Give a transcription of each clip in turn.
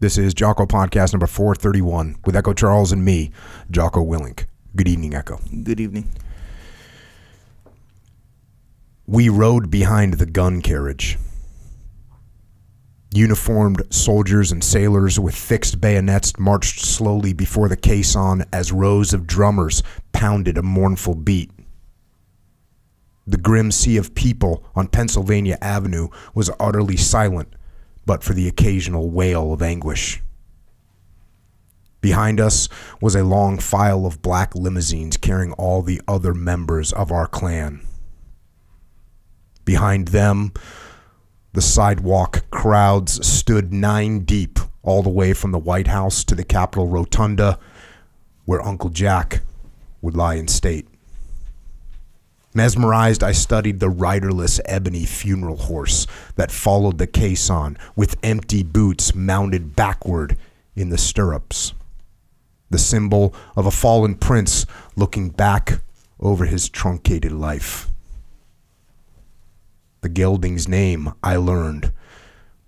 This is Jocko Podcast number 431 with Echo Charles and me, Jocko Willink. Good evening, Echo. Good evening. We rode behind the gun carriage. Uniformed soldiers and sailors with fixed bayonets marched slowly before the caisson as rows of drummers pounded a mournful beat. The grim sea of people on Pennsylvania Avenue was utterly silent, but for the occasional wail of anguish. Behind us was a long file of black limousines carrying all the other members of our clan. Behind them, the sidewalk crowds stood nine deep all the way from the White House to the Capitol Rotunda, where Uncle Jack would lie in state. Mesmerized, I studied the riderless ebony funeral horse that followed the caisson with empty boots mounted backward in the stirrups. The symbol of a fallen prince looking back over his truncated life. The gelding's name, I learned,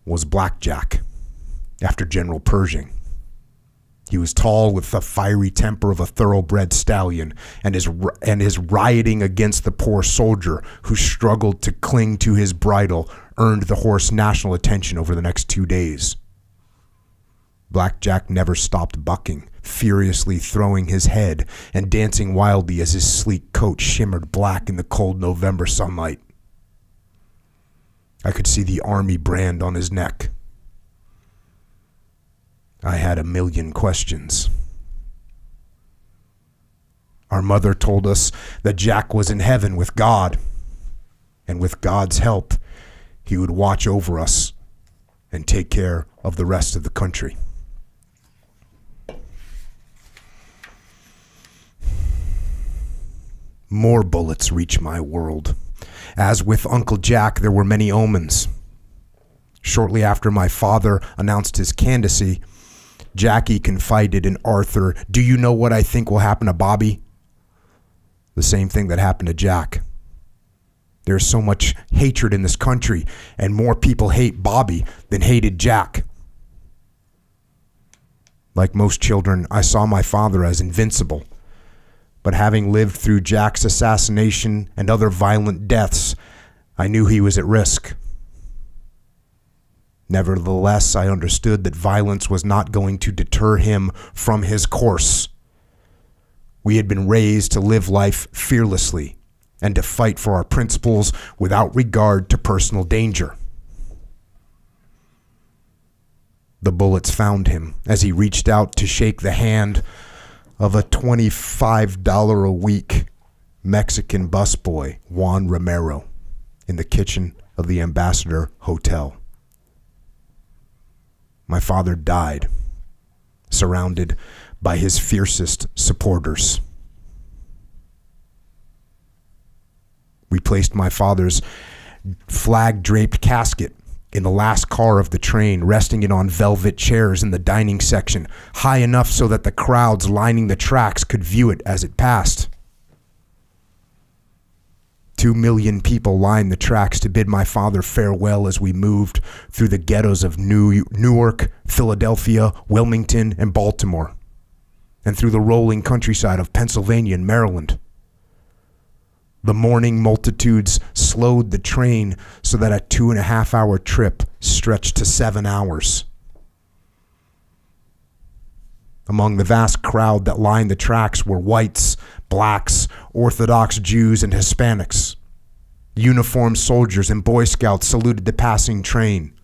was Blackjack, after General Pershing. He was tall with the fiery temper of a thoroughbred stallion, and his, and his rioting against the poor soldier who struggled to cling to his bridle earned the horse national attention over the next two days. Blackjack never stopped bucking, furiously throwing his head and dancing wildly as his sleek coat shimmered black in the cold November sunlight. I could see the army brand on his neck. I had a million questions. Our mother told us that Jack was in heaven with God, and with God's help, he would watch over us and take care of the rest of the country. More bullets reach my world. As with Uncle Jack, there were many omens. Shortly after my father announced his candidacy, Jackie confided in Arthur, Do you know what I think will happen to Bobby? The same thing that happened to Jack. There's so much hatred in this country, and more people hate Bobby than hated Jack. Like most children, I saw my father as invincible. But having lived through Jack's assassination and other violent deaths, I knew he was at risk. Nevertheless, I understood that violence was not going to deter him from his course. We had been raised to live life fearlessly and to fight for our principles without regard to personal danger. The bullets found him as he reached out to shake the hand of a $25 a week Mexican busboy, Juan Romero, in the kitchen of the Ambassador Hotel. My father died, surrounded by his fiercest supporters. We placed my father's flag draped casket in the last car of the train, resting it on velvet chairs in the dining section, high enough so that the crowds lining the tracks could view it as it passed. Two million people lined the tracks to bid my father farewell as we moved through the ghettos of New Newark, Philadelphia, Wilmington, and Baltimore, and through the rolling countryside of Pennsylvania and Maryland. The mourning multitudes slowed the train so that a two and a half hour trip stretched to seven hours. Among the vast crowd that lined the tracks were whites, blacks, Orthodox Jews, and Hispanics. Uniformed soldiers and Boy Scouts saluted the passing train.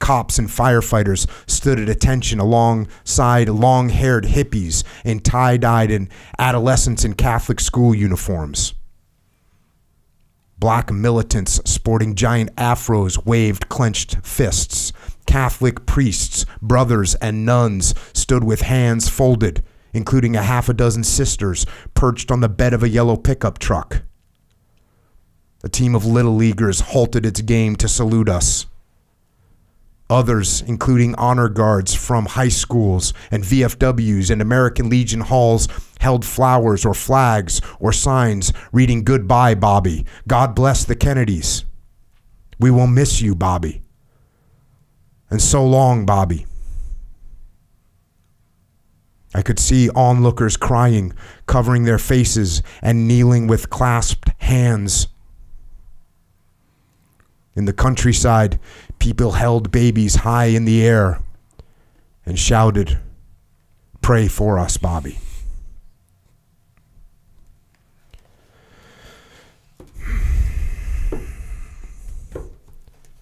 Cops and firefighters stood at attention alongside long haired hippies in tie dyed and adolescents in Catholic school uniforms. Black militants sporting giant afros waved clenched fists. Catholic priests, brothers, and nuns stood with hands folded, including a half a dozen sisters perched on the bed of a yellow pickup truck. A team of little leaguers halted its game to salute us. Others, including honor guards from high schools and VFWs and American Legion halls, held flowers or flags or signs reading Goodbye, Bobby. God bless the Kennedys. We will miss you, Bobby. And so long, Bobby. I could see onlookers crying, covering their faces, and kneeling with clasped hands. In the countryside, people held babies high in the air and shouted, Pray for us, Bobby.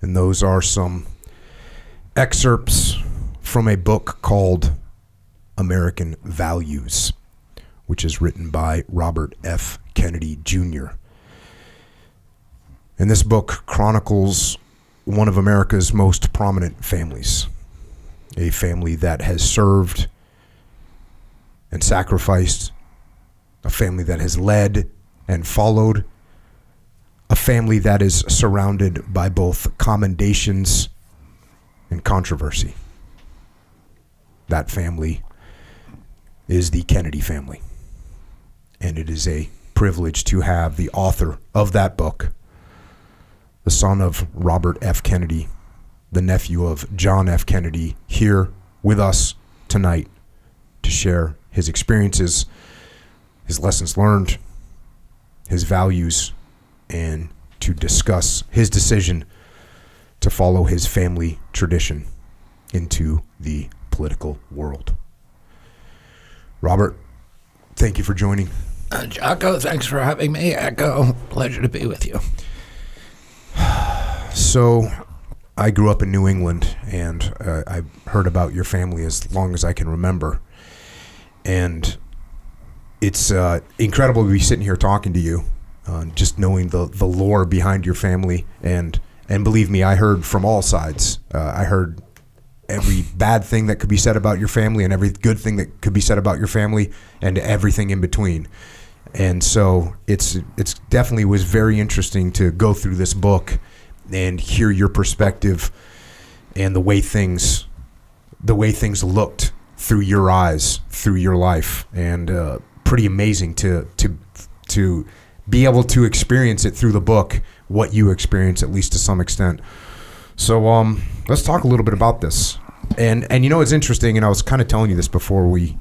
And those are some excerpts from a book called American Values, which is written by Robert F. Kennedy Jr. And this book chronicles one of America's most prominent families, a family that has served and sacrificed, a family that has led and followed, a family that is surrounded by both commendations and controversy. That family is the Kennedy family. And it is a privilege to have the author of that book, the son of Robert F. Kennedy, the nephew of John F. Kennedy, here with us tonight to share his experiences, his lessons learned, his values, and to discuss his decision to follow his family tradition into the political world. Robert, thank you for joining. Uh, Jocko, thanks for having me. Echo, pleasure to be with you. So, I grew up in New England, and uh, I've heard about your family as long as I can remember. And it's uh, incredible to be sitting here talking to you, uh, just knowing the the lore behind your family. And and believe me, I heard from all sides. Uh, I heard every bad thing that could be said about your family, and every good thing that could be said about your family, and everything in between. And so it's it's definitely was very interesting to go through this book and hear your perspective and the way things the way things looked through your eyes through your life and uh, pretty amazing to to to be able to experience it through the book what you experience at least to some extent so um let's talk a little bit about this and and you know it's interesting and I was kind of telling you this before we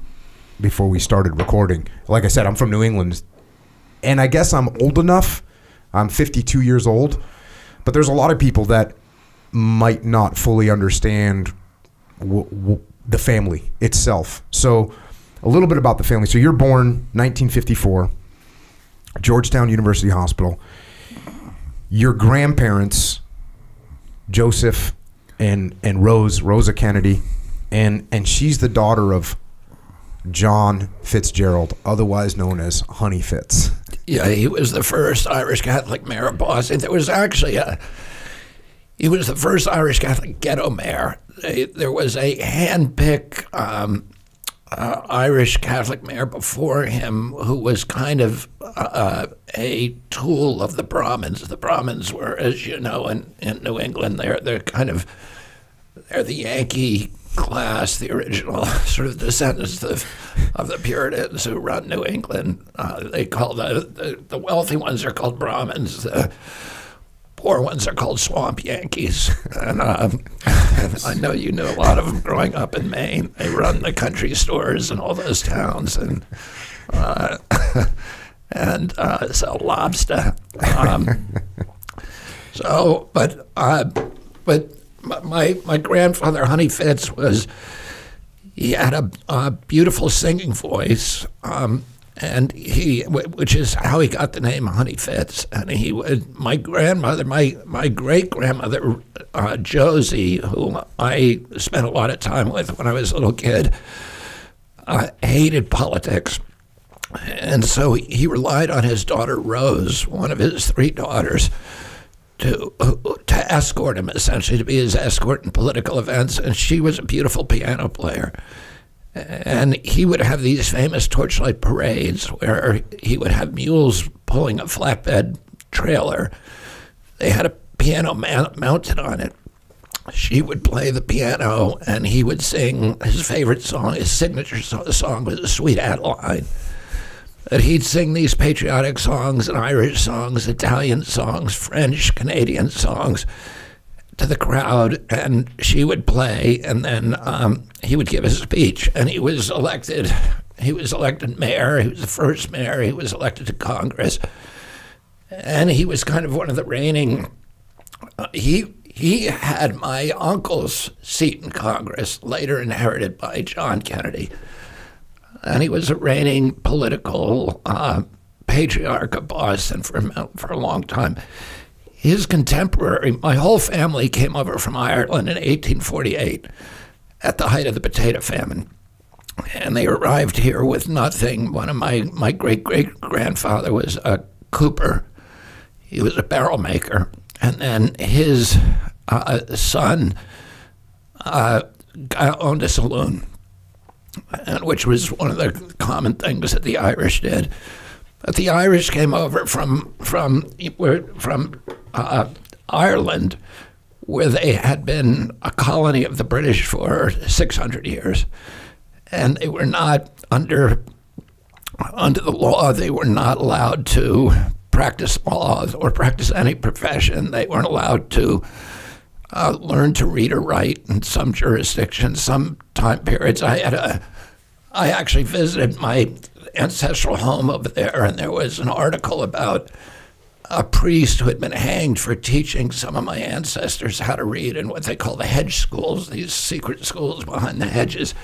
before we started recording like I said I'm from New England and I guess I'm old enough I'm 52 years old but there's a lot of people that might not fully understand the family itself. So, a little bit about the family. So, you're born 1954, Georgetown University Hospital. Your grandparents, Joseph and and Rose, Rosa Kennedy, and and she's the daughter of John Fitzgerald, otherwise known as Honey Fitz. Yeah, he was the first Irish Catholic mayor of Boston. There was actually a. He was the first Irish Catholic ghetto mayor. There was a handpicked um, uh, Irish Catholic mayor before him who was kind of uh, a tool of the Brahmins. The Brahmins were, as you know, in, in New England, they're they're kind of they're the Yankee class, the original sort of descendants of, of the Puritans who run New England. Uh, they call the, the, the wealthy ones are called Brahmins. Poor ones are called swamp Yankees. And um, I know you knew a lot of them growing up in Maine. They run the country stores in all those towns and uh, and uh, sell lobster. Um, so, but uh, but my my grandfather Honey Fitz was he had a, a beautiful singing voice, um, and he which is how he got the name Honey Fitz. And he my grandmother, my my great grandmother uh, Josie, whom I spent a lot of time with when I was a little kid, uh, hated politics. And so he relied on his daughter Rose, one of his three daughters, to to escort him essentially to be his escort in political events and she was a beautiful piano player and he would have these famous torchlight parades where he would have mules pulling a flatbed trailer. They had a piano mounted on it. She would play the piano and he would sing his favorite song his signature song was sweet adeline. That he'd sing these patriotic songs and Irish songs, Italian songs, French, Canadian songs to the crowd, and she would play, and then um, he would give a speech, and he was elected. He was elected mayor. He was the first mayor. He was elected to Congress, and he was kind of one of the reigning. Uh, he he had my uncle's seat in Congress, later inherited by John Kennedy, and he was a reigning political uh, patriarch of Boston for for a long time his contemporary, my whole family came over from Ireland in 1848 at the height of the potato famine. And they arrived here with nothing. One of my, my great great grandfather was a cooper, he was a barrel maker. And then his uh, son uh, owned a saloon, which was one of the common things that the Irish did. But the Irish came over from from from uh, Ireland, where they had been a colony of the British for 600 years, and they were not under under the law. They were not allowed to practice law or practice any profession. They weren't allowed to uh, learn to read or write in some jurisdictions, some time periods. I had a, I actually visited my ancestral home over there, and there was an article about a priest who had been hanged for teaching some of my ancestors how to read in what they call the hedge schools, these secret schools behind the hedges.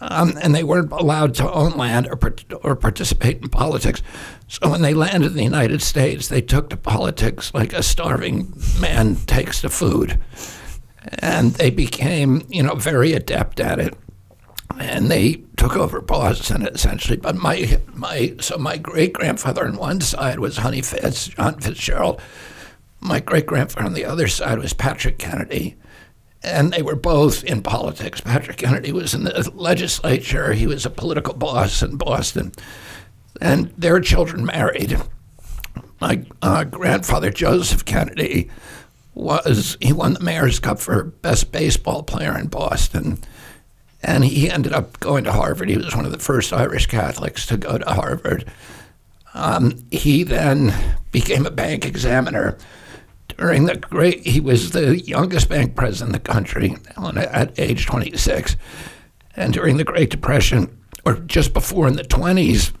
Um, and they weren't allowed to own land or, or participate in politics. So when they landed in the United States, they took to politics like a starving man takes to food. And they became, you know, very adept at it and they took over Boston essentially. But my my so my great grandfather on one side was Honey Fitz, John Fitzgerald. My great grandfather on the other side was Patrick Kennedy, and they were both in politics. Patrick Kennedy was in the legislature. He was a political boss in Boston, and their children married. My uh, grandfather Joseph Kennedy was he won the Mayor's Cup for best baseball player in Boston and he ended up going to Harvard. He was one of the first Irish Catholics to go to Harvard. Um, he then became a bank examiner during the great. He was the youngest bank president in the country at age 26, and during the Great Depression, or just before in the 20s,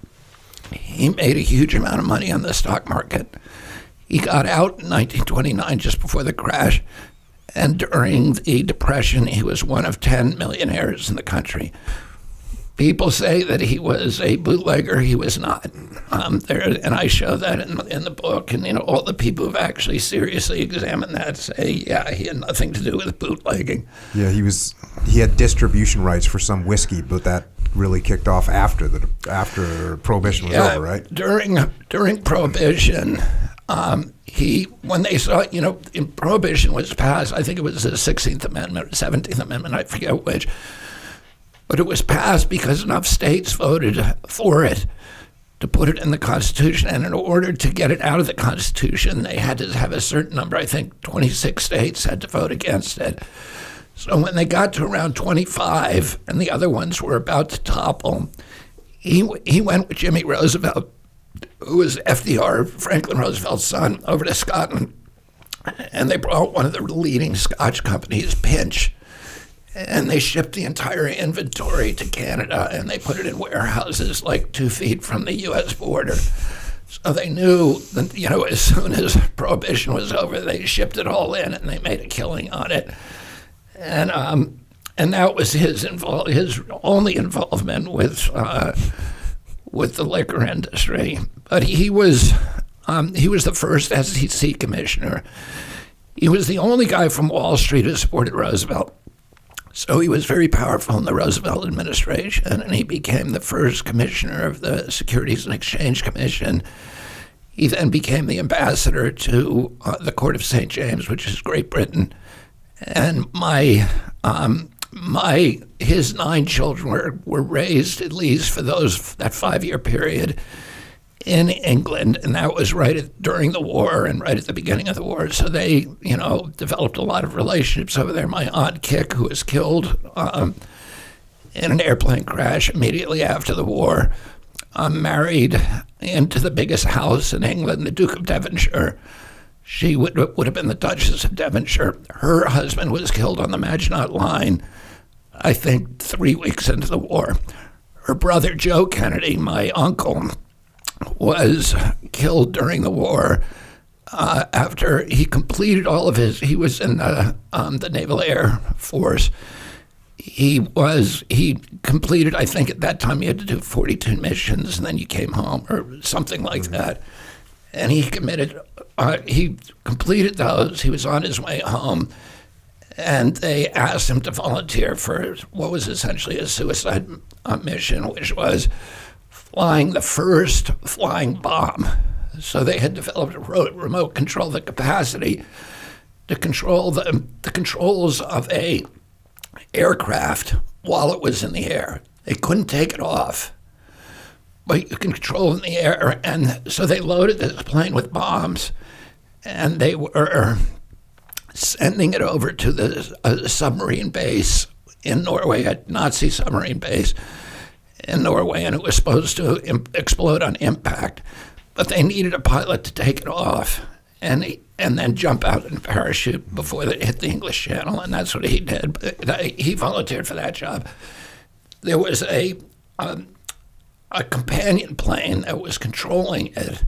he made a huge amount of money on the stock market. He got out in 1929, just before the crash, and during the Depression, he was one of 10 millionaires in the country. People say that he was a bootlegger. He was not. Um, there, and I show that in, in the book. And you know, all the people who've actually seriously examined that say, yeah, he had nothing to do with bootlegging. Yeah, he was. He had distribution rights for some whiskey, but that really kicked off after the after prohibition was yeah, over, right? During during prohibition, um, he, when they saw, you know, prohibition was passed, I think it was the 16th Amendment, 17th Amendment, I forget which, but it was passed because enough states voted for it to put it in the Constitution. And in order to get it out of the Constitution, they had to have a certain number, I think 26 states had to vote against it. So when they got to around 25 and the other ones were about to topple, he, he went with Jimmy Roosevelt who was FDR, Franklin Roosevelt's son, over to Scotland. And they brought one of the leading Scotch companies, Pinch, and they shipped the entire inventory to Canada and they put it in warehouses like two feet from the U.S. border. So they knew that, you know, as soon as prohibition was over, they shipped it all in and they made a killing on it. And, um, and that was his, invol- his only involvement with. Uh, with the liquor industry. But he was um, he was the first SEC commissioner. He was the only guy from Wall Street who supported Roosevelt. So he was very powerful in the Roosevelt administration, and he became the first commissioner of the Securities and Exchange Commission. He then became the ambassador to uh, the Court of St. James, which is Great Britain. And my um, my his nine children were, were raised at least for those that five year period in England, and that was right at, during the war and right at the beginning of the war. So they, you know, developed a lot of relationships over there. My aunt Kick, who was killed um, in an airplane crash immediately after the war, um, married into the biggest house in England, the Duke of Devonshire. She would, would have been the Duchess of Devonshire. Her husband was killed on the Maginot Line, I think, three weeks into the war. Her brother, Joe Kennedy, my uncle, was killed during the war uh, after he completed all of his. He was in the, um, the Naval Air Force. He was he completed. I think at that time he had to do 42 missions, and then he came home or something like mm-hmm. that. And he committed. Uh, he completed those. He was on his way home, and they asked him to volunteer for what was essentially a suicide uh, mission, which was flying the first flying bomb. So they had developed a remote control the capacity to control the, the controls of a aircraft while it was in the air. They couldn't take it off, but you can control in the air. And so they loaded this plane with bombs, and they were sending it over to the submarine base in Norway, a Nazi submarine base in Norway, and it was supposed to explode on impact. But they needed a pilot to take it off and he, and then jump out in parachute before they hit the English Channel, and that's what he did. He volunteered for that job. There was a um, a companion plane that was controlling it,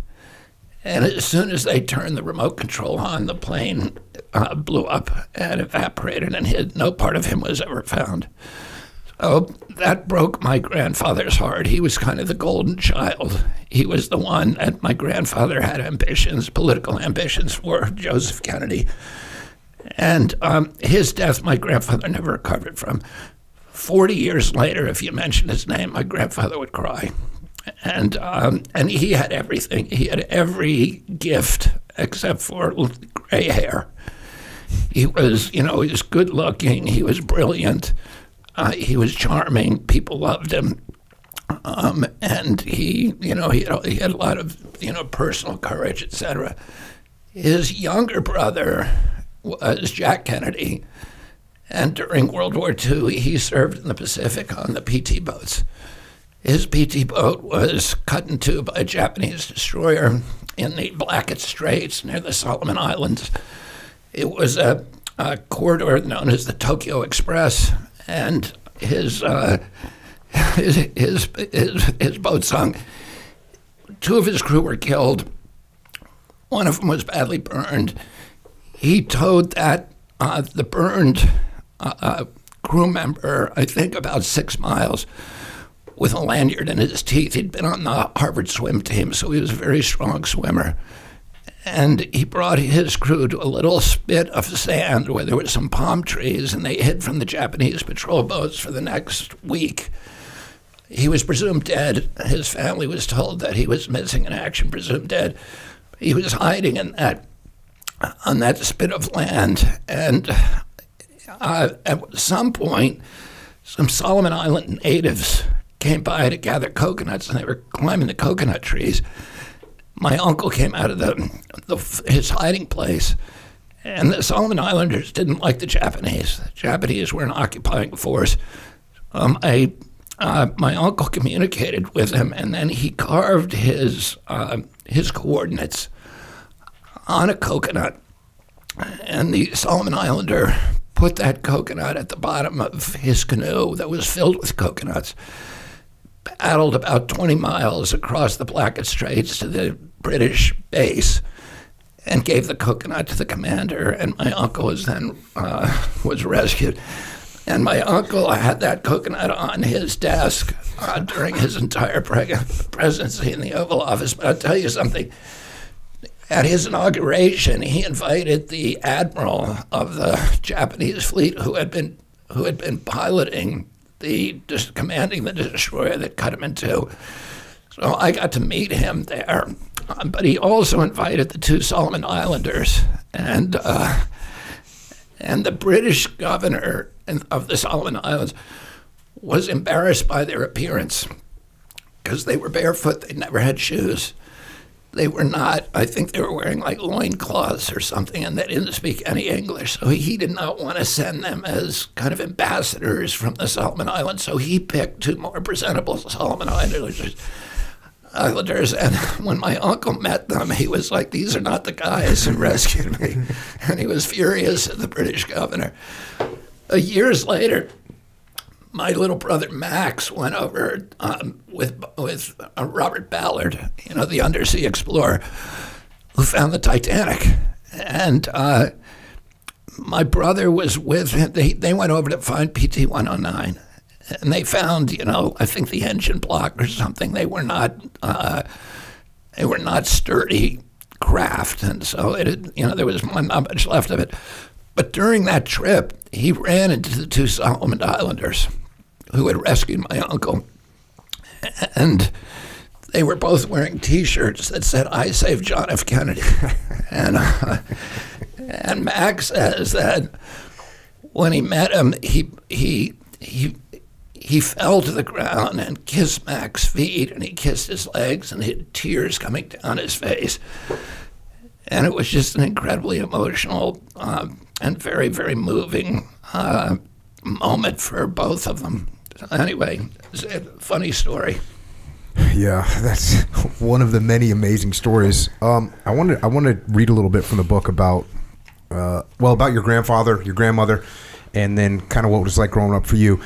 and as soon as they turned the remote control on, the plane uh, blew up and evaporated, and hid. no part of him was ever found. Oh, that broke my grandfather's heart. He was kind of the golden child. He was the one that my grandfather had ambitions, political ambitions for, Joseph Kennedy. And um, his death, my grandfather never recovered from. 40 years later, if you mentioned his name, my grandfather would cry. And, um, and he had everything. He had every gift except for gray hair. He was, you know, he was good looking, he was brilliant. Uh, he was charming. People loved him. Um, and he, you know, he, he had a lot of, you know, personal courage, etc. His younger brother was Jack Kennedy, and during World War II, he served in the Pacific on the PT boats. His PT boat was cut in two by a Japanese destroyer in the Blackett Straits near the Solomon Islands. It was a, a corridor known as the Tokyo Express, and his, uh, his, his, his, his boat sunk. Two of his crew were killed. One of them was badly burned. He towed that, uh, the burned uh, uh crew member, I think about six miles, with a lanyard in his teeth. He'd been on the Harvard swim team, so he was a very strong swimmer and he brought his crew to a little spit of sand where there were some palm trees, and they hid from the Japanese patrol boats for the next week. He was presumed dead. His family was told that he was missing in action, presumed dead. He was hiding in that on that spit of land, and uh, at some point, some Solomon Island natives came by to gather coconuts, and they were climbing the coconut trees my uncle came out of the, the, his hiding place, and the Solomon Islanders didn't like the Japanese. The Japanese were an occupying force. Um, I, uh, my uncle communicated with him, and then he carved his uh, his coordinates on a coconut, and the Solomon Islander put that coconut at the bottom of his canoe that was filled with coconuts paddled about 20 miles across the Blackett Straits to the British base and gave the coconut to the commander. And my uncle was then uh, was rescued. And my uncle had that coconut on his desk uh, during his entire pre- presidency in the Oval Office. But I'll tell you something. At his inauguration, he invited the admiral of the Japanese fleet, who had been who had been piloting the just commanding the destroyer that cut him in two. So I got to meet him there. Um, but he also invited the two Solomon Islanders and uh, and the British governor of the Solomon Islands was embarrassed by their appearance because they were barefoot. They never had shoes they were not, I think they were wearing like loincloths or something, and they didn't speak any English. So he did not want to send them as kind of ambassadors from the Solomon Islands. So he picked two more presentable Solomon Islanders. Islanders, and when my uncle met them, he was like, "These are not the guys who rescued me," and he was furious at the British governor. Years later, my little brother Max went over um, with with uh, Robert Ballard, you know, the undersea explorer, who found the Titanic, and uh, my brother was with him. They they went over to find PT 109 and they found, you know, I think the engine block or something. They were not, uh, they were not sturdy craft, and so it, you know, there was not much left of it. But during that trip, he ran into the two Solomon Islanders, who had rescued my uncle, and they were both wearing T-shirts that said "I saved John F. Kennedy," and uh, and Max says that when he met him, he he he he fell to the ground and kissed Mac's feet and he kissed his legs and he had tears coming down his face. And it was just an incredibly emotional um, and very, very moving uh, moment for both of them. Anyway, funny story. Yeah, that's one of the many amazing stories. Um, I want to I want to read a little bit from the book about uh, well about your grandfather, your grandmother, and then kind of what it was like growing up for you.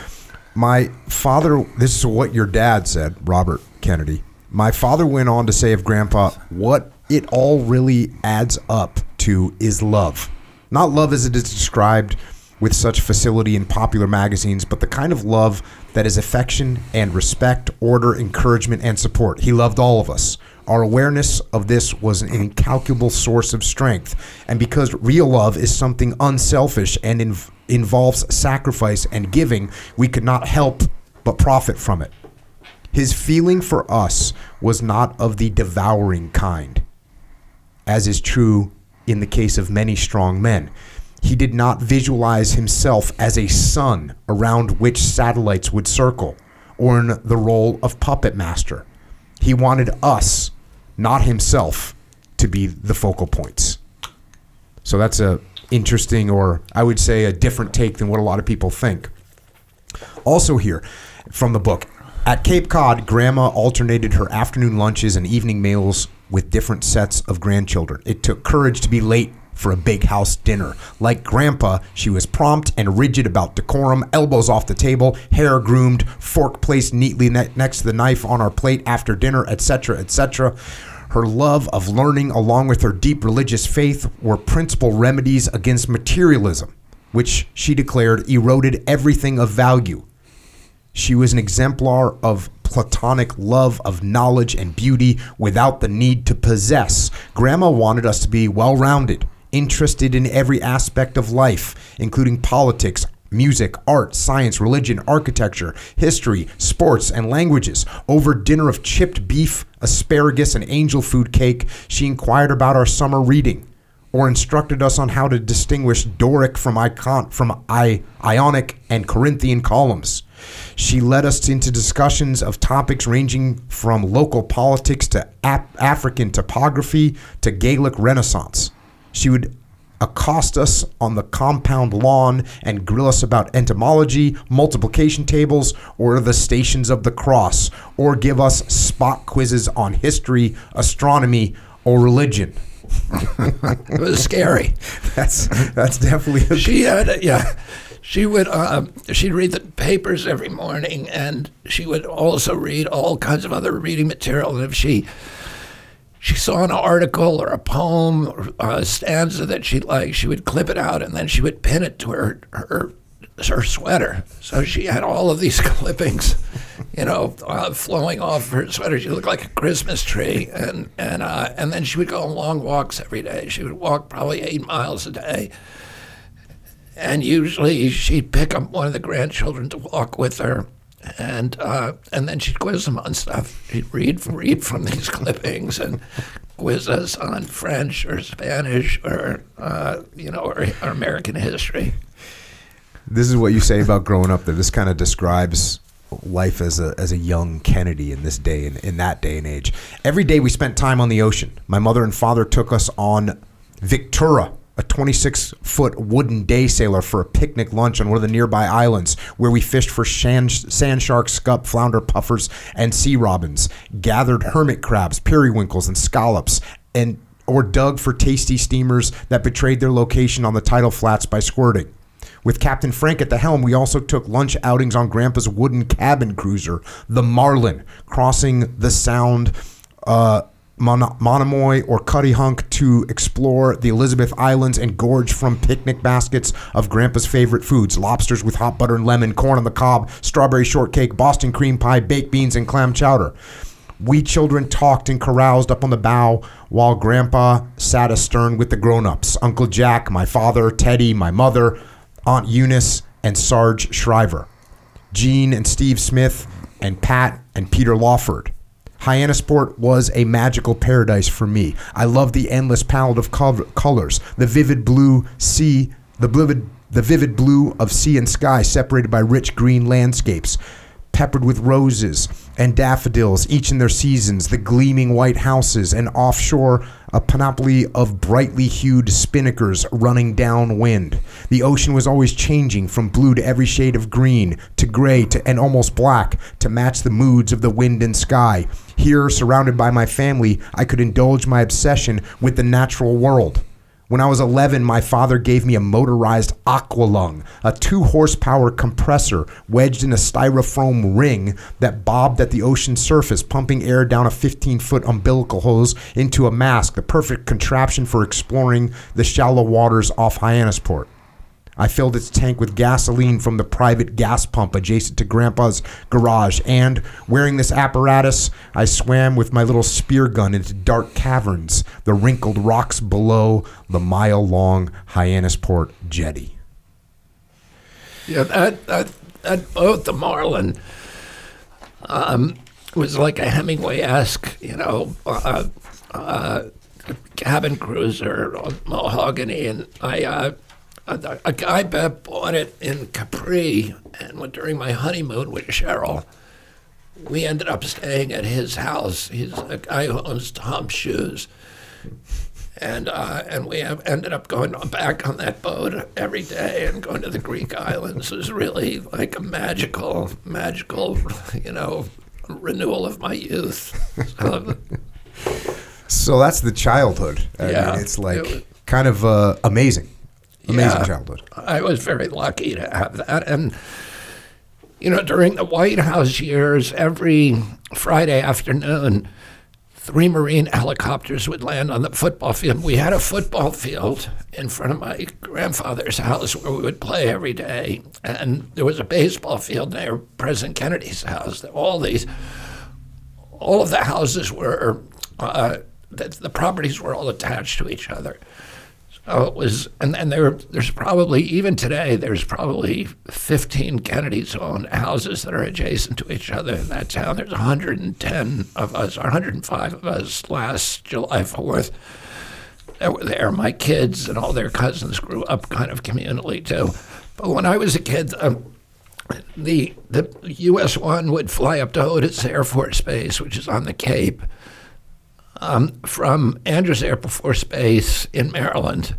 My father, this is what your dad said, Robert Kennedy. My father went on to say of Grandpa, what it all really adds up to is love. Not love as it is described with such facility in popular magazines, but the kind of love that is affection and respect, order, encouragement, and support. He loved all of us. Our awareness of this was an incalculable source of strength. And because real love is something unselfish and inv- involves sacrifice and giving, we could not help but profit from it. His feeling for us was not of the devouring kind, as is true in the case of many strong men. He did not visualize himself as a sun around which satellites would circle, or in the role of puppet master. He wanted us, not himself, to be the focal points. So that's a interesting, or I would say a different take than what a lot of people think. Also, here from the book at Cape Cod, Grandma alternated her afternoon lunches and evening meals with different sets of grandchildren. It took courage to be late for a big house dinner. Like Grandpa, she was prompt and rigid about decorum, elbows off the table, hair groomed, fork placed neatly ne- next to the knife on our plate after dinner, etc., etc. Her love of learning, along with her deep religious faith, were principal remedies against materialism, which she declared eroded everything of value. She was an exemplar of platonic love of knowledge and beauty without the need to possess. Grandma wanted us to be well rounded, interested in every aspect of life, including politics, music, art, science, religion, architecture, history, sports, and languages. Over dinner of chipped beef, asparagus, and angel food cake, she inquired about our summer reading or instructed us on how to distinguish Doric from, icon, from I, Ionic and Corinthian columns. She led us into discussions of topics ranging from local politics to Ap- African topography to Gaelic Renaissance. She would accost us on the compound lawn and grill us about entomology, multiplication tables, or the stations of the cross, or give us spot quizzes on history, astronomy, or religion. it was scary. That's that's definitely a she had yeah. She would uh, she'd read the papers every morning, and she would also read all kinds of other reading material. And if she she saw an article or a poem or a stanza that she liked, she would clip it out and then she would pin it to her her her sweater. So she had all of these clippings, you know, uh, flowing off her sweater. She looked like a Christmas tree, and and uh, and then she would go on long walks every day. She would walk probably eight miles a day, and usually she'd pick up one of the grandchildren to walk with her. And uh, and then she'd quiz them on stuff. She'd read read from these clippings and quiz us on French or Spanish or uh, you know or, or American history this is what you say about growing up. That this kind of describes life as a as a young Kennedy in this day and in that day and age. Every day we spent time on the ocean. My mother and father took us on Victura, a 26 foot wooden day sailor for a picnic lunch on one of the nearby islands where we fished for sand, sand sharks, scup, flounder, puffers, and sea robins, gathered hermit crabs, periwinkles, and scallops, and or dug for tasty steamers that betrayed their location on the tidal flats by squirting. With Captain Frank at the helm, we also took lunch outings on Grandpa's wooden cabin cruiser, the Marlin, crossing the Sound, uh, Mon- Monomoy, or Cuttyhunk to explore the Elizabeth Islands and gorge from picnic baskets of Grandpa's favorite foods lobsters with hot butter and lemon, corn on the cob, strawberry shortcake, Boston cream pie, baked beans, and clam chowder. We children talked and caroused up on the bow while Grandpa sat astern with the grown ups Uncle Jack, my father, Teddy, my mother, Aunt Eunice, and Sarge Shriver, Jean and Steve Smith, and Pat and Peter Lawford. Hyannisport was a magical paradise for me. I loved the endless palette of col- colors, the vivid blue sea, the vivid, the vivid blue of sea and sky separated by rich green landscapes, peppered with roses and daffodils, each in their seasons, the gleaming white houses, and offshore a panoply of brightly hued spinnakers running downwind. The ocean was always changing from blue to every shade of green, to gray to and almost black, to match the moods of the wind and sky. Here, surrounded by my family, I could indulge my obsession with the natural world. When I was 11, my father gave me a motorized aqualung, a two horsepower compressor wedged in a styrofoam ring that bobbed at the ocean surface, pumping air down a 15 foot umbilical hose into a mask, the perfect contraption for exploring the shallow waters off Hyannisport. I filled its tank with gasoline from the private gas pump adjacent to Grandpa's garage, and wearing this apparatus, I swam with my little spear gun into dark caverns, the wrinkled rocks below the mile long Hyannisport jetty. Yeah, that, that, that boat, the Marlin, um, was like a Hemingway esque, you know, uh, uh, cabin cruiser mahogany. And I, uh, a, a guy bought it in Capri, and during my honeymoon with Cheryl, we ended up staying at his house. He's a guy who owns Tom Shoes. And, uh, and we have ended up going back on that boat every day and going to the Greek islands. It was really like a magical, magical, you know, renewal of my youth. So, So that's the childhood. I Yeah. mean, it's like It was- kind of uh, amazing. Amazing Yeah. childhood. I was very lucky to have that. And, you know, during the White House years, every Friday afternoon, three Marine helicopters would land on the football field. We had a football field in front of my grandfather's house where we would play every day. And there was a baseball field near President Kennedy's house. All these, all of the houses were, uh, the, the properties were all attached to each other. So it was, and, and there, there's probably, even today, there's probably 15 Kennedy's owned houses that are adjacent to each other in that town. There's 110 of us, or 105 of us last July 4th that were there. My kids and all their cousins grew up kind of communally too. But when I was a kid, um, the the U.S. one would fly up to Otis Air Force Base, which is on the Cape, um, from Andrews Air Force Base in Maryland,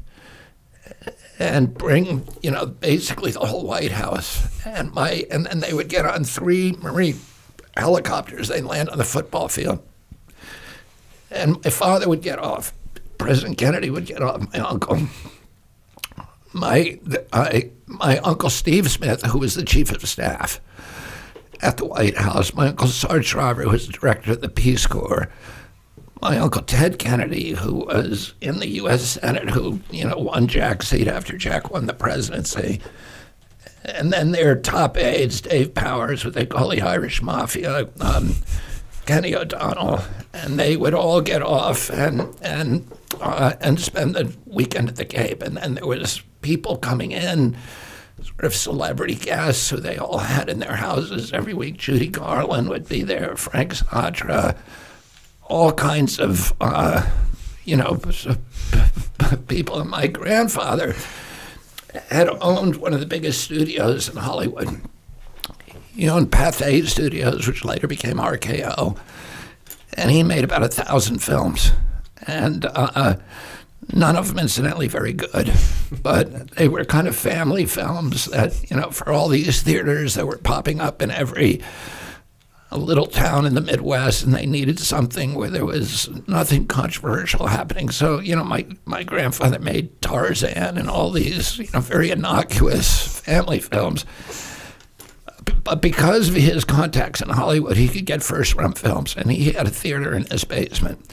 and bring you know basically the whole White House. And my and then they would get on three Marine helicopters. They'd land on the football field, and my father would get off. President Kennedy would get off. My uncle my I, my uncle Steve Smith, who was the chief of staff at the White House, my uncle Sarge Shriver, who was the director of the Peace Corps, my uncle Ted Kennedy, who was in the U.S. Senate, who you know won Jack's seat after Jack won the presidency, and then their top aides, Dave Powers, what they call the Irish Mafia. Um, Kenny O'Donnell, and they would all get off and and uh, and spend the weekend at the Cape. And then there was people coming in, sort of celebrity guests who they all had in their houses every week. Judy Garland would be there, Frank Sinatra, all kinds of uh, you know people. My grandfather had owned one of the biggest studios in Hollywood. He owned Pathé Studios, which later became RKO, and he made about a thousand films. And uh, None of them, incidentally, very good, but they were kind of family films that, you know, for all these theaters that were popping up in every little town in the Midwest, and they needed something where there was nothing controversial happening. So, you know, my, my grandfather made Tarzan and all these, you know, very innocuous family films. But because of his contacts in Hollywood, he could get first run films, and he had a theater in his basement.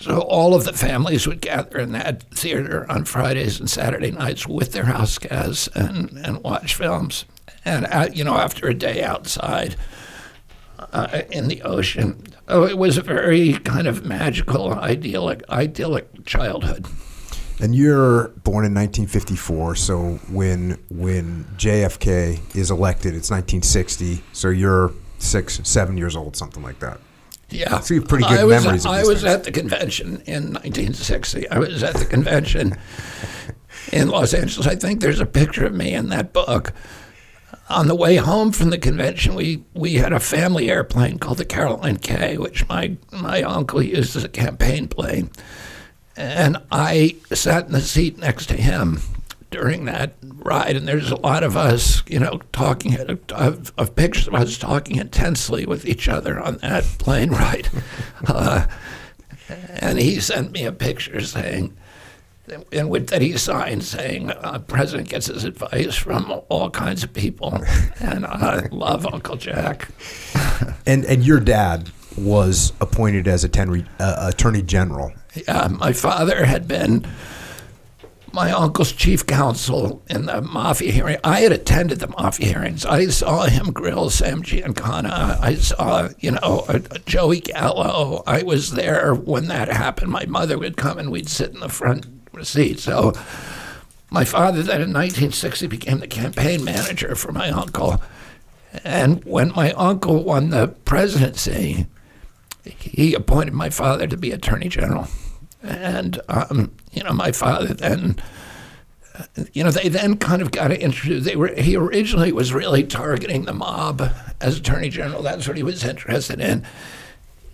So all of the families would gather in that theater on Fridays and Saturday nights with their house guests and, and watch films. And, uh, you know, after a day outside uh, in the ocean, oh, it was a very kind of magical, idyllic, idyllic childhood. And you're born in 1954, so when when JFK is elected, it's 1960. So you're six, seven years old, something like that. Yeah. So you have pretty good I was, memories of I was things. at the convention in 1960. I was at the convention in Los Angeles. I think there's a picture of me in that book. On the way home from the convention, we, we had a family airplane called the Caroline K, which my, my uncle used as a campaign plane. And I sat in the seat next to him during that ride, and there's a lot of us, you know, talking of, of pictures of us talking intensely with each other on that plane ride. Uh, and he sent me a picture saying, in which that he signed saying, uh, "President gets his advice from all kinds of people," and I love Uncle Jack. And and your dad was appointed as attorney uh, attorney general. Yeah, my father had been my uncle's chief counsel in the mafia hearing. I had attended the mafia hearings. I saw him grill Sam Giancana. I saw, you know, uh, Joey Gallo. I was there when that happened. My mother would come and we'd sit in the front seat. So my father then in 1960 became the campaign manager for my uncle. And when my uncle won the presidency, he appointed my father to be attorney general. And, um, you know, my father then, you know, they then kind of got introduced. They were, he originally was really targeting the mob as attorney general. That's what he was interested in.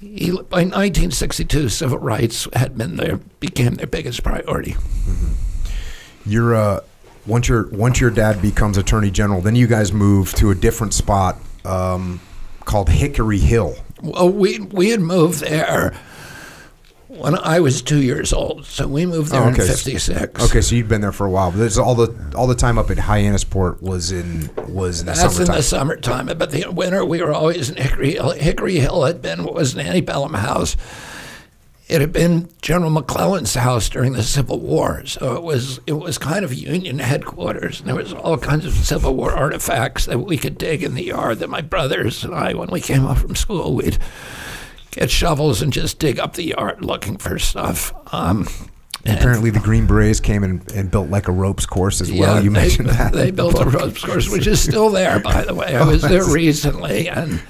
He, by 1962, civil rights had been their, became their biggest priority. You're uh, once your once your dad becomes attorney general, then you guys move to a different spot um, called Hickory Hill. Well, we, we had moved there when I was two years old. So we moved there Oh, in okay. 56. Okay, so you've been there for a while. But all the all the time up at Hyannisport was in was in the That's summertime. in the summertime. But the winter, we were always in Hickory Hill. Hickory Hill had been what was an antebellum house. It had been General McClellan's house during the Civil War, so it was it was kind of Union headquarters, and there was all kinds of Civil War artifacts that we could dig in the yard. That my brothers and I, when we came home from school, we'd get shovels and just dig up the yard looking for stuff. Um, and- Apparently, the Green Berets came and, and built like a ropes course as well. You they, mentioned that. They the built a ropes course, which is still there, by the way. I Oh, was there recently, and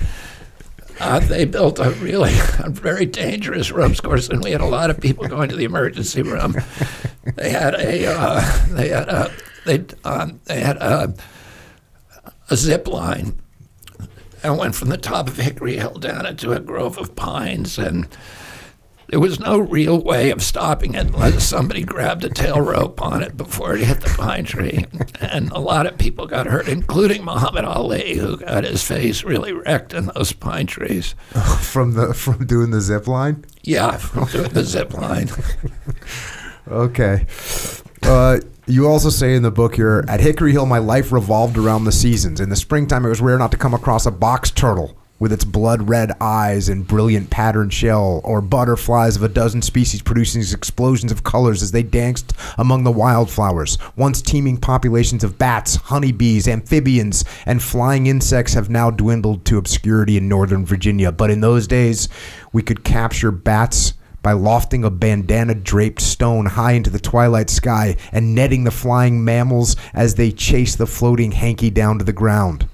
uh, they built a really a very dangerous ropes course, and we had a lot of people going to the emergency room. They had a uh, they had a they um, they had a, a zip line and went from the top of Hickory Hill down into a grove of pines and. There was no real way of stopping it unless somebody grabbed a tail rope on it before it hit the pine tree. And a lot of people got hurt, including Muhammad Ali, who got his face really wrecked in those pine trees. from the from doing the zip line. Yeah, from doing the zip line. Okay. Uh, you also say in the book here at Hickory Hill, my life revolved around the seasons. In the springtime, it was rare not to come across a box turtle with its blood red eyes and brilliant patterned shell, or butterflies of a dozen species producing explosions of colors as they danced among the wildflowers. Once teeming populations of bats, honeybees, amphibians, and flying insects have now dwindled to obscurity in northern Virginia. But in those days, we could capture bats by lofting a bandana draped stone high into the twilight sky and netting the flying mammals as they chased the floating hanky down to the ground.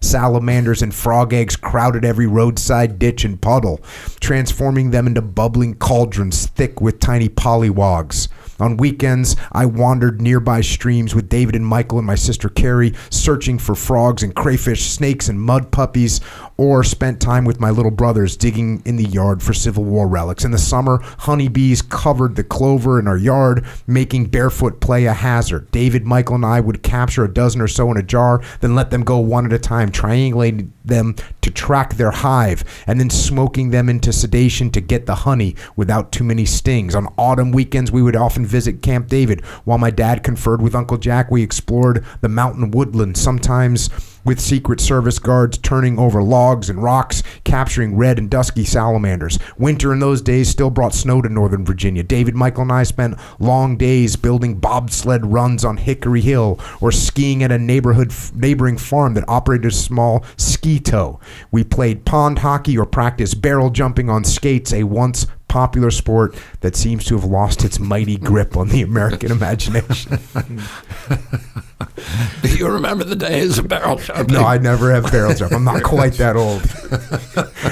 Salamanders and frog eggs crowded every roadside ditch and puddle, transforming them into bubbling cauldrons thick with tiny pollywogs. On weekends, I wandered nearby streams with David and Michael and my sister Carrie, searching for frogs and crayfish, snakes and mud puppies, or spent time with my little brothers digging in the yard for Civil War relics. In the summer, honeybees covered the clover in our yard, making barefoot play a hazard. David, Michael, and I would capture a dozen or so in a jar, then let them go one at a time, triangulating them to track their hive, and then smoking them into sedation to get the honey without too many stings. On autumn weekends, we would often visit Camp David. While my dad conferred with Uncle Jack, we explored the mountain woodland, sometimes with Secret Service guards turning over logs and rocks, capturing red and dusky salamanders. Winter in those days still brought snow to Northern Virginia. David, Michael, and I spent long days building bobsled runs on Hickory Hill or skiing at a neighborhood neighboring farm that operated a small ski tow. We played pond hockey or practiced barrel jumping on skates, a once popular sport that seems to have lost its mighty grip on the American imagination. Do you remember the days of barrel jumping? No, I never have barrel jump. I'm not quite that old.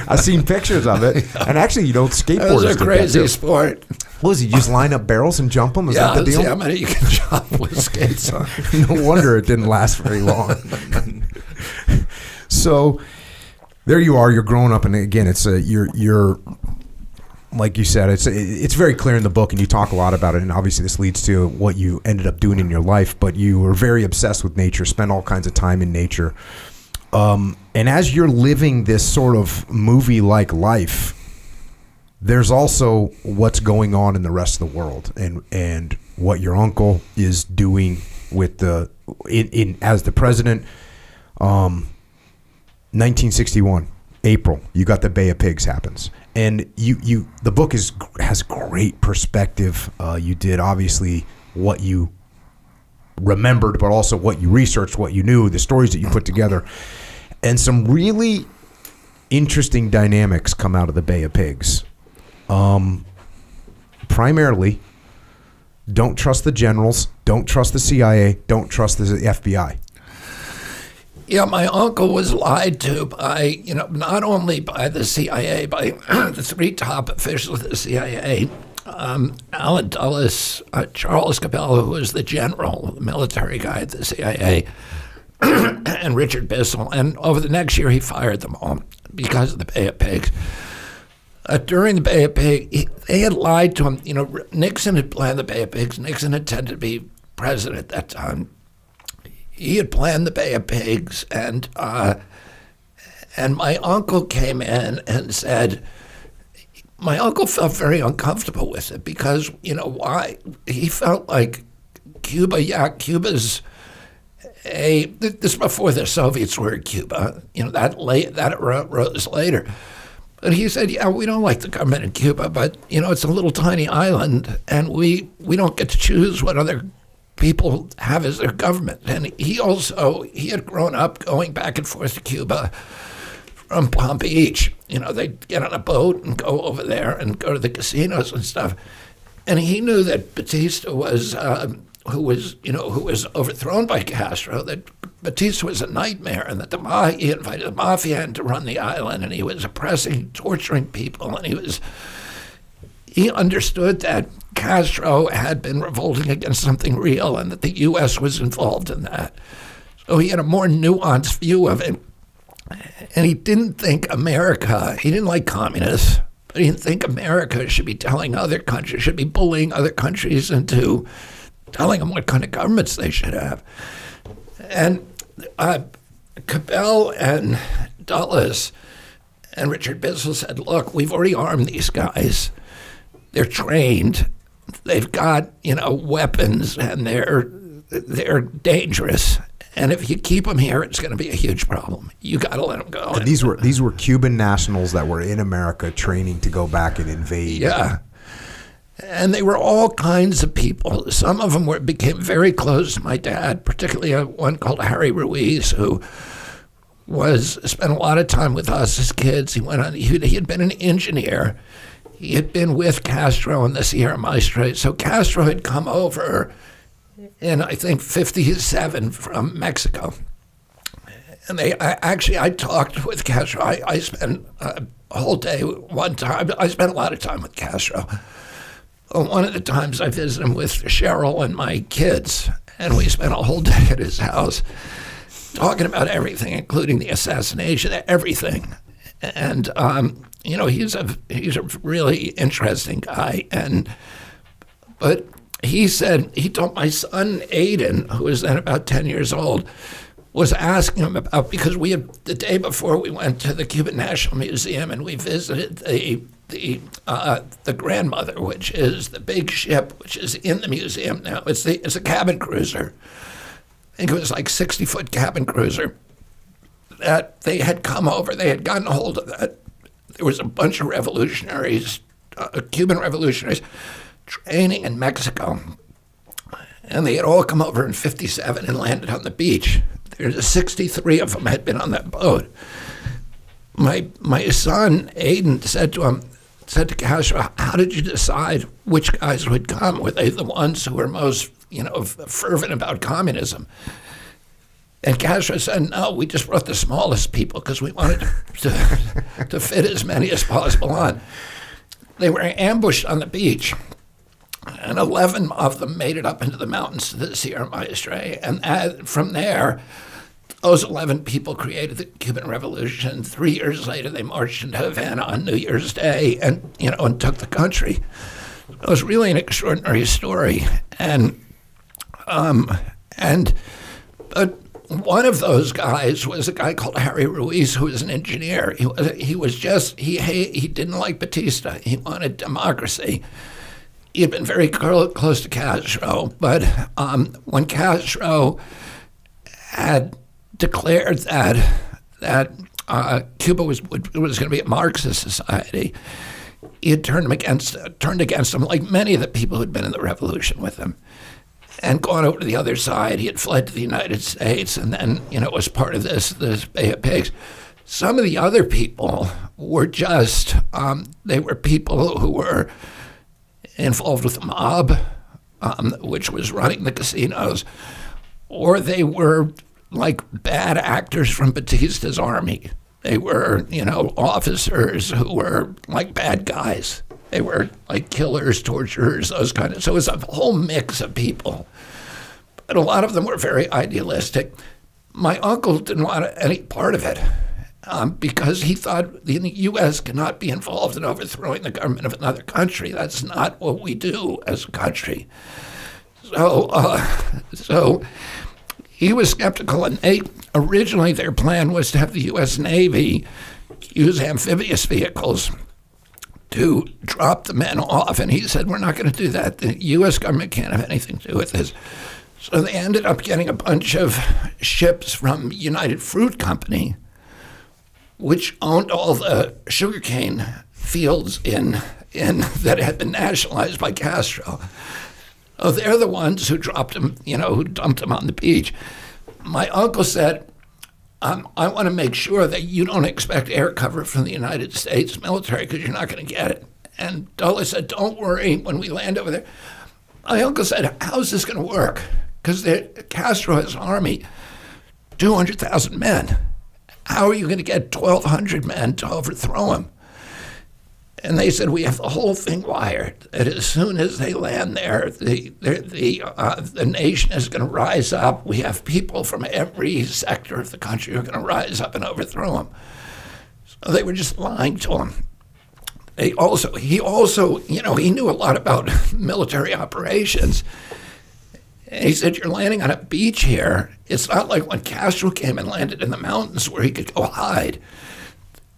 I've seen pictures of it, and actually, you know, skateboarders. It was a crazy sport. What was it? You just line up barrels and jump them? Is Yeah, that the deal? how many you can jump with skates on. no wonder it didn't last very long. so there you are. You're growing up, and again, it's a you're you're like you said. It's it's very clear in the book, and you talk a lot about it. And obviously, this leads to what you ended up doing in your life. But you were very obsessed with nature, spent all kinds of time in nature. Um, and as you're living this sort of movie-like life, there's also what's going on in the rest of the world and and what your uncle is doing with the in, in as the president um 1961 April you got the Bay of Pigs happens and you you the book is has great perspective. Uh, you did obviously what you remembered but also what you researched what you knew the stories that you put together. And some really interesting dynamics come out of the Bay of Pigs. Um, primarily, don't trust the generals, don't trust the CIA, don't trust the FBI. Yeah, my uncle was lied to by, you know, not only by the CIA, by the three top officials of the CIA. Um, Allen Dulles, uh, Charles Cabell, who was the general, the military guy at the CIA, and Richard Bissell. And over the next year, he fired them all because of the Bay of Pigs. Uh, during the Bay of Pigs, he, they had lied to him. You know, Nixon had planned the Bay of Pigs. Nixon intended to be president at that time. He had planned the Bay of Pigs, and uh, and my uncle came in and said, my uncle felt very uncomfortable with it because you know why he felt like Cuba, yeah, Cuba's a this is before the Soviets were in Cuba. You know that late that rose later. But he said, "Yeah, we don't like the government in Cuba, but you know it's a little tiny island, and we we don't get to choose what other people have as their government." And he also he had grown up going back and forth to Cuba from Palm Beach. You know, they'd get on a boat and go over there and go to the casinos and stuff. And he knew that Batista was, uh, who was, you know, who was overthrown by Castro, that Batista was a nightmare and that the ma- he invited the mafia in to run the island and he was oppressing, torturing people. And he was, he understood that Castro had been revolting against something real and that the U.S. was involved in that. So he had a more nuanced view of it and he didn't think America, he didn't like communists, but he didn't think America should be telling other countries, should be bullying other countries into telling them what kind of governments they should have. And uh, Cabell and Dulles and Richard Bissell said, look, we've already armed these guys. They're trained. They've got, you know, weapons and they're they're dangerous. And if you keep them here, it's going to be a huge problem. You got to let them go. And these were these were Cuban nationals that were in America training to go back and invade. Yeah. And they were all kinds of people. Some of them were became very close to my dad, particularly uh, one called Harry Ruiz, who was spent a lot of time with us as kids. He went on. He, he had been an engineer. He had been with Castro in the Sierra Maestra. So Castro had come over in I think '57 from Mexico. And they I, actually, I talked with Castro. I, I spent a whole day one time. I spent a lot of time with Castro one of the times I visited him with Cheryl and my kids, and we spent a whole day at his house talking about everything, including the assassination, everything. And um, you know, he's a he's a really interesting guy, and but he said he told my son Aiden, who was then about ten years old, was asking him about because we had the day before we went to the Cuban National Museum and we visited the the uh, the grandmother, which is the big ship, which is in the museum now. It's the it's a cabin cruiser. I think it was like sixty foot cabin cruiser. That they had come over, they had gotten a hold of that. There was a bunch of revolutionaries, uh, Cuban revolutionaries, training in Mexico, and they had all come over in '57 and landed on the beach. There's 63 of them had been on that boat. My my son Aiden said to him, said to Castro, "How did you decide which guys would come? Were they the ones who were most, you know, fervent about communism?" And Castro said, "No, we just brought the smallest people because we wanted to, to fit as many as possible on." They were ambushed on the beach and 11 of them made it up into the mountains to the Sierra Maestra. And from there, those 11 people created the Cuban Revolution. Three years later, they marched into Havana on New Year's Day and, you know, and took the country. It was really an extraordinary story. And, um, and, but one of those guys was a guy called Harry Ruiz, who was an engineer. He was, he was just, he, he didn't like Batista. He wanted democracy he had been very close to Castro, but um, when Castro had declared that that uh, Cuba was was going to be a Marxist society, he had turned him against turned against him, like many of the people who had been in the revolution with him, and gone over to the other side. He had fled to the United States, and then you know was part of this this Bay of Pigs. Some of the other people were just um, they were people who were involved with the mob, um, which was running the casinos, or they were like bad actors from Batista's army. They were, you know, officers who were like bad guys. They were like killers, torturers, those kind of. So it was a whole mix of people. But a lot of them were very idealistic. My uncle didn't want any part of it um, because he thought the U.S. cannot be involved in overthrowing the government of another country. That's not what we do as a country. So, uh, so he was skeptical, and they originally their plan was to have the U.S. Navy use amphibious vehicles to drop the men off, and he said, "We're not going to do that. The U.S. government can't have anything to do with this." So they ended up getting a bunch of ships from United Fruit Company which owned all the sugarcane fields in, in that had been nationalized by Castro. Oh, they're the ones who dropped him, you know, who dumped him on the beach. My uncle said, um, I want to make sure that you don't expect air cover from the United States military because you're not going to get it. And Dulles said, Don't worry when we land over there. My uncle said, How's this going to work? Because Castro has an army, 200,000 men. How are you going to get 1,200 men to overthrow him? And they said, We have the whole thing wired. That as soon as they land there, the, the, the, uh, the nation is going to rise up. We have people from every sector of the country who are going to rise up and overthrow him. So they were just lying to him. They also, he also, you know, he knew a lot about military operations. And he said, You're landing on a beach here. It's not like when Castro came and landed in the mountains where he could go hide.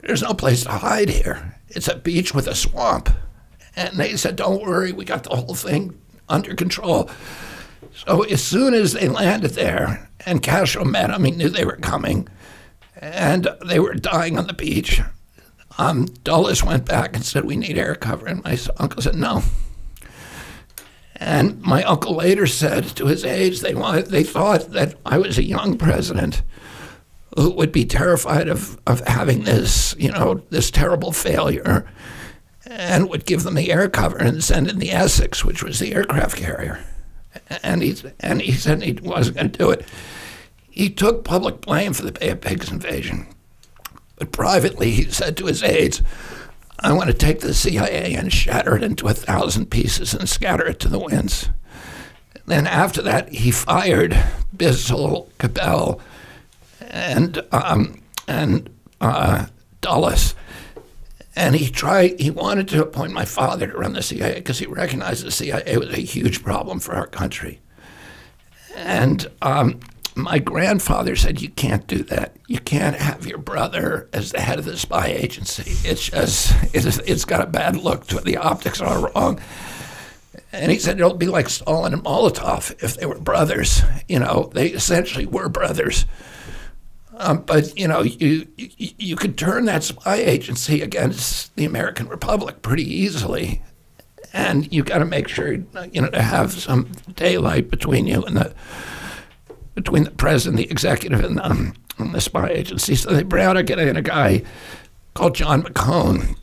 There's no place to hide here. It's a beach with a swamp. And they said, Don't worry, we got the whole thing under control. So as soon as they landed there and Castro met them, he knew they were coming. And they were dying on the beach. Um, Dulles went back and said, We need air cover. And my uncle said, No, and my uncle later said to his aides, they wanted, they thought that I was a young president who would be terrified of, of having this, you know, this terrible failure, and would give them the air cover and send in the Essex, which was the aircraft carrier. And he and he said he wasn't going to do it. He took public blame for the Bay of Pigs invasion, but privately he said to his aides, I want to take the CIA and shatter it into a thousand pieces and scatter it to the winds. Then after that, he fired Bissell, Cabell, and um, and uh, Dulles. And he tried. He wanted to appoint my father to run the CIA because he recognized the CIA was a huge problem for our country. And um, my grandfather said, "You can't do that. You can't have your brother as the head of the spy agency. It's just it's, it's got a bad look to it. The optics are wrong." And he said it'll be like Stalin and Molotov if they were brothers. You know, they essentially were brothers. Um, but you know, you, you you could turn that spy agency against the American Republic pretty easily, and you've got to make sure you know to have some daylight between you and the between the president, the executive, and, um, and the spy agency. So they brought out a guy called John McCone,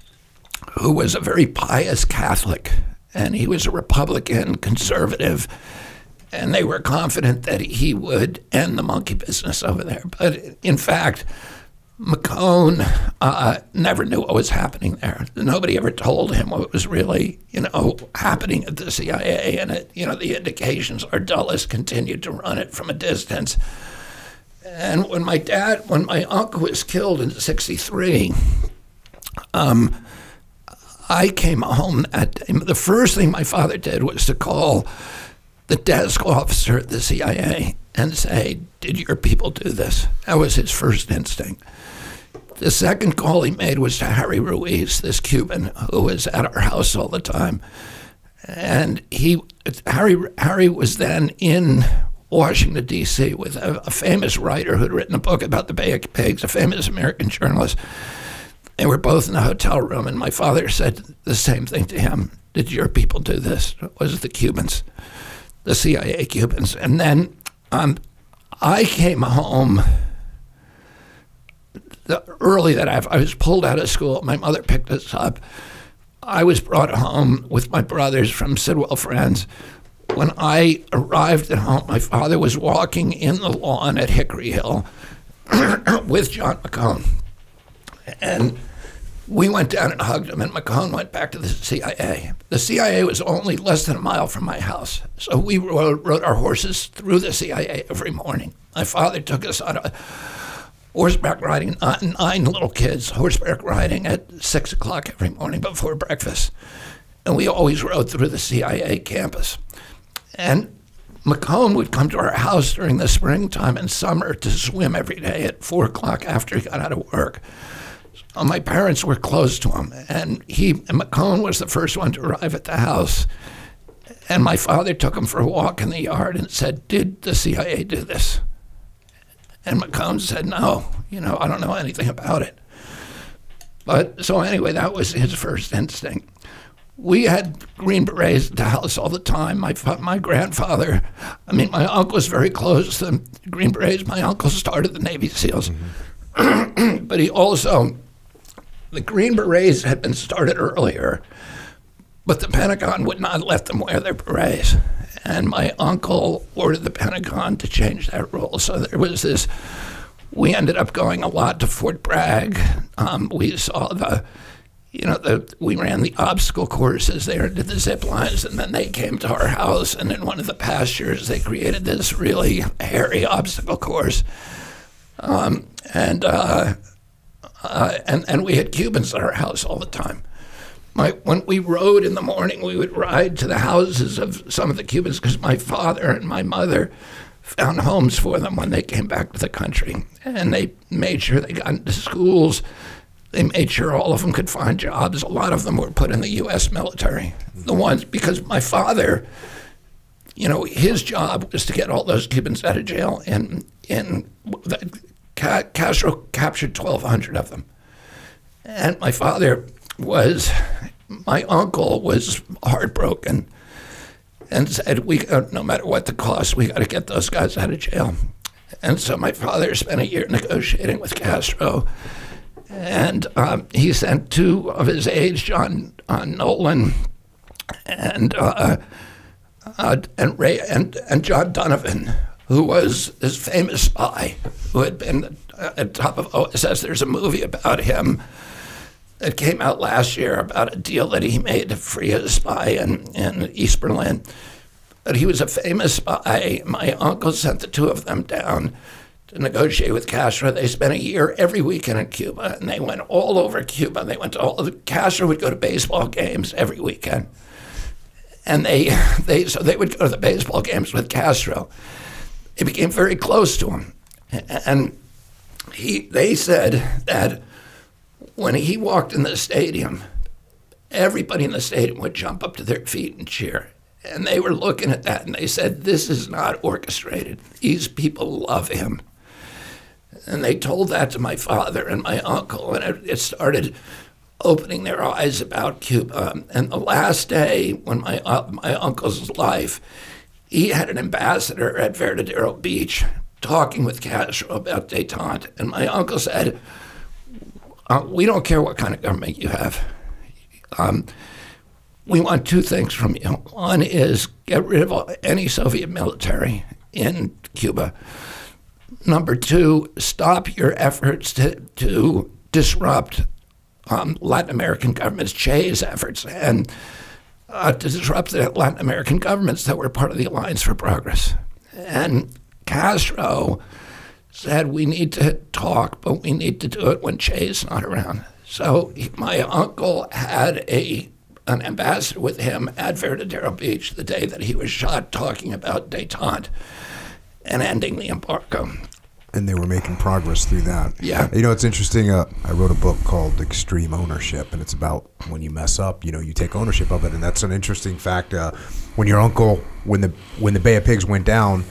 who was a very pious Catholic, and he was a Republican conservative and they were confident that he would end the monkey business over there. But in fact, McCone uh, never knew what was happening there. Nobody ever told him what was really, you know, happening at the CIA. And it, you know, the indications are Dulles continued to run it from a distance. And when my dad, when my uncle was killed in '63, um, I came home. At the first thing my father did was to call the desk officer at the CIA and say, Did your people do this? That was his first instinct. The second call he made was to Harry Ruiz, this Cuban who was at our house all the time. And he, Harry, Harry was then in Washington, D.C., with a, a famous writer who'd written a book about the Bay of Pigs, a famous American journalist. They were both in the hotel room, and my father said the same thing to him Did your people do this? Was it the Cubans the CIA Cubans. And then um, I came home the, early that I, was pulled out of school. My mother picked us up. I was brought home with my brothers from Sidwell Friends. When I arrived at home, my father was walking in the lawn at Hickory Hill with John McCone. And we went down and hugged him, and McCone went back to the CIA. The CIA was only less than a mile from my house, so we rode, rode our horses through the CIA every morning. My father took us on a horseback riding, nine, nine little kids, horseback riding at six o'clock every morning before breakfast. And we always rode through the CIA campus. And McCone would come to our house during the springtime and summer to swim every day at four o'clock after he got out of work. Uh, my parents were close to him, and he and McCone was the first one to arrive at the house. And my father took him for a walk in the yard and said, "Did the CIA do this?" And McCone said, "No, you know, I don't know anything about it." But so anyway, that was his first instinct. We had Green Berets at the house all the time. My my grandfather, I mean, my uncle was very close to the Green Berets. My uncle started the Navy SEALs, mm-hmm. but he also the Green Berets had been started earlier, but the Pentagon would not let them wear their berets. And my uncle ordered the Pentagon to change that rule. So there was this. We ended up going a lot to Fort Bragg. Um, we saw the, you know, the we ran the obstacle courses there, did the zip lines, and then they came to our house. And in one of the pastures, they created this really hairy obstacle course. Um, and uh, uh, and, and we had Cubans at our house all the time. My, when we rode in the morning, we would ride to the houses of some of the Cubans because my father and my mother found homes for them when they came back to the country. And they made sure they got into schools. They made sure all of them could find jobs. A lot of them were put in the U.S. military. The mm-hmm. ones, because my father, you know, his job was to get all those Cubans out of jail. And, and Castro captured 1,200 of them. And my father was, my uncle was heartbroken and said, "We no matter what the cost, we got to get those guys out of jail." And so my father spent a year negotiating with Castro, and um, he sent two of his aides, John uh, Nolan and uh, uh, and Ray and, and John Donovan, who was this famous spy who had been at top of OSS. There's a movie about him that came out last year about a deal that he made to free a spy in, in East Berlin. But he was a famous spy. My uncle sent the two of them down to negotiate with Castro. They spent a year every weekend in Cuba, and they went all over Cuba. They went to all the Castro would go to baseball games every weekend, and they they so they would go to the baseball games with Castro. They became very close to him, and he they said that when he walked in the stadium, everybody in the stadium would jump up to their feet and cheer. And they were looking at that and they said, This is not orchestrated. These people love him. And they told that to my father and my uncle, and it, it started opening their eyes about Cuba. And the last day when my, uh, my uncle's life, he had an ambassador at Varadero Beach talking with Castro about detente. And my uncle said, uh, We don't care what kind of government you have. Um, we want two things from you. One is get rid of any Soviet military in Cuba. Number two, stop your efforts to, to disrupt um, Latin American governments, Che's efforts, and uh, to disrupt the Latin American governments that were part of the Alliance for Progress. And Castro said, we need to talk, but we need to do it when Che's not around. So he, my uncle had a an ambassador with him at Varadero Beach the day that he was shot talking about detente and ending the embargo. And they were making progress through that. Yeah. You know, it's interesting. Uh, I wrote a book called Extreme Ownership, and it's about when you mess up, you know, you take ownership of it. And that's an interesting fact. Uh, when your uncle, when the when the Bay of Pigs went down,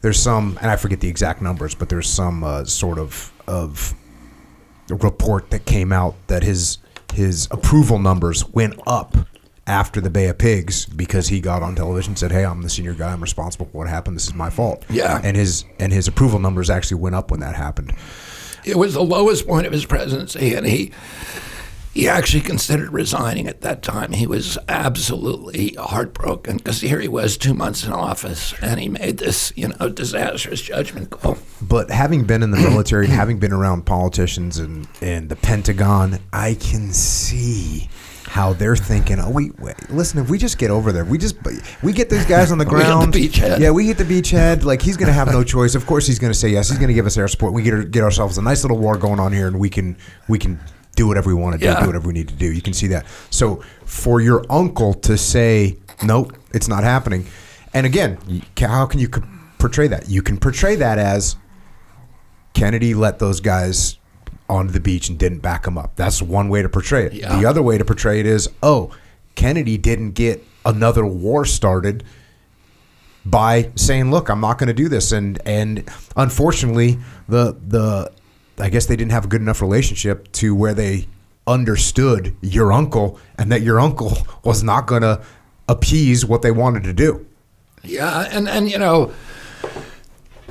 there's some, and I forget the exact numbers, but there's some uh, sort of of report that came out that his his approval numbers went up after the Bay of Pigs because he got on television and said, "Hey, I'm the senior guy. I'm responsible for what happened. This is my fault." Yeah. And his and his approval numbers actually went up when that happened. It was the lowest point of his presidency, and he he actually considered resigning at that time. He was absolutely heartbroken because here he was two months in office, and he made this you know disastrous judgment call. But having been in the military, and having been around politicians and and the Pentagon, I can see how they're thinking. Oh, wait, wait, listen. If we just get over there, we just we get these guys on the We the ground. beachhead. Yeah, we hit the beachhead. Like he's gonna have no choice. Of course, he's gonna say yes. He's gonna give us air support. We get get ourselves a nice little war going on here, and we can we can do whatever we want to do, Yeah. do whatever we need to do. You can see that. So for your uncle to say nope, it's not happening, and again, how can you portray that? You can portray that as Kennedy let those guys onto the beach and didn't back them up. That's one way to portray it. Yeah. The other way to portray it is, oh, Kennedy didn't get another war started by saying, "Look, I'm not going to do this." And and unfortunately, the the I guess they didn't have a good enough relationship to where they understood your uncle and that your uncle was not going to appease what they wanted to do. Yeah, and and you know,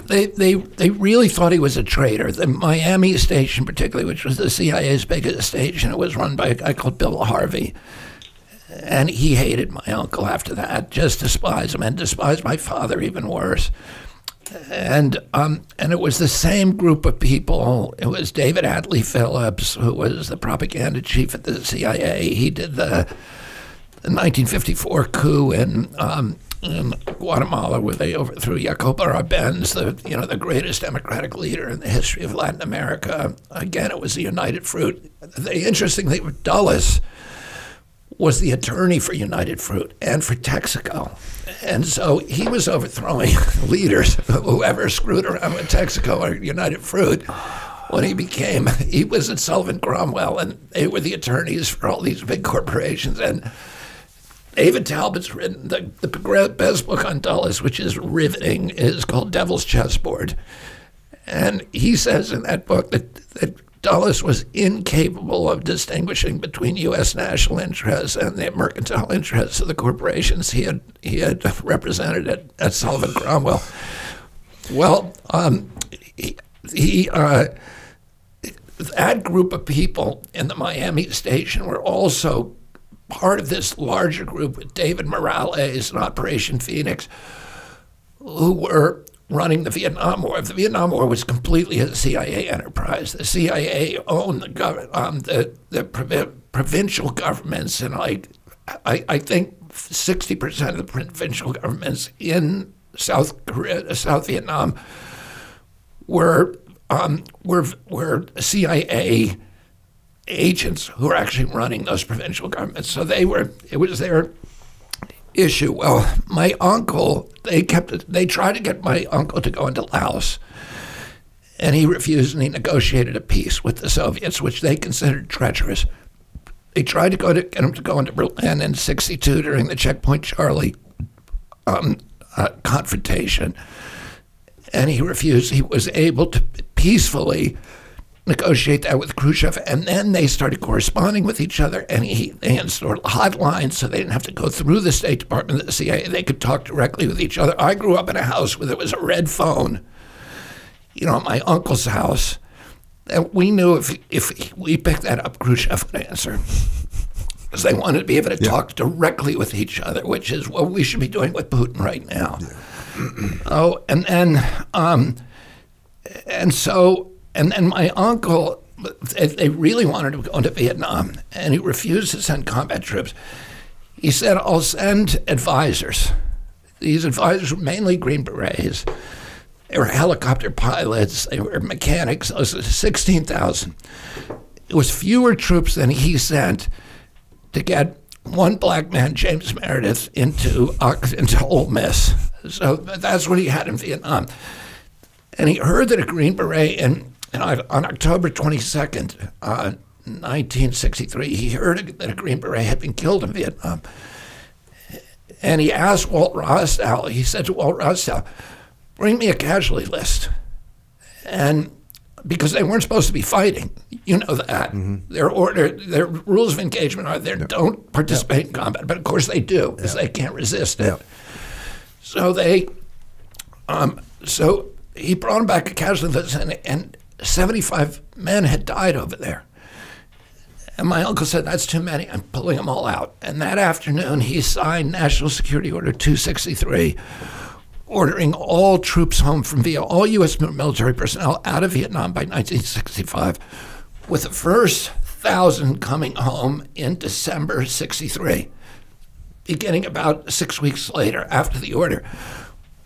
they they they really thought he was a traitor. The Miami station, particularly, which was the CIA's biggest station, it was run by a guy called Bill Harvey, and he hated my uncle after that, just despised him, and despised my father even worse. And um, and it was the same group of people. It was David Atlee Phillips, who was the propaganda chief at the CIA. He did the the 1954 coup in, um, in Guatemala, where they overthrew Jacobo Arbenz, the you know the greatest democratic leader in the history of Latin America. Again, it was the United Fruit. The interesting thing with Dulles was the attorney for United Fruit and for Texaco. And so he was overthrowing leaders, whoever screwed around with Texaco or United Fruit. When he became, he was at Sullivan Cromwell, and they were the attorneys for all these big corporations. And David Talbot's written the, the best book on Dulles, which is riveting, is called Devil's Chessboard. And he says in that book that, that Dulles was incapable of distinguishing between U.S. national interests and the mercantile interests of the corporations he had he had represented at, at Sullivan Cromwell. Well, um, he, he uh, that group of people in the Miami station were also part of this larger group with David Morales and Operation Phoenix, who were running the Vietnam War. The Vietnam War was completely a CIA enterprise. The CIA owned the gov- um, the, the provi- provincial governments, and like I, I think sixty percent of the provincial governments in South Korea, South Vietnam, were um, were were CIA agents who were actually running those provincial governments. So they were. It was their issue. Well, my uncle, they kept, they tried to get my uncle to go into Laos, and he refused, and he negotiated a peace with the Soviets, which they considered treacherous. They tried to go to get him to go into Berlin in '62 during the Checkpoint Charlie um, uh, confrontation, and he refused. He was able to peacefully negotiate that with Khrushchev, and then they started corresponding with each other, and he, they installed hotlines so they didn't have to go through the State Department, the CIA. They could talk directly with each other. I grew up in a house where there was a red phone, you know, at my uncle's house, and we knew if if we picked that up, Khrushchev would answer. Because they wanted to be able to yeah. talk directly with each other, which is what we should be doing with Putin right now. Yeah. oh, and then, um, and so and then my uncle, they really wanted to go into Vietnam, and he refused to send combat troops. He said, I'll send advisors. These advisors were mainly Green Berets. They were helicopter pilots, they were mechanics, it was 16,000. It was fewer troops than he sent to get one black man, James Meredith, into, into Ole Miss. So that's what he had in Vietnam. And he heard that a Green Beret in and I, on October 22nd, uh, 1963, he heard that a Green Beret had been killed in Vietnam. And he asked Walt Rostow, he said to Walt Rostow, bring me a casualty list. And because they weren't supposed to be fighting, you know that. Mm-hmm. Their order, their rules of engagement are they yep. don't participate in combat, but of course they do because they can't resist it. So they, um, so he brought him back a casualty list, and, and 75 men had died over there. And my uncle said, That's too many. I'm pulling them all out. And that afternoon, he signed National Security Order 263, ordering all troops home from Vietnam, all U.S. military personnel out of Vietnam by 1965, with the first thousand coming home in December 63, beginning about six weeks later after the order.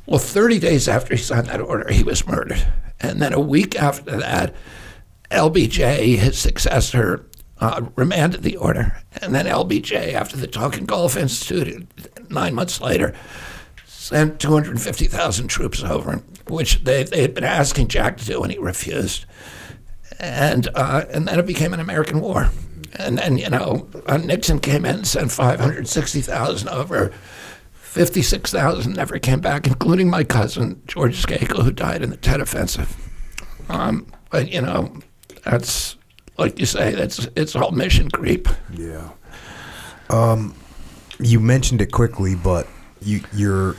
Well, 30 days after he signed that order, he was murdered. And then a week after that, LBJ, his successor, uh, remanded the order. And then LBJ, after the Tonkin Gulf Incident, nine months later, sent 250,000 troops over, which they, they had been asking Jack to do, and he refused. And, uh, and then it became an American war. And then, you know, uh, Nixon came in and sent 560,000 over. 56,000 never came back, including my cousin, George Skakel, who died in the Tet Offensive. Um, but, you know, that's, like you say, that's it's all mission creep. Yeah. Um, you mentioned it quickly, but you, your,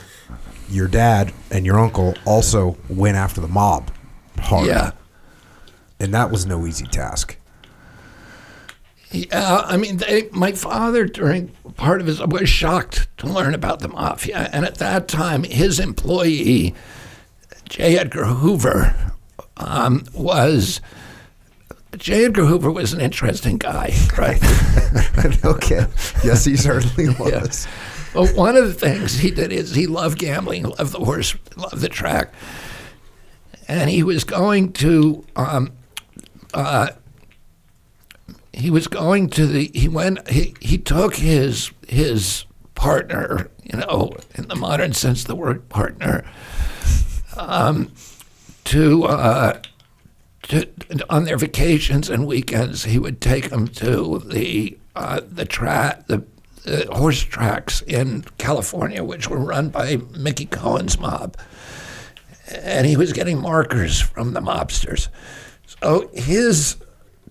your dad and your uncle also went after the mob hard. Yeah. And that was no easy task. Yeah, I mean, they, my father during part of his I was shocked to learn about the mafia, and at that time, his employee, J. Edgar Hoover, um, was. J. Edgar Hoover was an interesting guy, right? okay. Yes, he certainly was. Yeah. Well, one of the things he did is he loved gambling, loved the horse, loved the track, and he was going to um, uh, he was going to the he went he, he took his his partner you know in the modern sense of the word partner um, to uh, to on their vacations and weekends he would take them to the uh, the track the, the horse tracks in California which were run by Mickey Cohen's mob. And he was getting markers from the mobsters. So his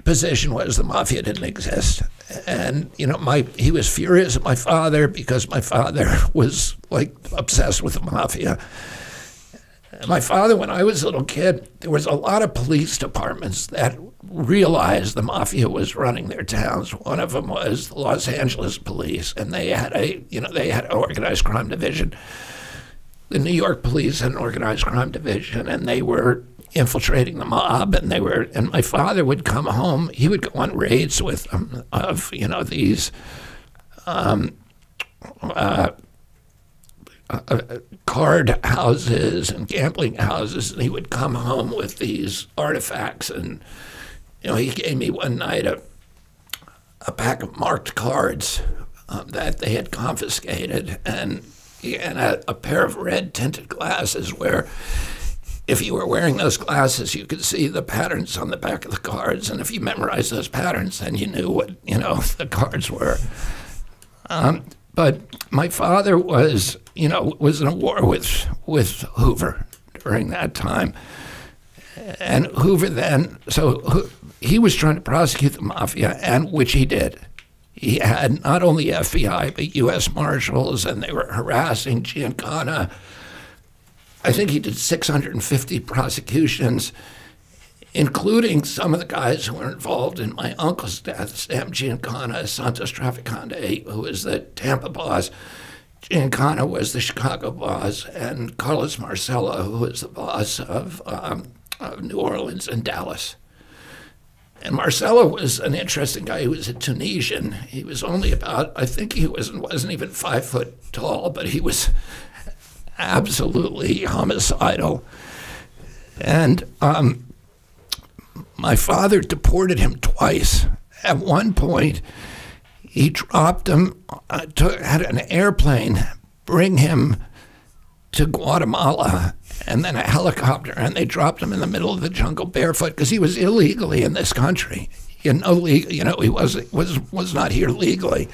position was the mafia didn't exist. And, you know, my he was furious at my father because my father was like obsessed with the mafia. My father, when I was a little kid, there was a lot of police departments that realized the mafia was running their towns. One of them was the Los Angeles police, and they had a, you know, they had an organized crime division. the New York police had an organized crime division, and they were infiltrating the mob, and they were. And my father would come home. He would go on raids with them of you know these. Um, uh, uh, card houses and gambling houses, and he would come home with these artifacts. And you know, he gave me one night a a pack of marked cards um, that they had confiscated, and and a, a pair of red tinted glasses where. If you were wearing those glasses, you could see the patterns on the back of the cards, and if you memorized those patterns, then you knew what you know the cards were. Um, but my father was, you know, was in a war with with Hoover during that time, and Hoover then, so he was trying to prosecute the mafia, and which he did. He had not only FBI but U.S. Marshals, and they were harassing Giancana. I think he did 650 prosecutions including some of the guys who were involved in my uncle's death, Sam Giancana, Santos Traficante, who was the Tampa boss. Giancana was the Chicago boss, and Carlos Marcello, who was the boss of, um, of New Orleans and Dallas. And Marcello was an interesting guy. He was a Tunisian. He was only about, I think he was, wasn't even five foot tall, but he was absolutely homicidal. And um, my father deported him twice. At one point, he dropped him, uh, to, had an airplane bring him to Guatemala and then a helicopter, and they dropped him in the middle of the jungle barefoot because he was illegally in this country. Had no legal, you know, he was was was not here legally.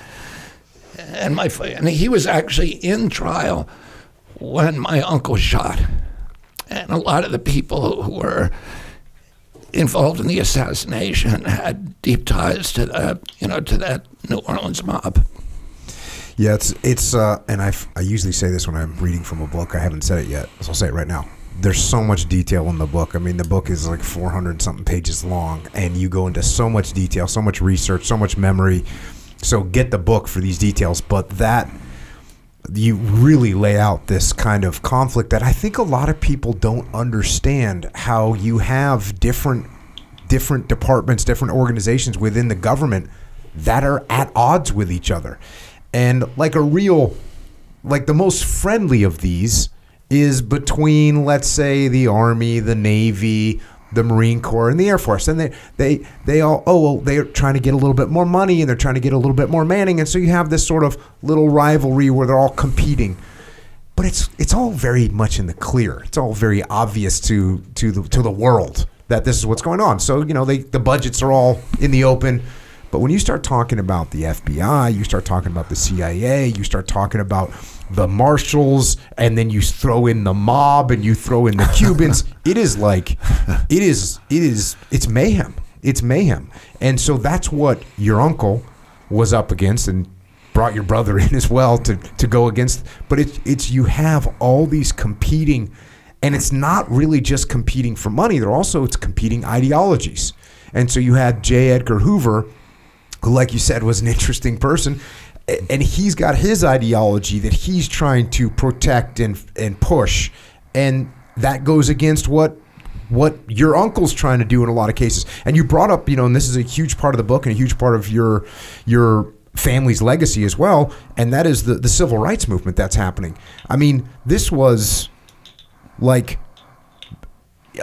And my and he was actually in trial when my uncle shot, and a lot of the people who were involved in the assassination had deep ties to the, you know, to that New Orleans mob. Yeah, it's it's uh, and I I usually say this when I'm reading from a book. I haven't said it yet, so I'll say it right now. There's so much detail in the book. I mean, the book is like 400 something pages long, and you go into so much detail, so much research, so much memory. So get the book for these details, but that you really lay out this kind of conflict that I think a lot of people don't understand how you have different different departments, different organizations within the government that are at odds with each other. And like a real like the most friendly of these is between let's say the army, the navy, the Marine Corps and the Air Force, and they they they all oh well they're trying to get a little bit more money and they're trying to get a little bit more manning, and so you have this sort of little rivalry where they're all competing. But it's it's all very much in the clear. It's all very obvious to to the to the world that this is what's going on. So you know they the budgets are all in the open. But when you start talking about the FBI, you start talking about the CIA, you start talking about the marshals and then you throw in the mob and you throw in the Cubans. it is like it is it is it's mayhem. It's mayhem. And so that's what your uncle was up against and brought your brother in as well to to go against but it's it's you have all these competing and it's not really just competing for money they're also it's competing ideologies and so you had J Edgar Hoover who like you said was an interesting person and he's got his ideology that he's trying to protect and and push, and that goes against what what your uncle's trying to do in a lot of cases. And you brought up, you know, and this is a huge part of the book and a huge part of your your family's legacy as well, and that is the the civil rights movement that's happening. I mean, this was like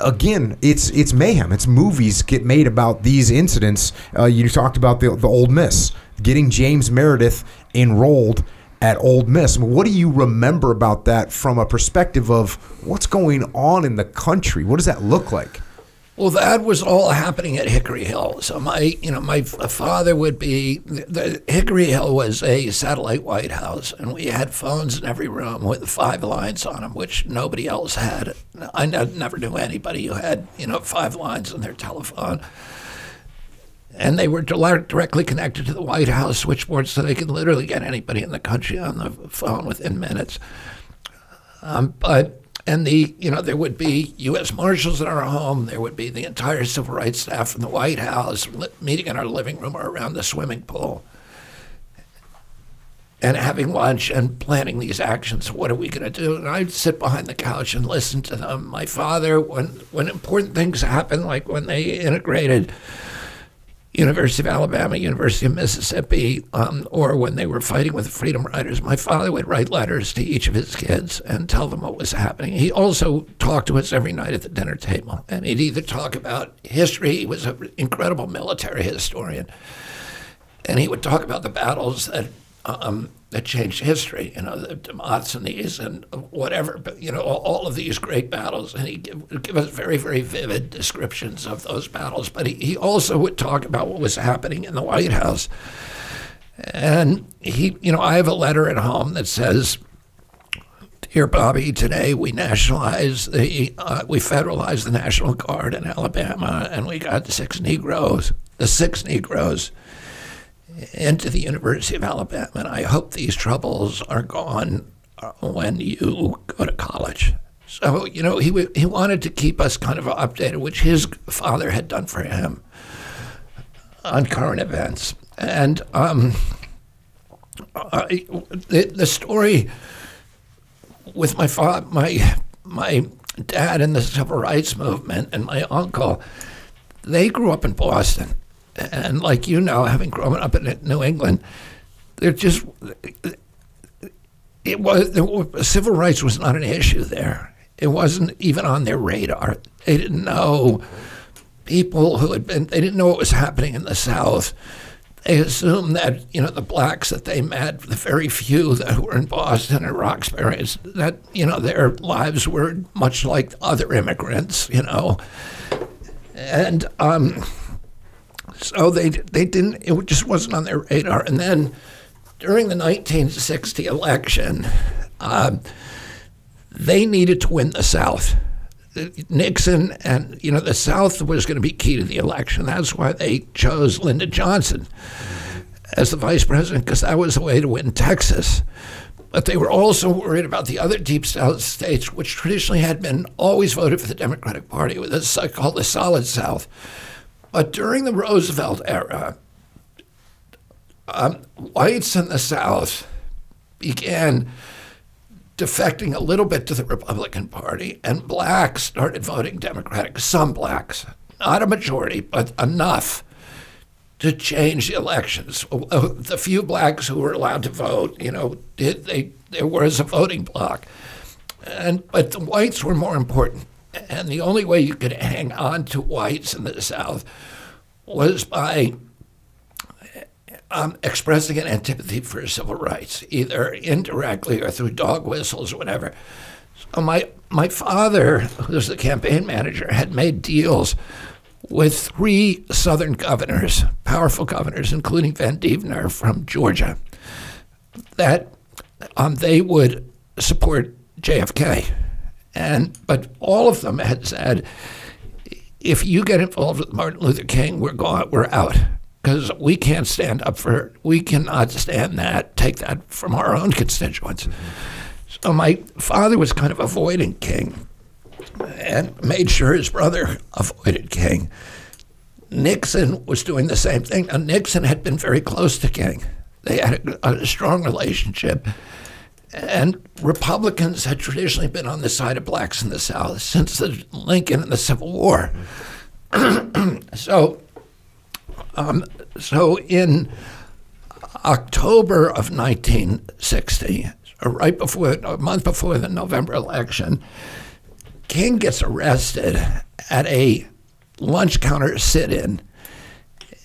again, it's it's mayhem. It's movies get made about these incidents. Uh, you talked about the the Ole Miss getting James Meredith enrolled at Ole Miss. What do you remember about that from a perspective of what's going on in the country? What does that look like? Well, that was all happening at Hickory Hill. So my, you know, my father would be. The, Hickory Hill was a satellite White House, and we had phones in every room with five lines on them, which nobody else had. I never knew anybody who had, you know, five lines on their telephone and they were directly connected to the White House switchboard, so they could literally get anybody in the country on the phone within minutes. Um, but and the you know there would be U.S. Marshals in our home. There would be the entire civil rights staff from the White House meeting in our living room or around the swimming pool. and having lunch and planning these actions. What are we going to do? And I'd sit behind the couch and listen to them. My father, when when important things happened, like when they integrated University of Alabama, University of Mississippi, um, or when they were fighting with the Freedom Riders, my father would write letters to each of his kids and tell them what was happening. He also talked to us every night at the dinner table, and he'd either talk about history. He was an incredible military historian, and he would talk about the battles that um, that changed history, you know, the Demosthenes and whatever, but, you know, all, of these great battles. And he would give us very, very vivid descriptions of those battles. But he, he also would talk about what was happening in the White House. And he, you know, I have a letter at home that says, Dear Bobby, today we nationalized the, uh, we federalized the National Guard in Alabama, and we got six Negroes, the six Negroes into the University of Alabama, and I hope these troubles are gone uh, when you go to college. So, you know, he, he wanted to keep us kind of updated, which his father had done for him on current events. And um, I, the, the story with my father, my, my dad in the civil rights movement and my uncle, they grew up in Boston and like you know, having grown up in New England, they're just it was civil rights was not an issue there. It wasn't even on their radar. They didn't know people who had been. They didn't know what was happening in the South. They assumed that you know the blacks that they met, the very few that were in Boston and Roxbury, that you know their lives were much like other immigrants. You know, and. Um, so they they didn't. It just wasn't on their radar. And then during the 1960 election, uh, they needed to win the South. Nixon and you know the South was going to be key to the election. That's why they chose Lyndon Johnson as the vice president because that was the way to win Texas. But they were also worried about the other deep South states, which traditionally had been always voted for the Democratic Party, with this called the Solid South. But during the Roosevelt era, um, whites in the South began defecting a little bit to the Republican Party, and blacks started voting Democratic. Some blacks, not a majority, but enough to change the elections. The few blacks who were allowed to vote, you know, did they there was a voting bloc, and but the whites were more important. And the only way you could hang on to whites in the South was by um, expressing an antipathy for civil rights, either indirectly or through dog whistles or whatever. So my my father, who was the campaign manager, had made deals with three Southern governors, powerful governors, including Vandiver from Georgia, that um, they would support JFK. And but all of them had said, if you get involved with Martin Luther King, we're gone, we're out because we can't stand up for we cannot stand that take that from our own constituents. So my father was kind of avoiding King and made sure his brother avoided King. Nixon was doing the same thing. And Nixon had been very close to King. They had a, a strong relationship. And Republicans had traditionally been on the side of blacks in the South since the Lincoln and the Civil War. so, um, so in October of 1960, right before a month before the November election, King gets arrested at a lunch counter sit-in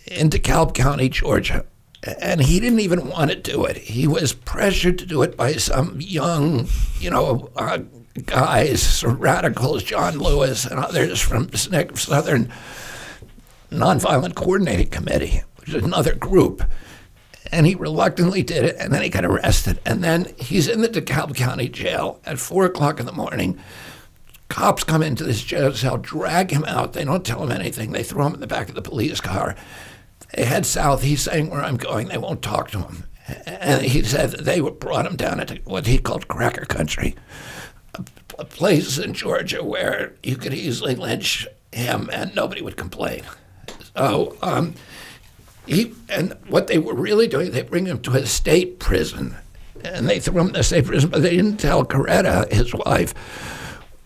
in DeKalb County, Georgia and he didn't even want to do it. He was pressured to do it by some young, you know, uh, guys, radicals, John Lewis and others from SNCC, Southern Nonviolent Coordinating Committee, which is another group. And he reluctantly did it, and then he got arrested. And then he's in the DeKalb County jail at four o'clock in the morning. Cops come into this jail cell, drag him out. They don't tell him anything. They throw him in the back of the police car head south. He's saying where I'm going. They won't talk to him. And he said they brought him down into what he called cracker country, a, place in Georgia where you could easily lynch him and nobody would complain. So um, he and what they were really doing, they bring him to a state prison and they threw him in the state prison, but they didn't tell Coretta, his wife,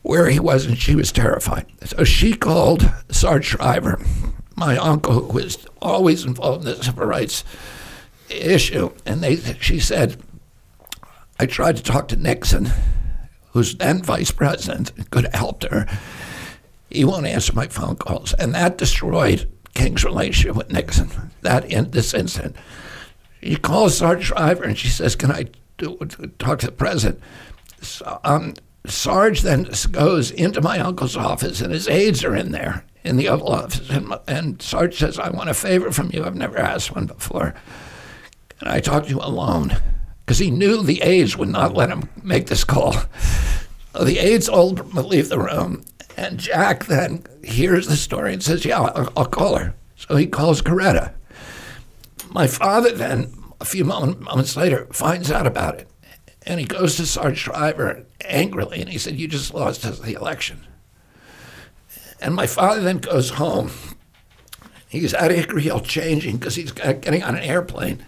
where he was, and she was terrified. So she called Sarge Shriver, my uncle, who was always involved in the civil rights issue, and they, she said, I tried to talk to Nixon, who's then vice president, could have helped her. He won't answer my phone calls, and that destroyed King's relationship with Nixon. That in this incident, she calls Sarge Shriver and she says, "Can I do, talk to the president?" So, um, Sarge then goes into my uncle's office, and his aides are in there in the Oval Office. And, and Sarge says, I want a favor from you. I've never asked one before. And I talk to you alone because he knew the aides would not let him make this call. The aides all leave the room, and Jack then hears the story and says, Yeah, I'll, I'll call her. So he calls Coretta. My father then, a few moments later, finds out about it. And he goes to Sarge Shriver angrily and he said, You just lost us the election. And my father then goes home. He's at Hickory Hill changing because he's getting on an airplane.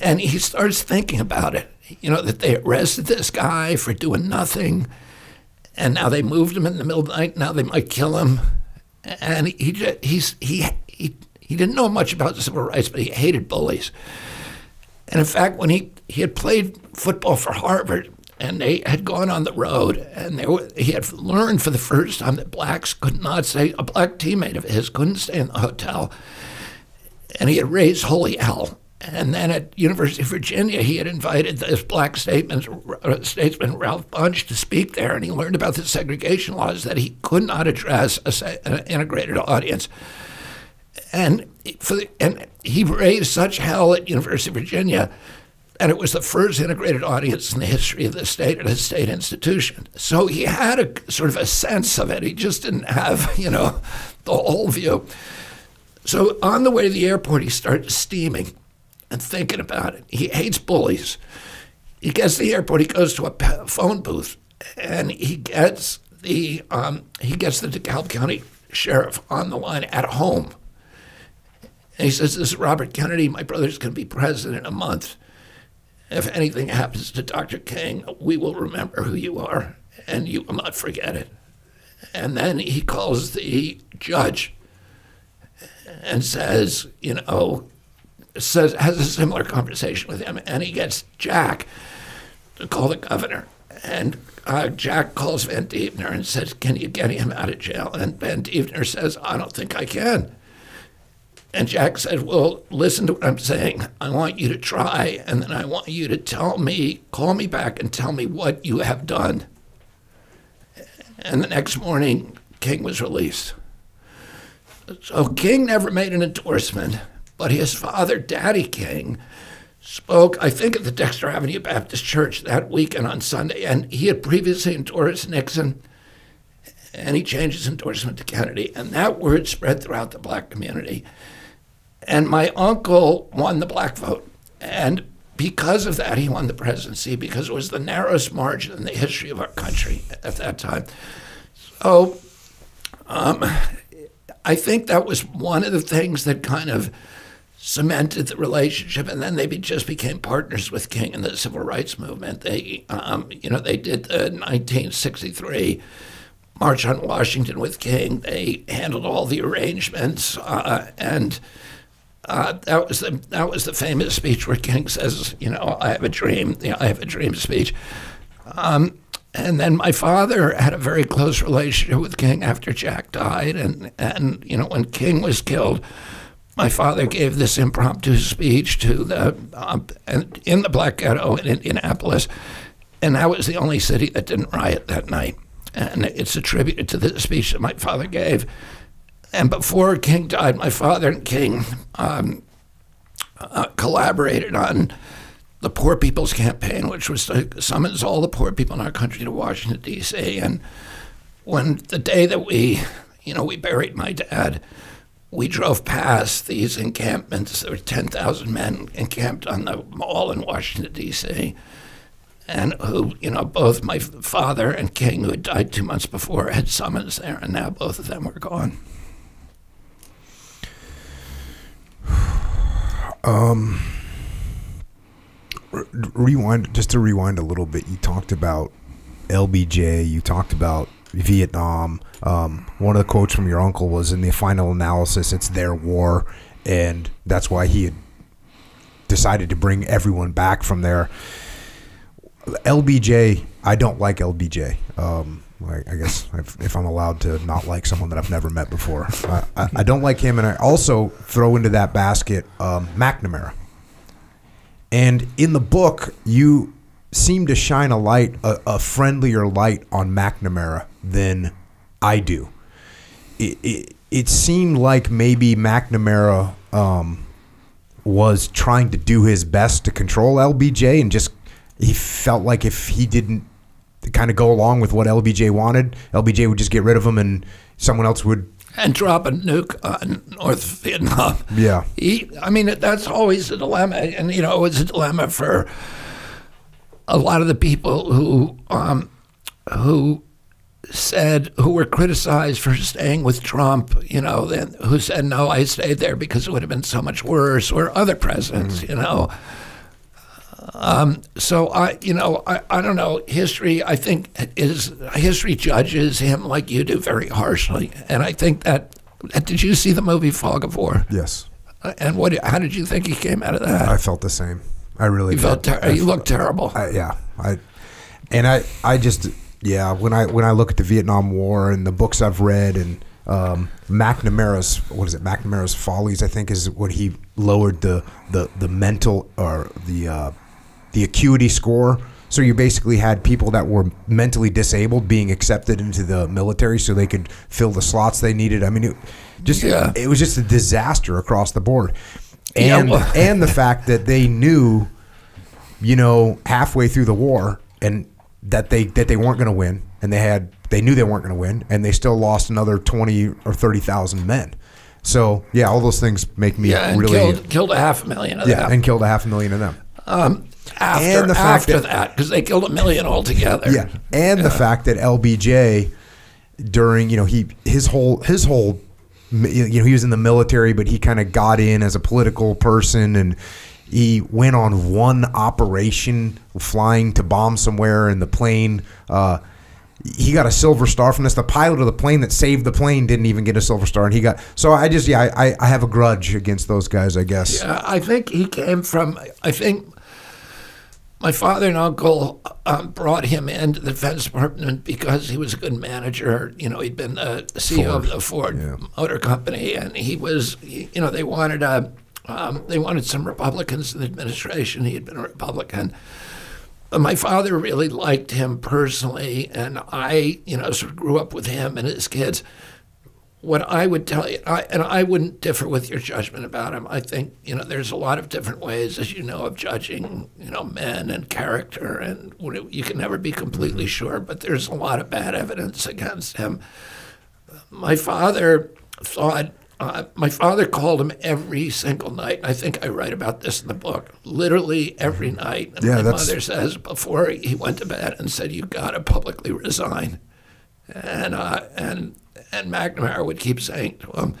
And he starts thinking about it. You know, that they arrested this guy for doing nothing. And now they moved him in the middle of the night. Now they might kill him. And he, he, he's, he, he, he didn't know much about civil rights, but he hated bullies. And in fact, when he, he had played football for Harvard, and they had gone on the road, and were, he had learned for the first time that blacks could not stay. A black teammate of his couldn't stay in the hotel, and he had raised holy hell. And then at University of Virginia, he had invited this black statesman Ralph Bunche to speak there, and he learned about the segregation laws that he could not address an integrated audience. And for the, and he raised such hell at University of Virginia and it was the first integrated audience in the history of the state at a state institution. So he had a sort of a sense of it. He just didn't have, you know, the whole view. So on the way to the airport, he starts steaming and thinking about it. He hates bullies. He gets to the airport. He goes to a phone booth, and he gets the um, he gets the DeKalb County sheriff on the line at home. And he says, "This is Robert Kennedy. My brother's going to be president in a month." If anything happens to Dr. King, we will remember who you are and you will not forget it. And then he calls the judge and says, you know, says has a similar conversation with him, and he gets Jack to call the governor. And uh, Jack calls Vandiver and says, "Can you get him out of jail?" And Vandiver says, "I don't think I can." And Jack said, Well, listen to what I'm saying. I want you to try, and then I want you to tell me, call me back and tell me what you have done. And the next morning, King was released. So King never made an endorsement, but his father, Daddy King, spoke, I think, at the Dexter Avenue Baptist Church that weekend on Sunday, and he had previously endorsed Nixon, and he changed his endorsement to Kennedy, and that word spread throughout the black community. And my uncle won the black vote. And because of that, he won the presidency because it was the narrowest margin in the history of our country at that time. So um, I think that was one of the things that kind of cemented the relationship, and then they be, just became partners with King in the civil rights movement. They, um, you know, they did the 1963 March on Washington with King. They handled all the arrangements, uh, and uh, that was the that was the famous speech where King says, you know, I have a dream, you know, I have a dream speech. Um, and then my father had a very close relationship with King after Jack died, and and you know when King was killed, my father gave this impromptu speech to the um, in the Black Ghetto in Indianapolis, and that was the only city that didn't riot that night, and it's attributed to the speech that my father gave. And before King died, my father and King um, uh, collaborated on the Poor People's Campaign, which was to summons all the poor people in our country to Washington, D.C. And when the day that we, you know, we buried my dad, we drove past these encampments. There were 10,000 men encamped on the mall in Washington, D.C., and who, you know, both my father and King, who had died two months before, had summons there, and now both of them were gone. Um, re- rewind just to rewind a little bit. You talked about LBJ. You talked about Vietnam. Um, one of the quotes from your uncle was, "In the final analysis, it's their war," and that's why he had decided to bring everyone back from there. LBJ, I don't like LBJ. Um, I, I guess if, if I'm allowed to not like someone that I've never met before, I, I, I don't like him, and I also throw into that basket um, McNamara. And in the book, you seem to shine a light, a, a friendlier light on McNamara than I do. It, it, it seemed like maybe McNamara um, was trying to do his best to control LBJ and just he felt like if he didn't kind of go along with what LBJ wanted, LBJ would just get rid of him and someone else would. and drop a nuke on North Vietnam. Yeah. He, I mean, that's always a dilemma, and you know, it was a dilemma for a lot of the people who um, who said who were criticized for staying with Trump. You know, then who said no, I stayed there because it would have been so much worse, or other presidents. You know. Um, so I, you know, I, I don't know. History, I think, is history judges him like you do very harshly, and I think that. Did you see the movie Fog of War? Yes. And what? How did you think he came out of that? I felt the same. I really he felt. Ter- he looked terrible. I, yeah, I and I I just yeah when I when I look at the Vietnam War and the books I've read and um, McNamara's what is it McNamara's Follies I think is what he lowered the the the mental or the uh, the acuity score. So you basically had people that were mentally disabled being accepted into the military so they could fill the slots they needed. I mean, it just Yeah. it was just a disaster across the board. And well- and the fact that they knew you know, halfway through the war, and that they that they weren't going to win, and they had they knew they weren't going to win, and they still lost another twenty or thirty thousand men. So yeah, all those things make me yeah, really killed, killed a half a million of yeah, them. and killed a half a million of them. um, after and the fact after that- because they killed a million altogether. Yeah, and the fact that LBJ during you know he his whole his whole you know he was in the military, but he kind of got in as a political person and. He went on one operation, flying to bomb somewhere, and the plane. Uh, he got a silver star from this. The pilot of the plane that saved the plane didn't even get a silver star, and he got. So I just, yeah, I- I have a grudge against those guys. I guess. Yeah, I think he came from. I think my father and uncle um, brought him into the Defense Department because he was a good manager. You know, he'd been the CEO of the Ford yeah. Motor Company, and he was. You know, they wanted a. Um, they wanted some Republicans in the administration. He had been a Republican. But my father really liked him personally, and I, you know, sort of grew up with him and his kids what I would tell you, I, and I wouldn't differ with your judgment about him. I think you know there's a lot of different ways, as you know, of judging you know men and character, and you can never be completely sure. But there's a lot of bad evidence against him. My father thought. Uh, my father called him every single night. I think I write about this in the book. Literally every night. And Yeah, my that's- mother says before he went to bed and said, "You got to publicly resign." and uh, and and McNamara would keep saying to him,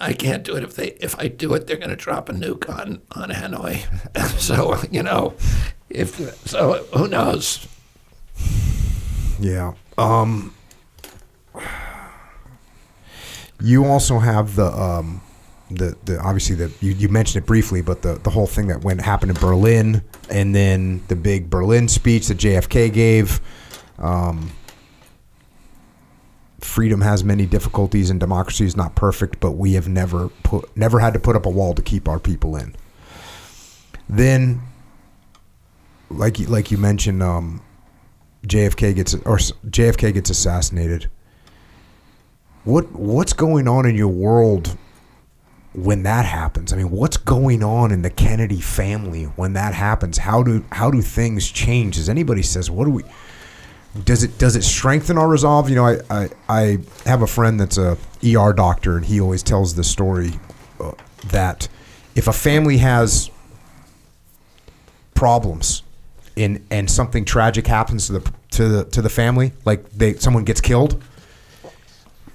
"I can't do it. If they if I do it, they're going to drop a nuke on on Hanoi." so you know, if so, who knows? Yeah. Um, you also have the um, the the obviously the you, you mentioned it briefly, but the the whole thing that went happened in Berlin, and then the big Berlin speech that JFK gave. Um, freedom has many difficulties, and democracy is not perfect, but we have never put never had to put up a wall to keep our people in. Then, like you, like you mentioned, um, JFK gets or JFK gets assassinated. What what's going on in your world when that happens? I mean, what's going on in the Kennedy family when that happens? How do how do things change? As anybody says, what do we? Does it does it strengthen our resolve? You know, I I, I have a friend that's a ER doctor, and he always tells the story uh, that if a family has problems and and something tragic happens to the to the to the family like they someone gets killed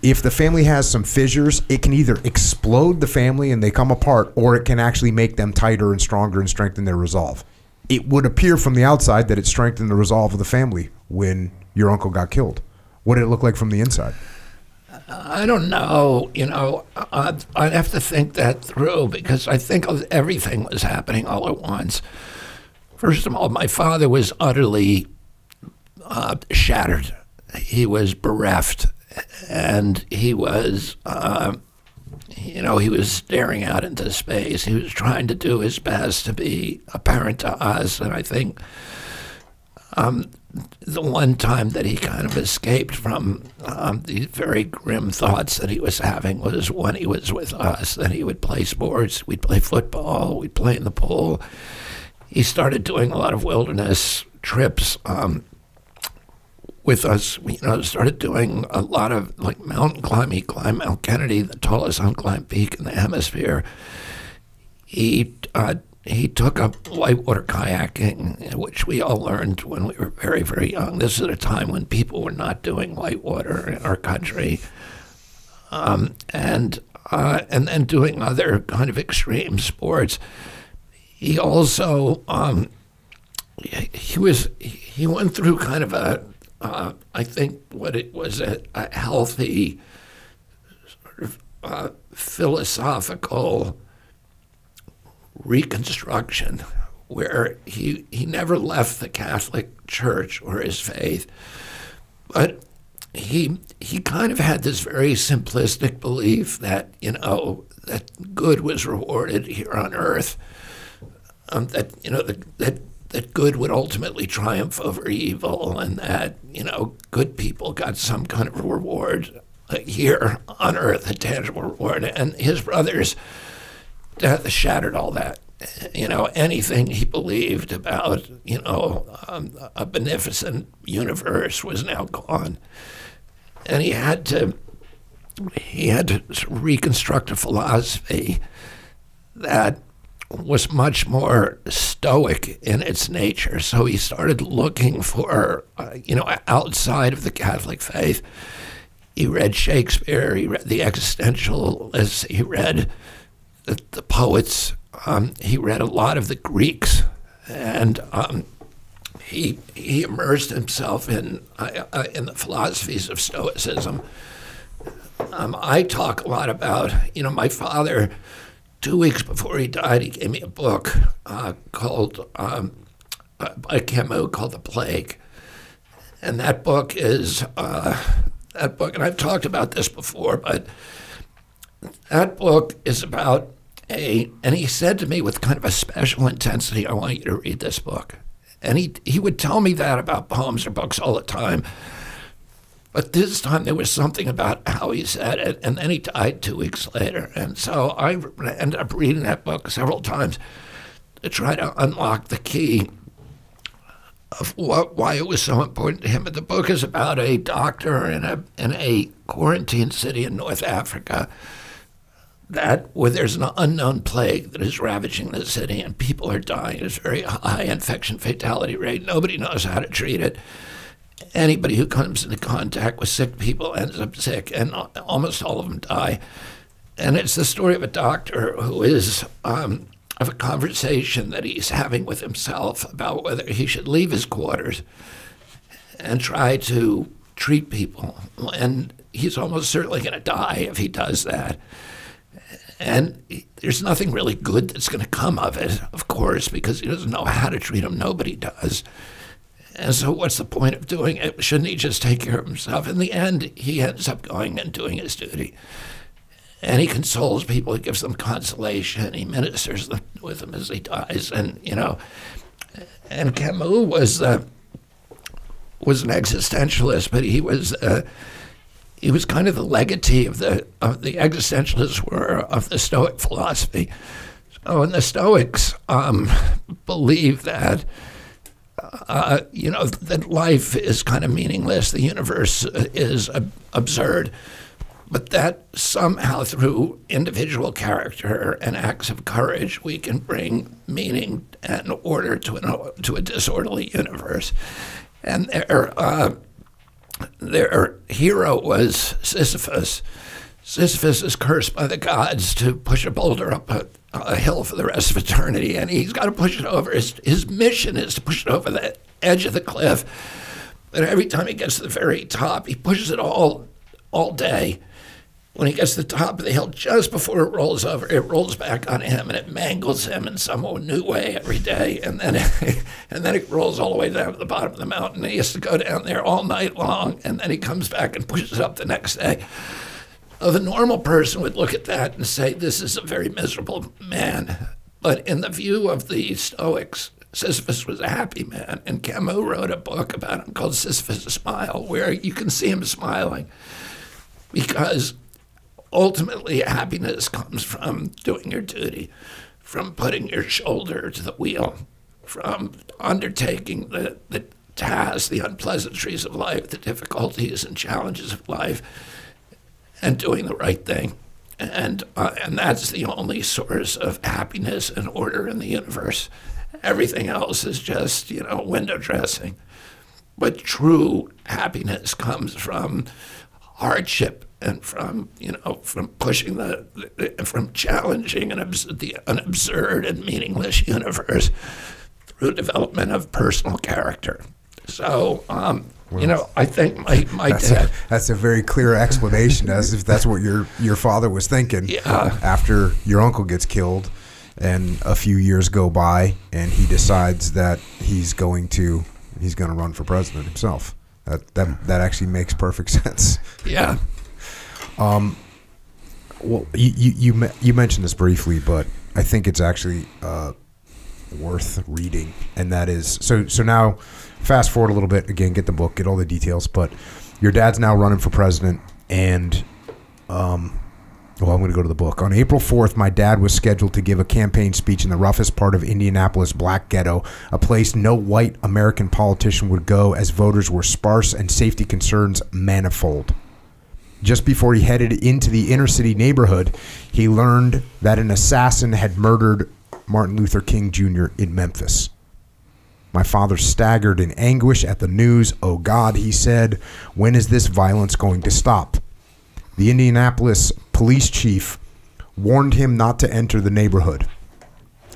if the family has some fissures it can either explode the family and they come apart or it can actually make them tighter and stronger and strengthen their resolve it would appear from the outside that it strengthened the resolve of the family when your uncle got killed. What did it look like from the inside? I don't know. You know, I'd, I'd have to think that through because I think everything was happening all at once. First of all, my father was utterly uh, shattered. He was bereft, and he was, uh, you know, he was staring out into space. He was trying to do his best to be a parent to us, and I think um, the one time that he kind of escaped from um, these very grim thoughts that he was having was when he was with us. That he would play sports, we'd play football, we'd play in the pool. He started doing a lot of wilderness trips um, with us. We, you know, started doing a lot of like mountain climbing. He climbed Mount Kennedy, the tallest unclimbed peak in the hemisphere. He uh, he took up whitewater kayaking, which we all learned when we were very, very young. This is a time when people were not doing whitewater in our country, um, and uh, and then doing other kind of extreme sports. He also um, he was he went through kind of a uh, I think what it was a, a healthy sort of uh, philosophical reconstruction where he, he never left the Catholic Church or his faith, but he he kind of had this very simplistic belief that you know that good was rewarded here on earth, um, that you know that, that that good would ultimately triumph over evil, and that you know good people got some kind of reward here on earth, a tangible reward, and his brothers shattered all that. You know, anything he believed about, you know, um, a beneficent universe was now gone. And he had to, he had to reconstruct a philosophy that was much more stoic in its nature. So he started looking for, uh, you know, outside of the Catholic faith. He read Shakespeare, he read the existentialists, he read the, the poets. Um, he read a lot of the Greeks, and um, he he immersed himself in uh, uh, in the philosophies of Stoicism. Um, I talk a lot about you know my father. Two weeks before he died, he gave me a book uh, called um, by Camus called The Plague, and that book is uh, that book. And I've talked about this before, but that book is about a, and he said to me with kind of a special intensity, I want you to read this book. And he, he would tell me that about poems or books all the time. But this time there was something about how he said it, and then he died two weeks later. And so I ended up reading that book several times to try to unlock the key of what, why it was so important to him. But the book is about a doctor in a, in a quarantine city in North Africa that where there's an unknown plague that is ravaging the city and people are dying. It's a very high infection fatality rate. Nobody knows how to treat it. Anybody who comes into contact with sick people ends up sick, and almost all of them die. And it's the story of a doctor who is um, of a conversation that he's having with himself about whether he should leave his quarters and try to treat people. And he's almost certainly going to die if he does that. And there's nothing really good that's going to come of it, of course, because he doesn't know how to treat them. Nobody does. And so, what's the point of doing it? Shouldn't he just take care of himself? In the end, he ends up going and doing his duty. And he consoles people, he gives them consolation, he ministers them with them as he dies. And, you know, and Camus was, uh, was an existentialist, but he was. Uh, he was kind of the legatee of the of the existentialists were of the Stoic philosophy. So, and the Stoics um, believe that uh, you know that life is kind of meaningless, the universe is ab- absurd, but that somehow through individual character and acts of courage we can bring meaning and order to an, to a disorderly universe. And there. Uh, their hero was Sisyphus. Sisyphus is cursed by the gods to push a boulder up a, a hill for the rest of eternity, and he's got to push it over. His, his mission is to push it over the edge of the cliff. And every time he gets to the very top, he pushes it all all day. When he gets to the top of the hill, just before it rolls over, it rolls back on him and it mangles him in some new way every day. And then, and then it rolls all the way down to the bottom of the mountain. He has to go down there all night long. And then he comes back and pushes it up the next day. Well, the normal person would look at that and say, This is a very miserable man. But in the view of the Stoics, Sisyphus was a happy man. And Camus wrote a book about him called Sisyphus' Smile, where you can see him smiling because ultimately happiness comes from doing your duty, from putting your shoulder to the wheel, from undertaking the, the tasks, the unpleasantries of life, the difficulties and challenges of life, and doing the right thing. And, uh, and that's the only source of happiness and order in the universe. Everything else is just, you know, window dressing. But true happiness comes from hardship and from you know from pushing the, the from challenging an, the, an absurd and meaningless universe through development of personal character. So um, well, you know, I think my my that's dad. A, that's a very clear explanation, as if that's what your your father was thinking. Yeah. After your uncle gets killed, and a few years go by, and he decides that he's going to he's going to run for president himself. That that that actually makes perfect sense. Yeah. Um. Well, you you you, you mentioned this briefly, but I think it's actually uh, worth reading, and that is so. So now, fast forward a little bit. Again, get the book, get all the details. But your dad's now running for president, and um, well, I'm going to go to the book. On April 4th, my dad was scheduled to give a campaign speech in the roughest part of Indianapolis Black Ghetto, a place no white American politician would go as voters were sparse and safety concerns manifold. Just before he headed into the inner city neighborhood, he learned that an assassin had murdered Martin Luther King Jr. in Memphis. My father staggered in anguish at the news. Oh God, he said, when is this violence going to stop? The Indianapolis police chief warned him not to enter the neighborhood.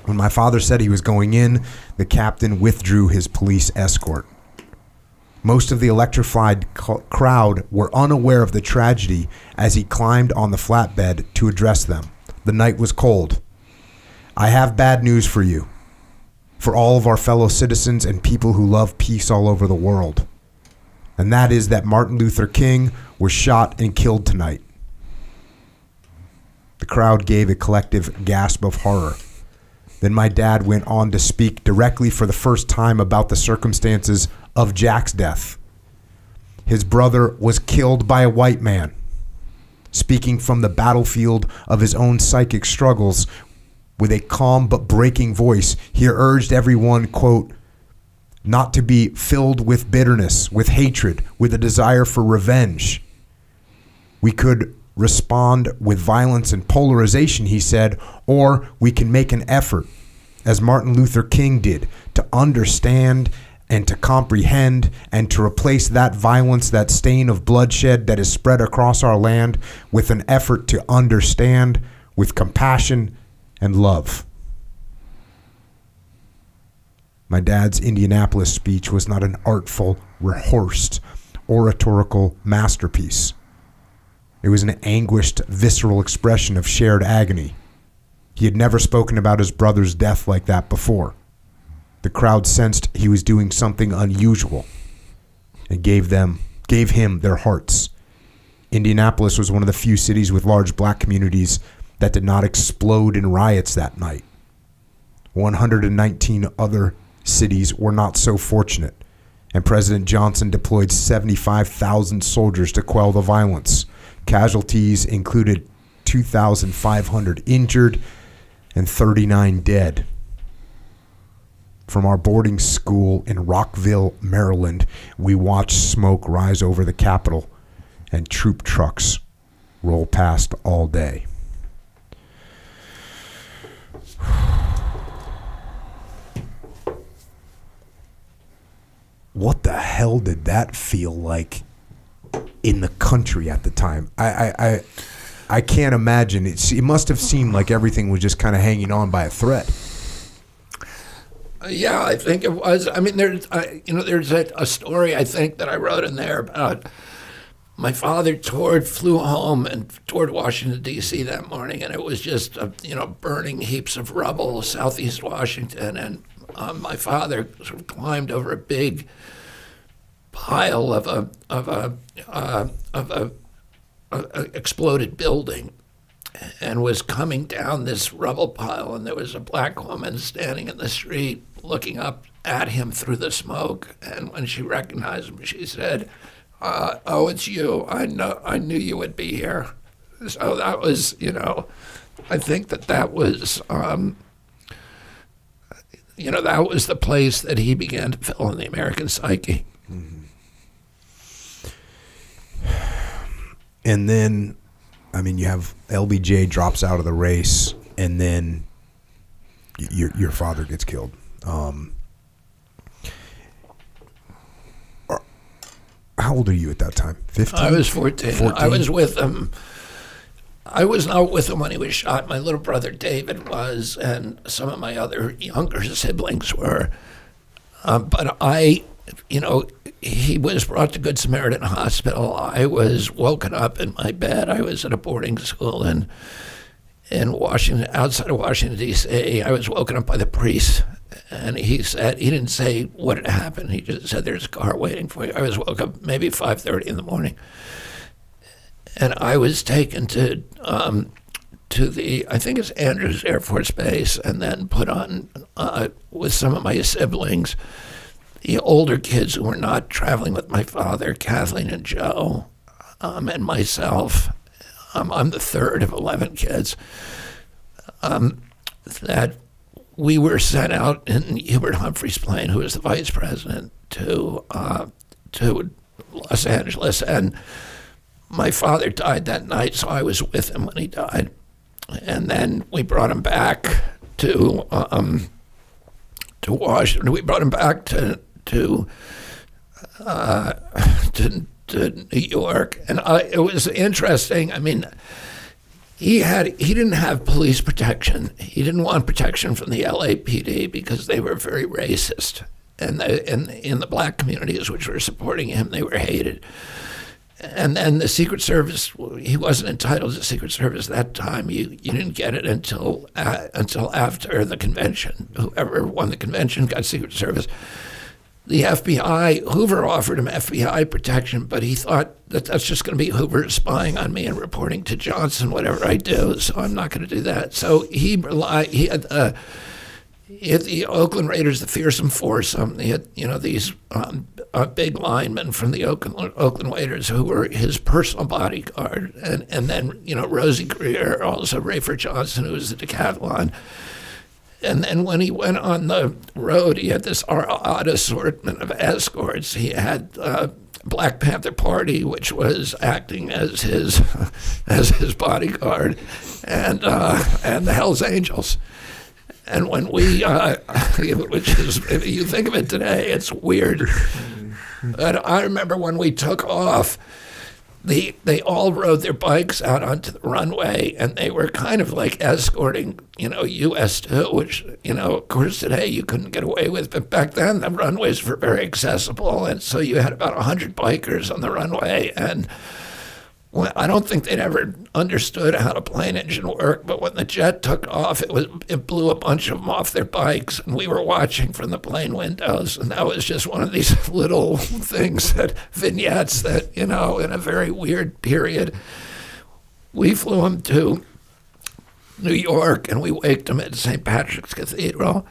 When my father said he was going in, the captain withdrew his police escort. Most of the electrified crowd were unaware of the tragedy as he climbed on the flatbed to address them. The night was cold. I have bad news for you, for all of our fellow citizens and people who love peace all over the world. And that is that Martin Luther King was shot and killed tonight. The crowd gave a collective gasp of horror. Then my dad went on to speak directly for the first time about the circumstances of Jack's death. His brother was killed by a white man. Speaking from the battlefield of his own psychic struggles, with a calm but breaking voice, he urged everyone, quote, not to be filled with bitterness, with hatred, with a desire for revenge. We could respond with violence and polarization, he said, or we can make an effort, as Martin Luther King did, to understand and to comprehend and to replace that violence, that stain of bloodshed that is spread across our land with an effort to understand with compassion and love. My dad's Indianapolis speech was not an artful, rehearsed, oratorical masterpiece. It was an anguished, visceral expression of shared agony. He had never spoken about his brother's death like that before. The crowd sensed he was doing something unusual and gave them gave him their hearts. Indianapolis was one of the few cities with large black communities that did not explode in riots that night. 119 other cities were not so fortunate, and President Johnson deployed 75,000 soldiers to quell the violence. Casualties included 2,500 injured and 39 dead. From our boarding school in Rockville, Maryland, we watched smoke rise over the Capitol and troop trucks roll past all day. What the hell did that feel like in the country at the time? I, I, I I can't imagine. It's, it must have seemed like everything was just kind of hanging on by a thread. Uh, yeah, I think it was. I mean, there's, I, you know, there's a, a story I think that I wrote in there about my father toured, flew home and toured Washington D.C. that morning, and it was just uh, you know burning heaps of rubble, southeast Washington, and um, my father sort of climbed over a big pile of a of a uh, of a, a, a exploded building, and was coming down this rubble pile, and there was a black woman standing in the street looking up at him through the smoke, and when she recognized him, she said uh, oh, it's you. I know. I knew you would be here. So that was, you know, I think that that was, um, you know, that was the place that he began to fill in the American psyche. Mm-hmm. And then, I mean, you have LBJ drops out of the race, and then your your father gets killed. Um, how old are you at that time? 15? I was 14. 14? I was with him. I was not with him when he was shot. My little brother David was, and some of my other younger siblings were. Um, but I, you know, he was brought to Good Samaritan Hospital. I was woken up in my bed. I was at a boarding school in in Washington, outside of Washington D.C. I was woken up by the priest and he said he didn't say what had happened. He just said there's a car waiting for you. I was woke up maybe 5:30 in the morning, and I was taken to um, to the I think it's Andrews Air Force Base, and then put on uh, with some of my siblings, the older kids who were not traveling with my father, Kathleen and Joe, um, and myself. Um, I'm the third of 11 kids. Um, that we were sent out in Hubert Humphrey's plane, who was the vice president, to uh, to Los Angeles, and my father died that night, so I was with him when he died, and then we brought him back to um, to Washington. We brought him back to to uh, to, to New York, and I, it was interesting. I mean he had he didn't have police protection. He didn't want protection from the LAPD because they were very racist, and the, in the black communities which were supporting him, they were hated. And then the Secret Service, he wasn't entitled to Secret Service that time. You you didn't get it until uh, until after the convention. Whoever won the convention got Secret Service the FBI, Hoover offered him FBI protection, but he thought that that's just going to be Hoover spying on me and reporting to Johnson whatever I do. So I'm not going to do that. So he relied. He had, uh, he had the Oakland Raiders, the fearsome foursome. He had you know these um, uh, big linemen from the Oakland, Oakland Raiders who were his personal bodyguard, and and then you know Rosie Grier, also Rafer Johnson, who was the decathlon. And then when he went on the road, he had this odd assortment of escorts. He had uh, Black Panther Party, which was acting as his as his bodyguard, and uh, and the Hell's Angels. And when we, uh, which is, if you think of it today, it's weird. But I remember when we took off they they all rode their bikes out onto the runway and they were kind of like escorting you know us 2 which you know of course today you couldn't get away with but back then the runways were very accessible and so you had about 100 bikers on the runway and well, I don't think they'd ever understood how a plane engine worked, but when the jet took off, it was it blew a bunch of them off their bikes, and we were watching from the plane windows, and that was just one of these little things that vignettes that you know, in a very weird period, we flew them to New York, and we waked them at St. Patrick's Cathedral.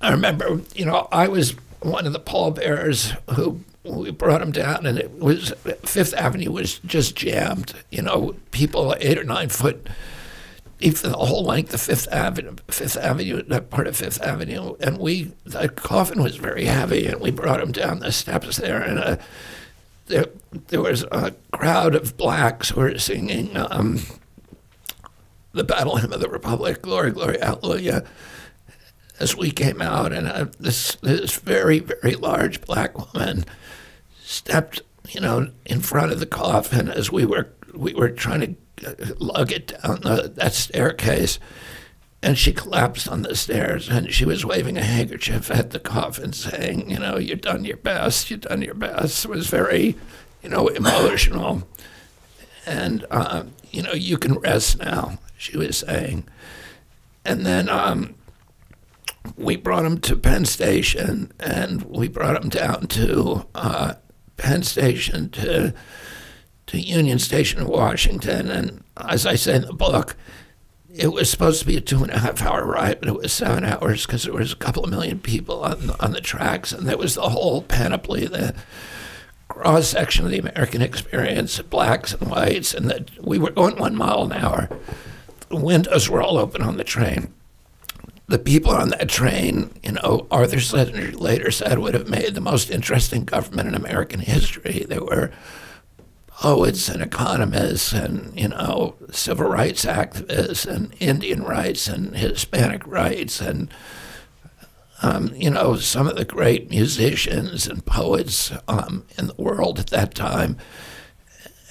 I remember, you know, I was one of the pallbearers who we brought him down, and it was Fifth Avenue was just jammed. You know, people eight or nine foot, even the whole length of Fifth Avenue, Fifth Avenue, that part of Fifth Avenue, and we the coffin was very heavy, and we brought him down the steps there, and uh, there there was a crowd of blacks who were singing um, the Battle Hymn of the Republic, Glory, Glory, Hallelujah as we came out, and uh, this this very very large black woman stepped, you know, in front of the coffin as we were we were trying to lug it down the, that staircase. And she collapsed on the stairs and she was waving a handkerchief at the coffin saying, you know, you've done your best, you've done your best. It was very, you know, emotional. And, uh, you know, you can rest now, she was saying. And then um, we brought him to Penn Station and we brought him down to uh, Penn Station to, to Union Station in Washington. And as I say in the book, it was supposed to be a two and a half hour ride, but it was seven hours because there was a couple of million people on on the tracks, and there was the whole panoply, the cross section of the American experience, blacks and whites, and that we were going one mile an hour. The windows were all open on the train. The people on that train, you know, Arthur Schlesinger later said would have made the most interesting government in American history. They were poets and economists and you know civil rights activists and Indian rights and Hispanic rights and um, you know some of the great musicians and poets um, in the world at that time.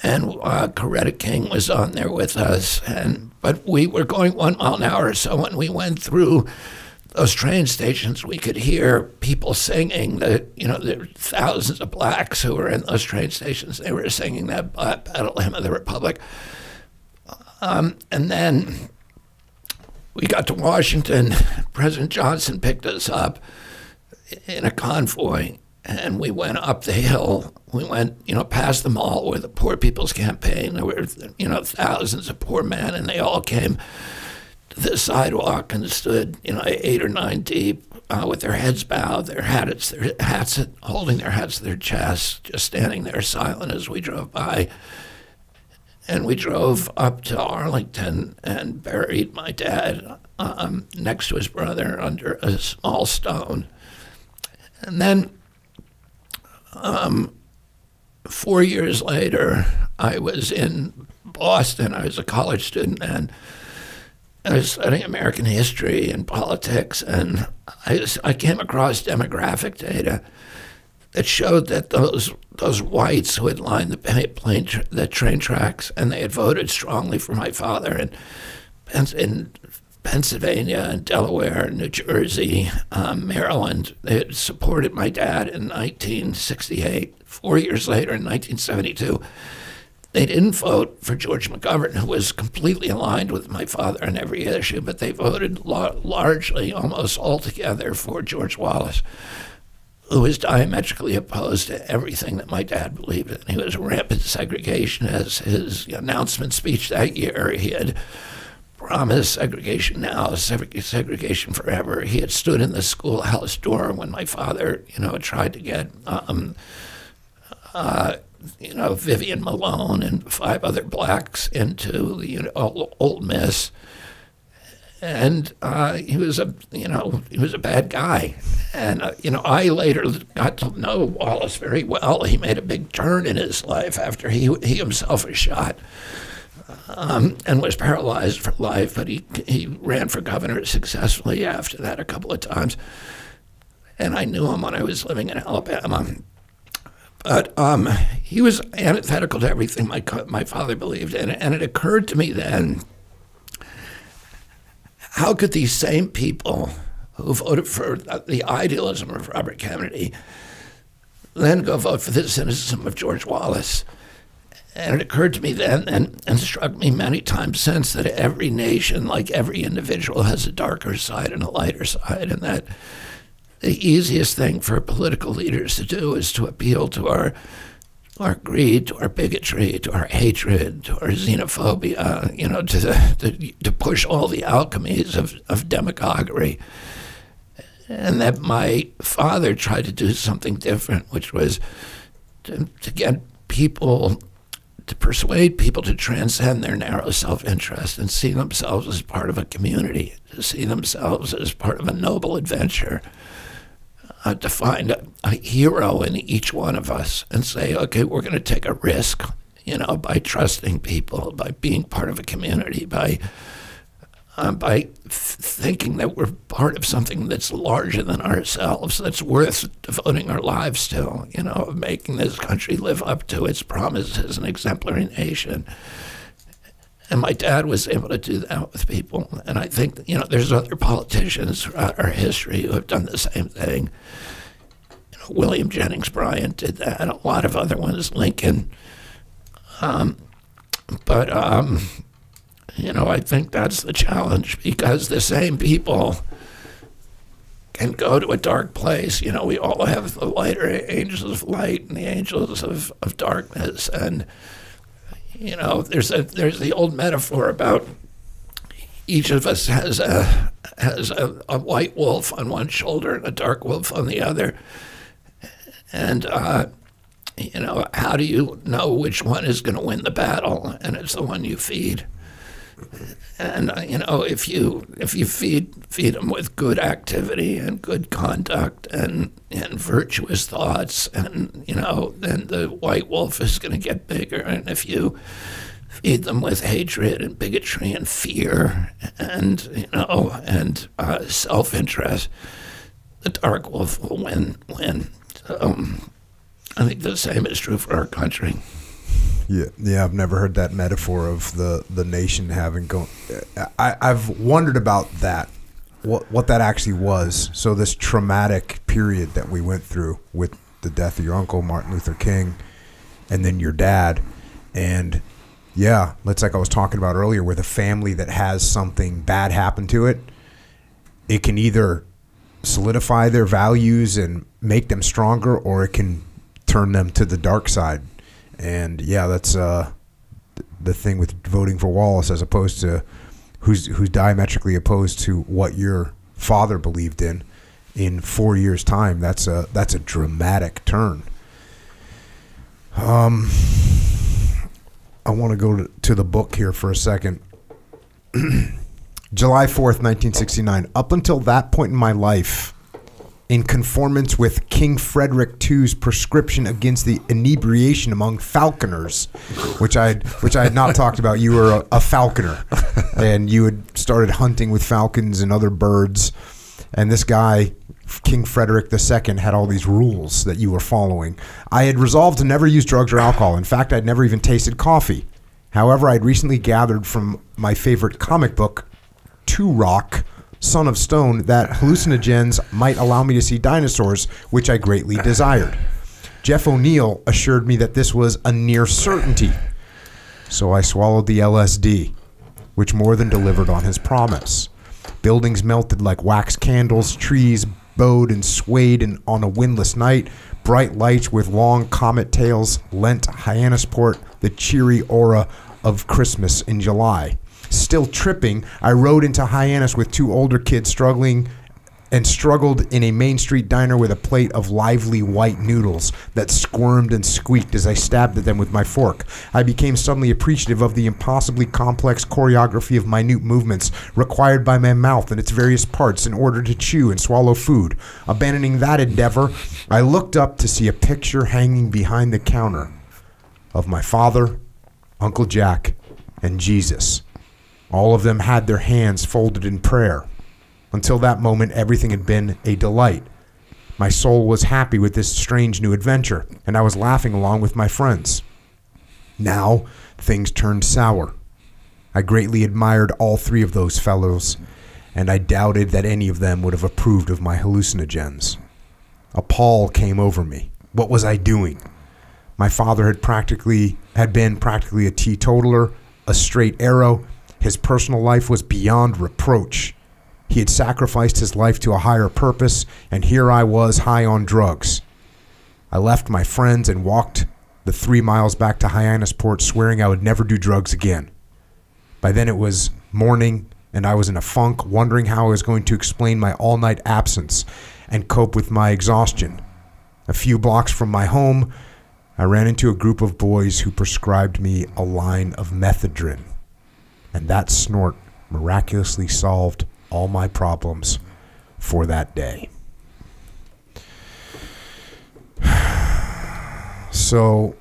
And uh, Coretta King was on there with us, and but we were going one mile an hour. So when we went through those train stations, we could hear people singing. The you know there were thousands of blacks who were in those train stations. They were singing that Battle Hymn of the Republic. Um, and then we got to Washington. President Johnson picked us up in a convoy, and we went up the hill. We went, you know, past the mall where the Poor People's Campaign. There were, you know, thousands of poor men, and they all came to the sidewalk and stood, you know, eight or nine deep uh, with their heads bowed, their hats, their hats, holding their hats to their chests, just standing there silent as we drove by. And we drove up to Arlington and buried my dad um, next to his brother under a small stone. And then um, four years later, I was in Boston. I was a college student and I was studying American history and politics, and I, I came across demographic data that showed that those those whites who had lined the plane the train tracks and they had voted strongly for my father in, in Pennsylvania and Delaware, New Jersey, um, Maryland. They had supported my dad in 1968. Four years later, in 1972 they didn't vote for George McGovern, who was completely aligned with my father on every issue, but they voted la- largely, almost altogether, for George Wallace, who was diametrically opposed to everything that my dad believed in. He was a rampant segregationist. His announcement speech that year, he had promised segregation now, segregation forever. He had stood in the schoolhouse door when my father, you know, tried to get. Um, uh, you know, Vivian Malone and five other blacks into the you know, Ole Miss. And uh, he was a, you know, he was a bad guy. And, uh, you know, I later got to know Wallace very well. He made a big turn in his life after he, he himself was shot um, and was paralyzed for life. But he, he ran for governor successfully after that a couple of times. And I knew him when I was living in Alabama. But um, he was antithetical to everything my my father believed, and and it occurred to me then, how could these same people who voted for the idealism of Robert Kennedy then go vote for the cynicism of George Wallace? And it occurred to me then, and, and struck me many times since, that every nation, like every individual, has a darker side and a lighter side, and that the easiest thing for political leaders to do is to appeal to our our greed, to our bigotry, to our hatred, to our xenophobia, you know, to, to, to push all the alchemies of, of demagoguery. And that my father tried to do something different, which was to, to get people, to persuade people to transcend their narrow self interest and see themselves as part of a community, to see themselves as part of a noble adventure uh, to find a, a, hero in each one of us and say, okay, we're going to take a risk, you know, by trusting people, by being part of a community, by by thinking that we're part of something that's larger than ourselves, that's worth devoting our lives to, you know, making this country live up to its promise as an exemplary nation. And my dad was able to do that with people. And I think, you know, there's other politicians throughout our history who have done the same thing. You know, William Jennings Bryan did that, and a lot of other ones, Lincoln. Um, but, um, you know, I think that's the challenge because the same people can go to a dark place. You know, we all have the lighter angels of light and the angels of, of darkness. And, you know, there's a, there's the old metaphor about each of us has a has a, a white wolf on one shoulder and a dark wolf on the other. And uh, you know, how do you know which one is going to win the battle? And it's the one you feed. And uh, you know, if you if you feed feed them with good activity and good conduct and and virtuous thoughts, and you know, then the white wolf is going to get bigger. And if you feed them with hatred and bigotry and fear and you know and uh, self interest, the dark wolf will win. Win. So, I think the same is true for our country. Yeah, yeah. I've never heard that metaphor of the the nation having gone. I, I've wondered about that, what what that actually was. So this traumatic period that we went through with the death of your uncle Martin Luther King, and then your dad, and yeah, it's like I was talking about earlier, with a family that has something bad happen to it, it can either solidify their values and make them stronger, or it can turn them to the dark side and yeah, that's uh, the thing with voting for Wallace as opposed to who's who's diametrically opposed to what your father believed in. In four years' time, that's a that's a dramatic turn. Um, I want to go to, the book here for a second. July 4th, 1969. Up until that point in my life, in conformance with King Frederick II's prescription against the inebriation among falconers, which I which I had not talked about. You were a, a, falconer, and you had started hunting with falcons and other birds. And this guy, King Frederick II, had all these rules that you were following. I had resolved to never use drugs or alcohol. In fact, I'd never even tasted coffee. However, I'd recently gathered from my favorite comic book, Turok Son of Stone, that hallucinogens might allow me to see dinosaurs, which I greatly desired. Jeff O'Neill assured me that this was a near certainty. So I swallowed the LSD, which more than delivered on his promise. Buildings melted like wax candles, trees bowed and swayed in, on a windless night. Bright lights with long comet tails lent Hyannisport the cheery aura of Christmas in July still tripping, I rode into Hyannis with two older kids struggling and struggled in a Main Street diner with a plate of lively white noodles that squirmed and squeaked as I stabbed at them with my fork. I became suddenly appreciative of the impossibly complex choreography of minute movements required by my mouth and its various parts in order to chew and swallow food. Abandoning that endeavor, I looked up to see a picture hanging behind the counter of my father, Uncle Jack, and Jesus. All of them had their hands folded in prayer. Until that moment, everything had been a delight. My soul was happy with this strange new adventure, and I was laughing along with my friends. Now, things turned sour. I greatly admired all three of those fellows, and I doubted that any of them would have approved of my hallucinogens. A pall came over me. What was I doing? My father had practically had been practically a teetotaler, a straight arrow, his personal life was beyond reproach. He had sacrificed his life to a higher purpose, and here I was high on drugs. I left my friends and walked the three miles back to Hyannisport, swearing I would never do drugs again. By then it was morning, and I was in a funk, wondering how I was going to explain my all night absence and cope with my exhaustion. A few blocks from my home, I ran into a group of boys who prescribed me a line of methadone and that snort miraculously solved all my problems for that day. So,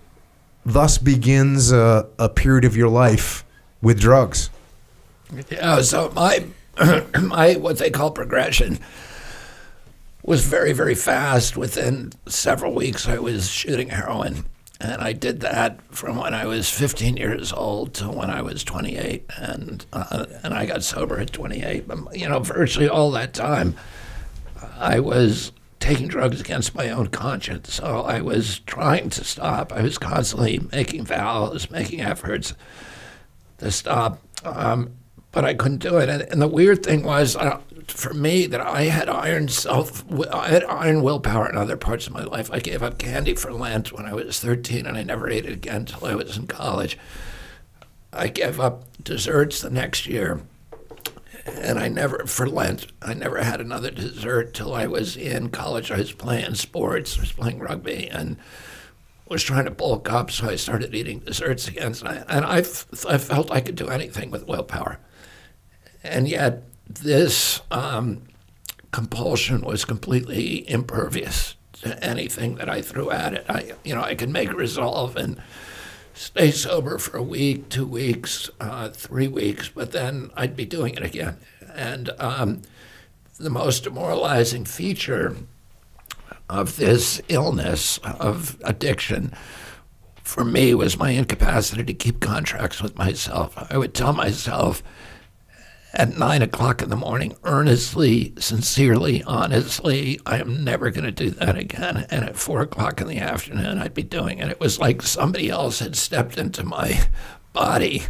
thus begins a, a period of your life with drugs. Yeah, so my my what they call progression was very very fast. Within several weeks, I was shooting heroin, and I did that from when I was 15 years old to when I was 28, and uh, and I got sober at 28. But you know, virtually all that time, I was taking drugs against my own conscience. So I was trying to stop. I was constantly making vows, making efforts to stop, um, but I couldn't do it. And, and the weird thing was, uh, for me, that I had iron self, I had iron willpower in other parts of my life. I gave up candy for Lent when I was 13, and I never ate it again until I was in college. I gave up desserts the next year and I never for Lent I never had another dessert till I was in college. I was playing sports, I was playing rugby, and was trying to bulk up. So I started eating desserts again, and I, and I, I felt I could do anything with willpower, and yet this um, compulsion was completely impervious to anything that I threw at it. I you know I could make a resolve and stay sober for a week, two weeks, uh, three weeks, but then I'd be doing it again. And um, the most demoralizing feature of this illness of addiction for me was my incapacity to keep contracts with myself. I would tell myself, at nine o'clock in the morning, earnestly, sincerely, honestly, I am never going to do that again. And at four o'clock in the afternoon, I'd be doing it. It was like somebody else had stepped into my body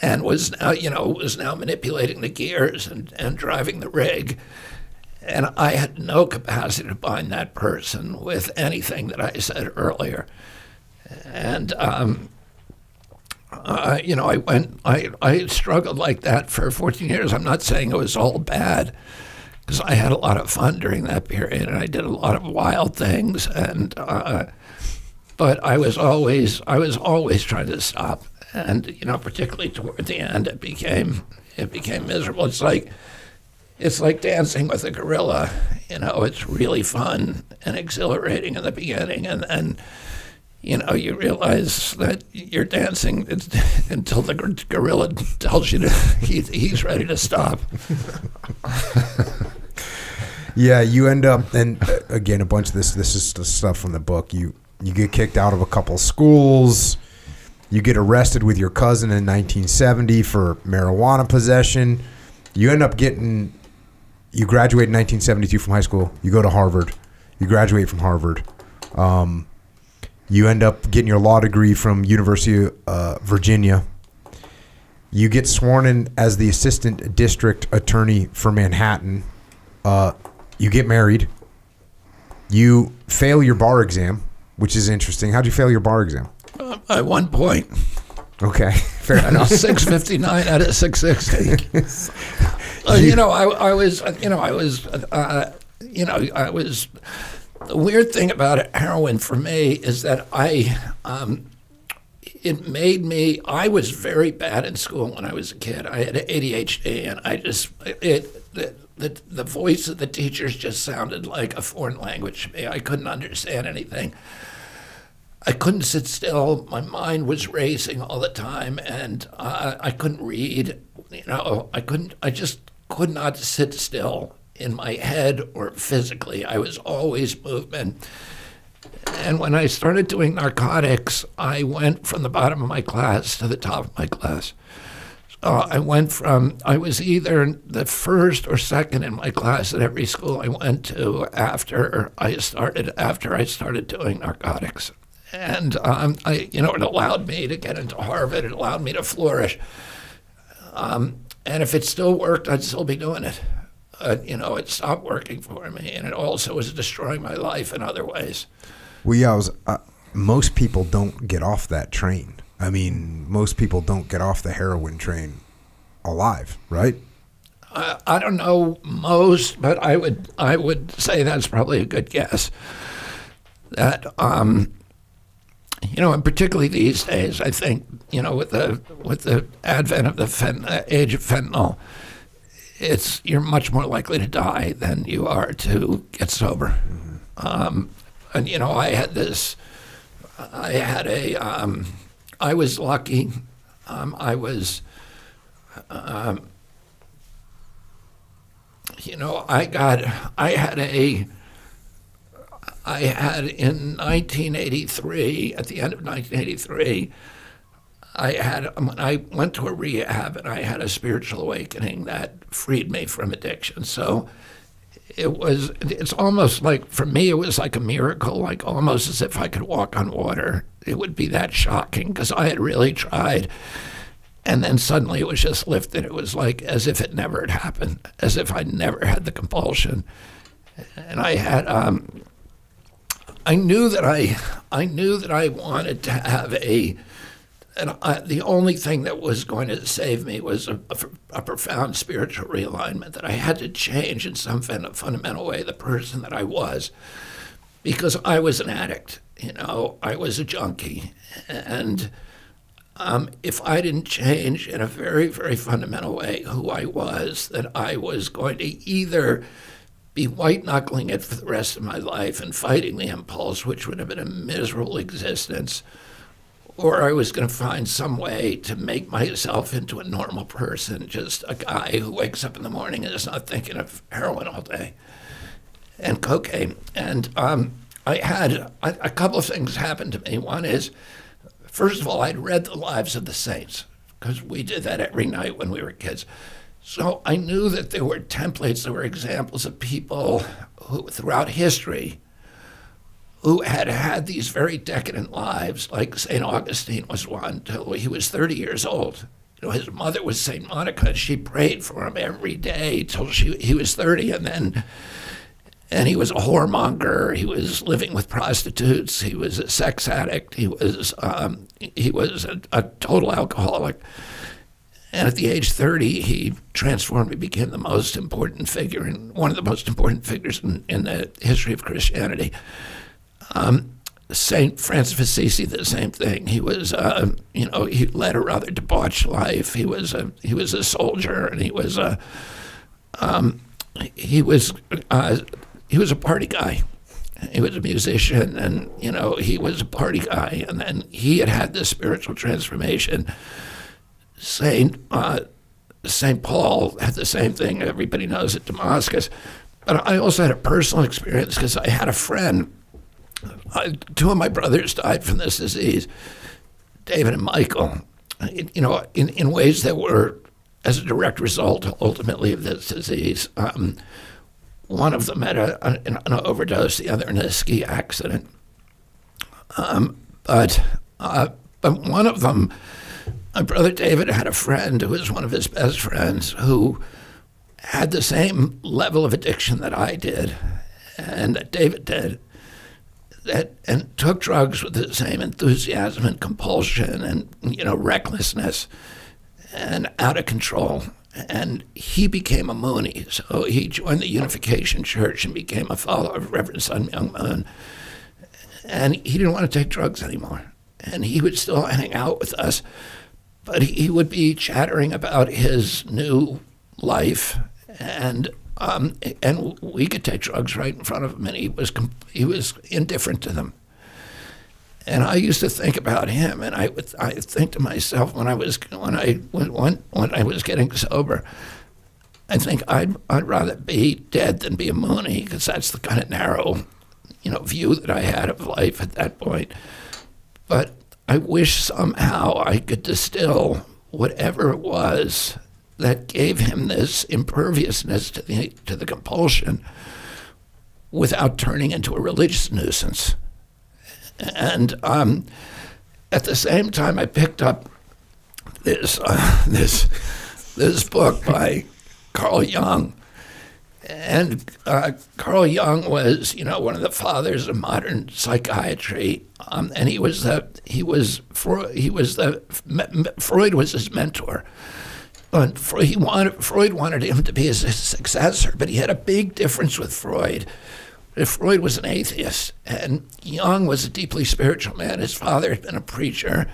and was now, you know, was now manipulating the gears and, and driving the rig. And I had no capacity to bind that person with anything that I said earlier. And um, uh, you know, I went, I, I struggled like that for 14 years. I'm not saying it was all bad because I had a lot of fun during that period and I did a lot of wild things. And, uh, but I was always, I was always trying to stop. And, you know, particularly toward the end, it became, it became miserable. It's like, it's like dancing with a gorilla. You know, it's really fun and exhilarating in the beginning. And then, you know, you realize that you're dancing until the gorilla tells you to, he, he's ready to stop. yeah, you end up, and uh, again, a bunch of this. This is the stuff from the book. You you get kicked out of a couple schools. You get arrested with your cousin in 1970 for marijuana possession. You end up getting. You graduate in 1972 from high school. You go to Harvard. You graduate from Harvard. Um, you end up getting your law degree from University of uh, Virginia. You get sworn in as the assistant district attorney for Manhattan. Uh, you get married. You fail your bar exam, which is interesting. How'd you fail your bar exam? Uh, at one point. Okay, fair enough. Six fifty nine out of six sixty. uh, you know, I, I was, you know, I was, uh, you know, I was the weird thing about heroin for me is that I, um, it made me. I was very bad in school when I was a kid. I had ADHD, and I just it the, the the voice of the teachers just sounded like a foreign language to me. I couldn't understand anything. I couldn't sit still. My mind was racing all the time, and I couldn't read. You know, I couldn't. I just could not sit still in my head or physically. I was always moving. And when I started doing narcotics, I went from the bottom of my class to the top of my class. So I went from, I was either the first or second in my class at every school I went to after I started, after I started doing narcotics. And um, I, you know, it allowed me to get into Harvard. It allowed me to flourish. Um, and if it still worked, I'd still be doing it uh, you know, it stopped working for me, and it also was destroying my life in other ways. Well, yeah, I was. Uh, most people don't get off that train. I mean, most people don't get off the heroin train alive, right? I, I don't know most, but I would I would say that's probably a good guess. That um, you know, and particularly these days, I think you know, with the with the advent of the fent- uh, age of fentanyl, it's you're much more likely to die than you are to get sober. Mm-hmm. Um, and you know, I had this. I had a. Um, I was lucky. Um, I was. Um, you know, I got. I had a. I had in 1983, at the end of 1983, I had when I went to a rehab and I had a spiritual awakening that freed me from addiction. So it was it's almost like for me it was like a miracle, like almost as if I could walk on water. It would be that shocking because I had really tried. And then suddenly it was just lifted. It was like as if it never had happened, as if I never had the compulsion. And I had um, I knew that I I knew that I wanted to have a and I, the only thing that was going to save me was a, a, a, profound spiritual realignment that I had to change in some fundamental way the person that I was because I was an addict. You know, I was a junkie. And um, if I didn't change in a very, very fundamental way who I was, then I was going to either be white knuckling it for the rest of my life and fighting the impulse, which would have been a miserable existence or I was going to find some way to make myself into a normal person, just a guy who wakes up in the morning and is not thinking of heroin all day and cocaine. And um, I had a, a, couple of things happen to me. One is, first of all, I'd read the lives of the saints because we did that every night when we were kids. So I knew that there were templates, there were examples of people who, throughout history, who had had these very decadent lives, like St. Augustine was one till he was 30 years old. You know, his mother was St. Monica. She prayed for him every day till she, he was 30, and then and he was a whoremonger. He was living with prostitutes. He was a sex addict. He was um, he was a, a, total alcoholic. And at the age 30, he transformed. He became the most important figure and one of the most important figures in, in the history of Christianity. Um, Saint Francis of Assisi, the same thing. He was, uh, you know, he led a rather debauched life. He was a he was a soldier, and he was a um, he was uh, he was a party guy. He was a musician, and you know, he was a party guy. And then he had had this spiritual transformation. Saint uh, Saint Paul had the same thing. Everybody knows at Damascus. But I also had a personal experience because I had a friend I, two of my brothers died from this disease, David and Michael, you know, in, in ways that were as a direct result ultimately of this disease. Um, one of them had a, an, an, overdose, the other in a ski accident. Um, but, uh, but one of them, my brother David had a friend who was one of his best friends who had the same level of addiction that I did and that David did that and took drugs with the same enthusiasm and compulsion and you know recklessness and out of control. And he became a Moonie, so he joined the Unification Church and became a follower of Reverend Sun Myung Moon. And he didn't want to take drugs anymore, and he would still hang out with us, but he would be chattering about his new life and um, and we could take drugs right in front of him, and he was he was indifferent to them. And I used to think about him, and I would I think to myself when I was when I when when I was getting sober, I think I'd I'd rather be dead than be a Moonie because that's the kind of narrow, you know, view that I had of life at that point. But I wish somehow I could distill whatever it was that gave him this imperviousness to the, to the compulsion without turning into a religious nuisance. And um, at the same time, I picked up this, uh, this, this book by Carl Jung. And uh, Carl Jung was, you know, one of the fathers of modern psychiatry, um, and he was the he was he was the Freud was his mentor. Freud, he wanted, Freud wanted him to be his, successor, but he had a big difference with Freud. Freud was an atheist, and Jung was a deeply spiritual man. His father had been a preacher.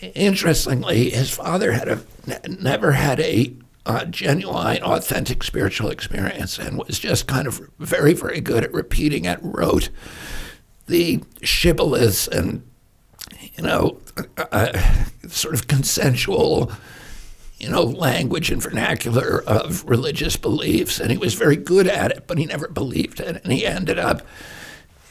Interestingly, his father had a, never had a genuine, authentic spiritual experience and was just kind of very, very good at repeating at rote the shibboleths and, you know, uh, uh sort of consensual you know, language and vernacular of religious beliefs, and he was very good at it, but he never believed it, and he ended up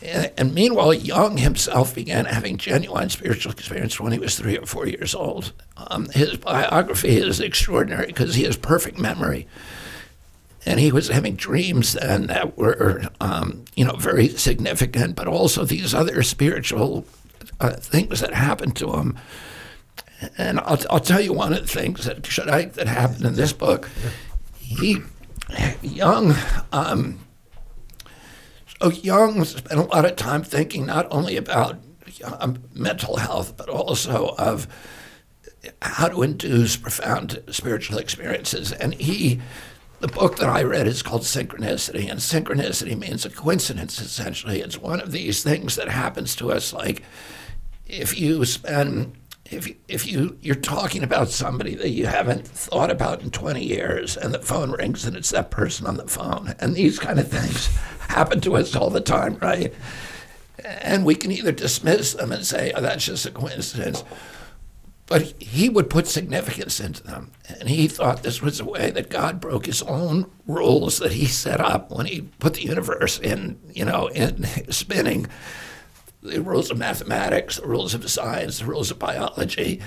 And, and meanwhile, Jung himself began having genuine spiritual experience when he was three or four years old. Um, his biography is extraordinary because he has perfect memory. And he was having dreams then that were, um, you know, very significant, but also these other spiritual uh, things that happened to him. And I'll, I'll tell you one of the things that should I, that happened in this book. He, Jung, um, so Jung spent a lot of time thinking not only about um, mental health, but also of how to induce profound spiritual experiences. And he, the book that I read is called Synchronicity, and synchronicity means a coincidence, essentially. It's one of these things that happens to us, like if you spend if you, if you you're talking about somebody that you haven't thought about in 20 years and the phone rings and it's that person on the phone and these kind of things happen to us all the time right? And we can either dismiss them and say oh that's just a coincidence but he would put significance into them. And he thought this was a way that god broke his own rules that he set up when he put the universe in you know in spinning the rules of mathematics, the rules of science, the rules of biology,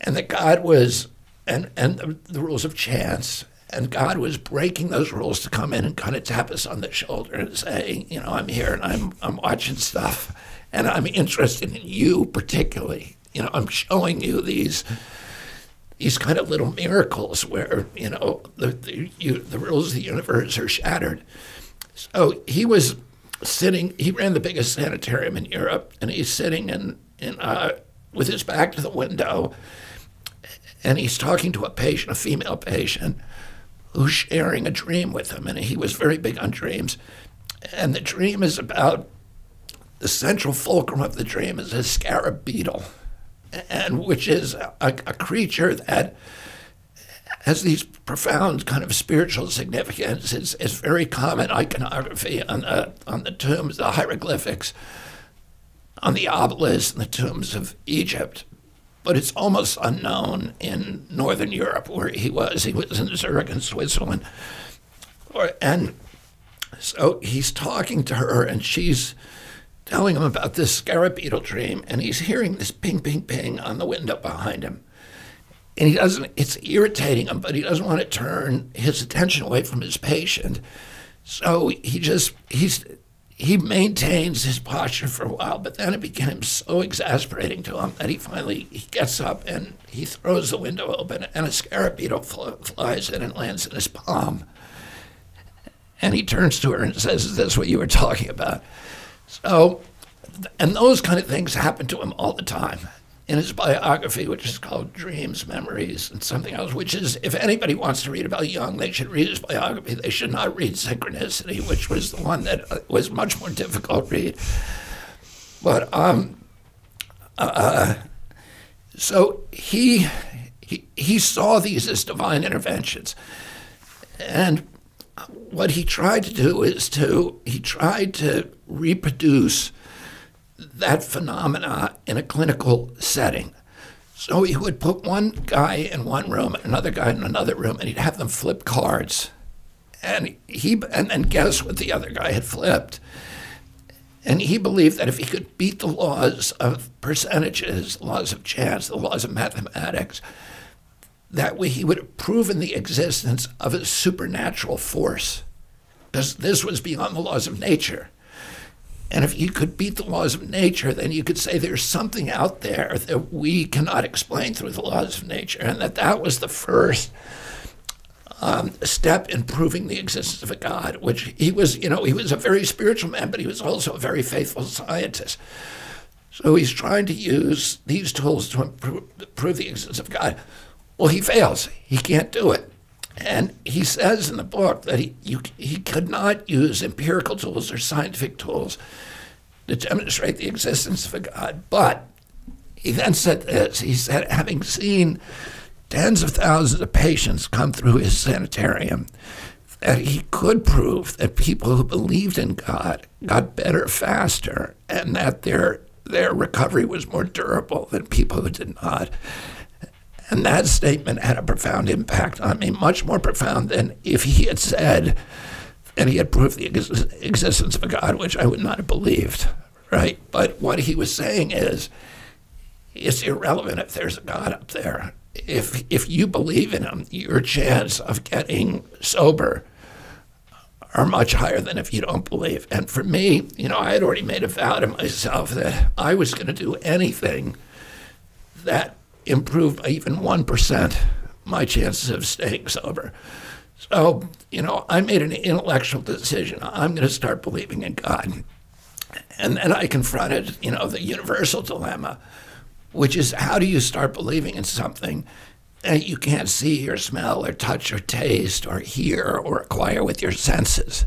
and that God was, and, and the, the rules of chance. And God was breaking those rules to come in and kind of tap us on the shoulder and say, you know, I'm here and I'm, I'm watching stuff and I'm interested in you particularly. You know, I'm showing you these these kind of little miracles where you know the the, you, the rules of the universe are shattered. So he was sitting. He ran the biggest sanitarium in Europe, and he's sitting in in uh, with his back to the window, and he's talking to a patient, a female patient, who's sharing a dream with him, and he was very big on dreams, and the dream is about the central fulcrum of the dream is a scarab beetle, and which is a, a creature that has these profound kind of spiritual significance. It's, it's very common iconography on the, on the tombs, the hieroglyphics, on the obelisks and the tombs of Egypt. But it's almost unknown in Northern Europe where he was. He was in Zurich in Switzerland. And so he's talking to her and she's telling him about this scarab beetle dream and he's hearing this ping, ping, ping on the window behind him and he doesn't it's irritating him but he doesn't want to turn his attention away from his patient. So he just he's he maintains his posture for a while but then it became so exasperating to him that he finally he gets up and he throws the window open and a scarab beetle flies in and lands in his palm. And he turns to her and says is this what you were talking about? So and those kind of things happen to him all the time in his biography, which is called Dreams, Memories, and something else, which is, if anybody wants to read about Jung, they should read his biography. They should not read Synchronicity, which was the one that uh, was much more difficult to read. But um, uh, so he, he he saw these as divine interventions, and what he tried to do is to he tried to reproduce that phenomena in a clinical setting. So he would put one guy in one room, another guy in another room, and he'd have them flip cards. And he and then guess what the other guy had flipped. And he believed that if he could beat the laws of percentages, laws of chance, the laws of mathematics, that way he would have proven the existence of a supernatural force. Because this was beyond the laws of nature. And if you could beat the laws of nature, then you could say there's something out there that we cannot explain through the laws of nature, and that that was the first um, step in proving the existence of a God. Which he was, you know, he was a very spiritual man, but he was also a very faithful scientist. So he's trying to use these tools to improve, prove the existence of God. Well, he fails. He can't do it. And he says in the book that he, you, he could not use empirical tools or scientific tools to demonstrate the existence of a God. But he then said this he said, having seen tens of thousands of patients come through his sanitarium, that he could prove that people who believed in God got better faster and that their, their recovery was more durable than people who did not. And that statement had a profound impact on me, much more profound than if he had said and he had proved the ex- existence of a God, which I would not have believed, right? But what he was saying is, it's irrelevant if there's a God up there. If if you believe in him, your chance of getting sober are much higher than if you don't believe. And for me, you know, I had already made a vow to myself that I was going to do anything that improved by even 1% my chances of staying sober. So, you know, I made an intellectual decision. I'm going to start believing in God. And then I confronted, you know, the universal dilemma, which is how do you start believing in something that you can't see or smell or touch or taste or hear or acquire with your senses?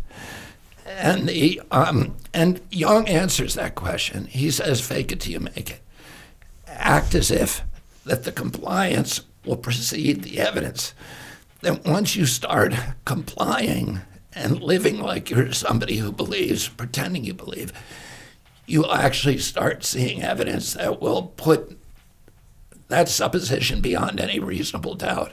And the um, and Jung answers that question. He says, "Fake it till you make it. Act as if that the compliance will precede the evidence." Then once you start complying and living like you're somebody who believes, pretending you believe, you'll actually start seeing evidence that will put that supposition beyond any reasonable doubt.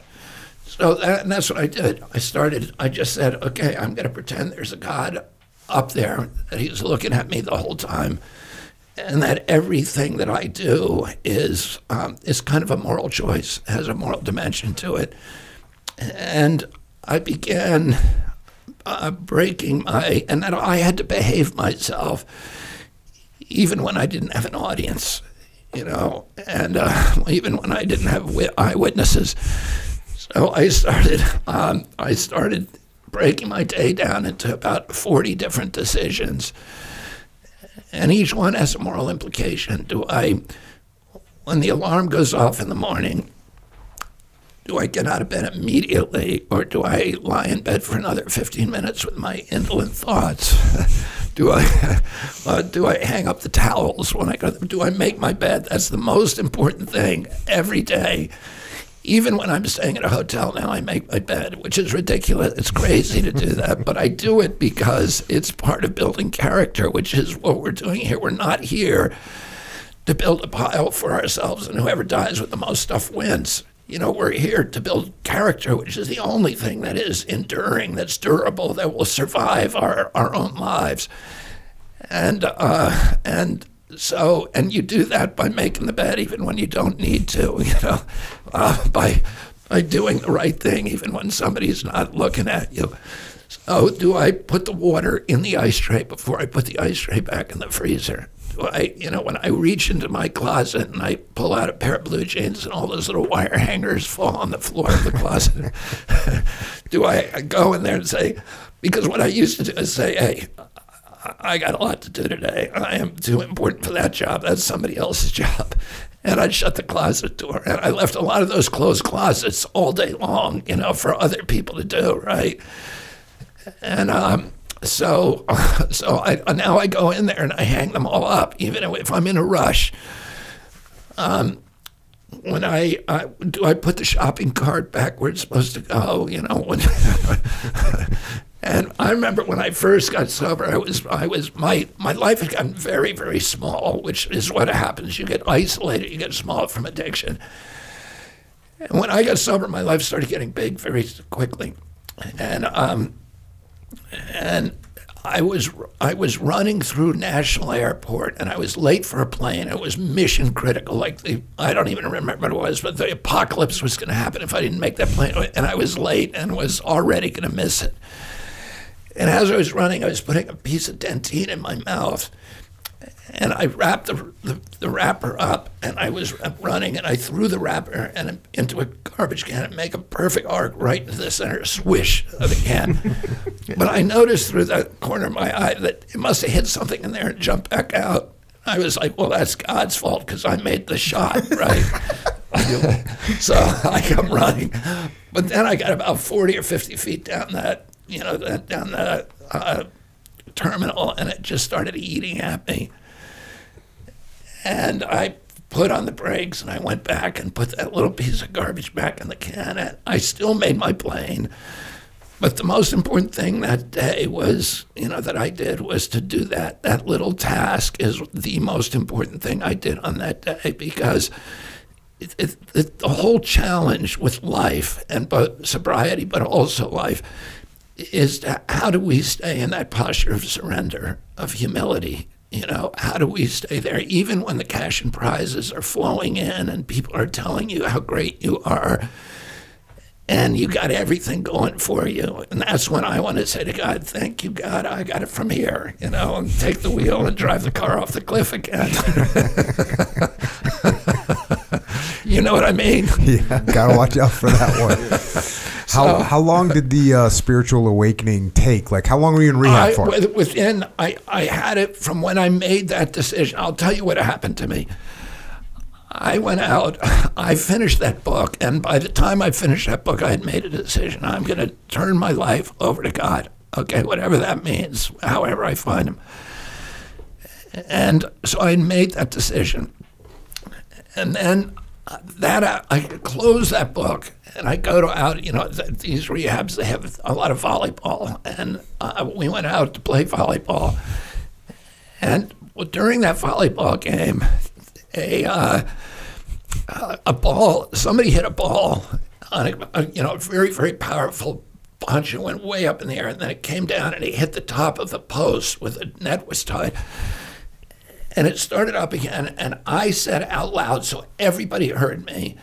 So that, and that's what I did. I started, I just said, okay, I'm going to pretend there's a God up there, that he's looking at me the whole time, and that everything that I do is, um, is kind of a moral choice, has a moral dimension to it. And I began uh, breaking my, and that I had to behave myself even when I didn't have an audience, you know, and uh, even when I didn't have eyewitnesses. So I started, um, I started breaking my day down into about 40 different decisions. And each one has a moral implication. Do I, when the alarm goes off in the morning, do I get out of bed immediately or do I lie in bed for another 15 minutes with my indolent thoughts? do I uh, do I hang up the towels when I go? Do I make my bed? That's the most important thing every day. Even when I'm staying at a hotel now, I make my bed, which is ridiculous. It's crazy to do that, but I do it because it's part of building character, which is what we're doing here. We're not here to build a pile for ourselves, and whoever dies with the most stuff wins. You know, we're here to build character, which is the only thing that is enduring, that's durable, that will survive our, our own lives. And uh, and so, and you do that by making the bed even when you don't need to. You know, uh, by by doing the right thing even when somebody's not looking at you. So, do I put the water in the ice tray before I put the ice tray back in the freezer? Do I, you know, when I reach into my closet and I pull out a pair of blue jeans and all those little wire hangers fall on the floor of the closet, do I go in there and say, because what I used to do is say, hey, I got a lot to do today. I am too important for that job. That's somebody else's job. And I'd shut the closet door. And I left a lot of those closed closets all day long, you know, for other people to do, right? And um, so, so I, now I go in there and I hang them all up, even if I'm in a rush. Um, when I, I, do I put the shopping cart back where it's supposed to go, you know. When, and I remember when I first got sober, I was I was my my life had gotten very very small, which is what happens. You get isolated, you get small from addiction. And when I got sober, my life started getting big very quickly, and um, and I was I was running through National Airport and I was late for a plane. It was mission critical. Like the I don't even remember what it was, but the apocalypse was going to happen if I didn't make that plane. And I was late and was already going to miss it. And as I was running, I was putting a piece of Dentyne in my mouth, and I wrapped the, the, the, wrapper up and I was running and I threw the wrapper and into a garbage can and make a perfect arc right into the center swish of the can. but I noticed through the corner of my eye that it must have hit something in there and jumped back out. I was like, well, that's God's fault because I made the shot, right? so I come running. But then I got about 40 or 50 feet down that, you know, down the uh, terminal and it just started eating at me. And I put on the brakes and I went back and put that little piece of garbage back in the can. And I still made my plane. But the most important thing that day was, you know, that I did was to do that. That little task is the most important thing I did on that day because it, it, it, the whole challenge with life and both sobriety, but also life, is how do we stay in that posture of surrender, of humility? You know, how do we stay there even when the cash and prizes are flowing in and people are telling you how great you are? and you got everything going for you. And that's when I want to say to God, thank you, God, I got it from here, you know, and take the wheel and drive the car off the cliff again. you know what I mean? Yeah, gotta watch out for that one. How, how long did the uh, spiritual awakening take? Like, how long were you in rehab I, for? within, I, I had it from when I made that decision. I'll tell you what happened to me. I went out, I finished that book, and by the time I finished that book, I had made a decision. I'm going to turn my life over to God, okay, whatever that means, however I find Him. And so I made that decision. And then that I close that book and I go to out, you know, these rehabs, they have a lot of volleyball. And uh, we went out to play volleyball. And during that volleyball game, a uh, a ball. Somebody hit a ball on a, a, you know a very very powerful punch and went way up in the air, and then it came down and he hit the top of the post where the net was tied. And it started up again, and I said out loud so everybody heard me.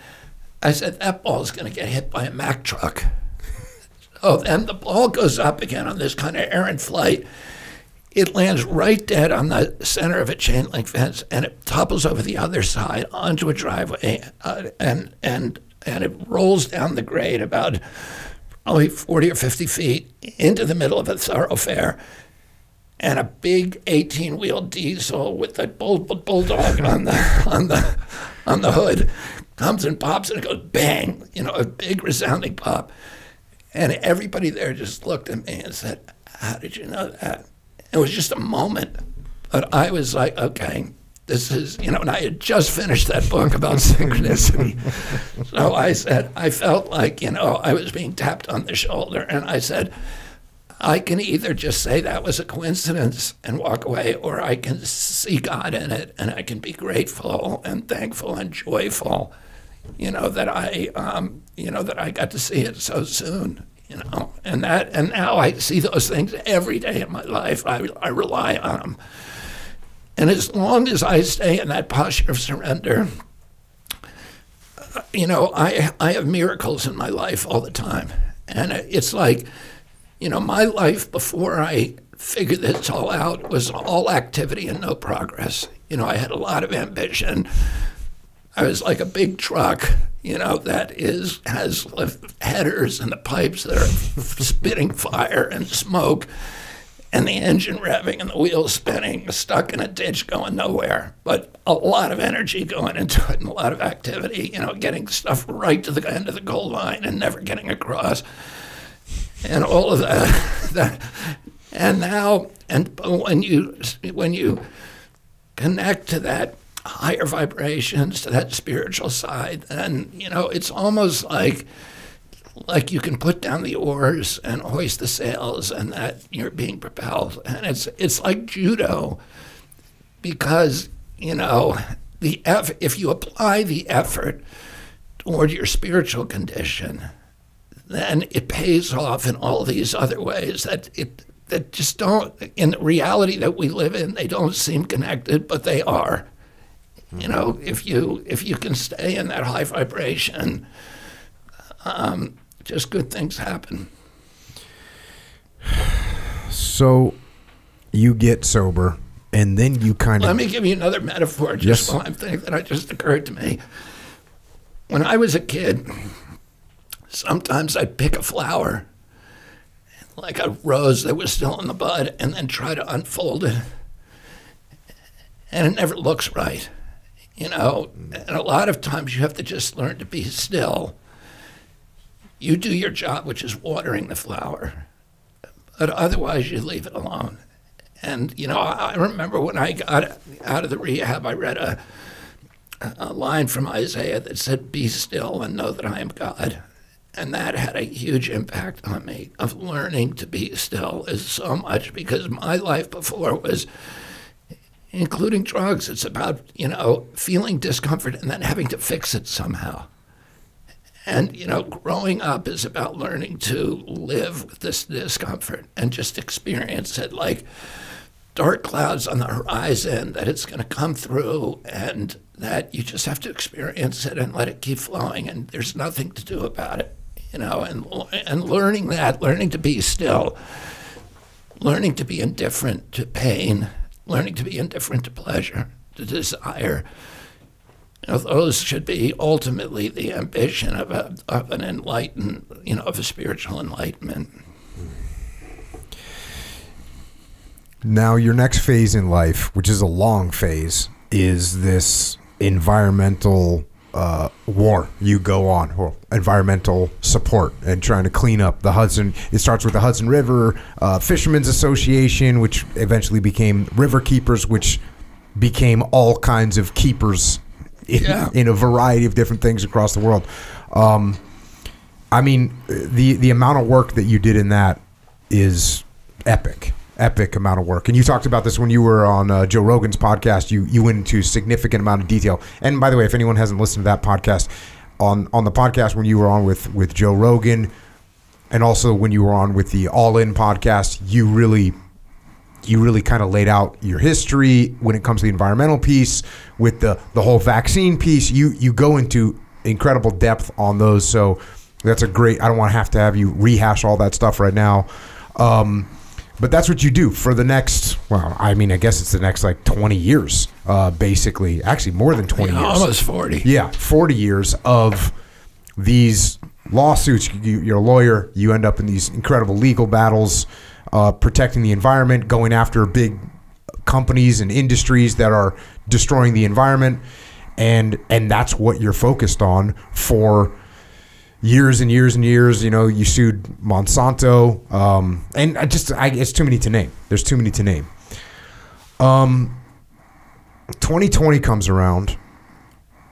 I said that ball is going to get hit by a Mack truck. oh, and the ball goes up again on this kind of errant flight it lands right dead on the center of a chain link fence and it topples over the other side onto a driveway uh, and and and it rolls down the grade about probably 40 or 50 feet into the middle of a thoroughfare and a big 18 wheel diesel with a bull, bulldog on the on the on the hood comes and pops and it goes bang you know a big resounding pop and everybody there just looked at me and said how did you know that it was just a moment. But I was like, okay, this is, you know, and I had just finished that book about synchronicity. so I said, I felt like, you know, I was being tapped on the shoulder. And I said, I can either just say that was a coincidence and walk away, or I can see God in it and I can be grateful and thankful and joyful, you know, that I, um, you know, that I got to see it so soon you know, and that, and now I see those things every day in my life. I, I rely on them. And as long as I stay in that posture of surrender, you know, I, I have miracles in my life all the time. And it's like, you know, my life before I figured this all out was all activity and no progress. You know, I had a lot of ambition. I was like a big truck you know, that is has headers and the pipes that are spitting fire and smoke, and the engine revving and the wheels spinning, stuck in a ditch going nowhere. But a lot of energy going into it and a lot of activity, you know, getting stuff right to the end of the goal line and never getting across, and all of that. and now, and when you when you connect to that higher vibrations to that spiritual side, then you know, it's almost like like you can put down the oars and hoist the sails, and that you're being propelled. And it's it's like judo, because you know the eff- if you apply the effort toward your spiritual condition, then it pays off in all these other ways that it that just don't in the reality that we live in they don't seem connected but they are you know, if you if you can stay in that high vibration, um, just good things happen. So, you get sober, and then you kind of. Let me give you another metaphor. Just yes. one thing that I just occurred to me. When I was a kid, sometimes I'd pick a flower, like a rose that was still in the bud, and then try to unfold it, and it never looks right you know, and a lot of times you have to just learn to be still. You do your job, which is watering the flower, but otherwise you leave it alone. And, you know, I remember when I got out of the rehab, I read a, a line from Isaiah that said, Be still and know that I am God. And that had a huge impact on me of learning to be still is so much because my life before was including drugs. It's about, you know, feeling discomfort and then having to fix it somehow. And, you know, growing up is about learning to live with this discomfort and just experience it like dark clouds on the horizon, that it's going to come through and that you just have to experience it and let it keep flowing. And there's nothing to do about it, you know, and, and learning that, learning to be still, learning to be indifferent to pain, learning to be indifferent to pleasure, to desire you know, those should be ultimately the ambition of, a, of an enlightened, you know, of a spiritual enlightenment. Now, your next phase in life, which is a long phase, is this environmental uh, war you go on, or environmental support, and trying to clean up the Hudson. It starts with the Hudson River uh, Fishermen's Association, which eventually became River Keepers, which became all kinds of keepers in, Yeah. in a variety of different things across the world. Um, I mean, the the amount of work that you did in that is epic, epic amount of work. And you talked about this when you were on uh, Joe Rogan's podcast. You you went into significant amount of detail. And by the way, if anyone hasn't listened to that podcast, on on the podcast when you were on with with Joe Rogan, and also when you were on with the All In podcast, you really you really kind of laid out your history when it comes to the environmental piece with the the whole vaccine piece you you go into incredible depth on those so that's a great i don't want to have to have you rehash all that stuff right now um, but that's what you do for the next well i mean i guess it's the next like 20 years uh, basically actually more than 20 You years almost 40. yeah, 40 years of these lawsuits. You, you're a lawyer. You end up in these incredible legal battles, uh, protecting the environment, going after big companies and industries that are destroying the environment, and and that's what you're focused on for years and years and years. You know, you sued Monsanto, um, and I just I, it's too many to name. There's too many to name. Um, 2020 comes around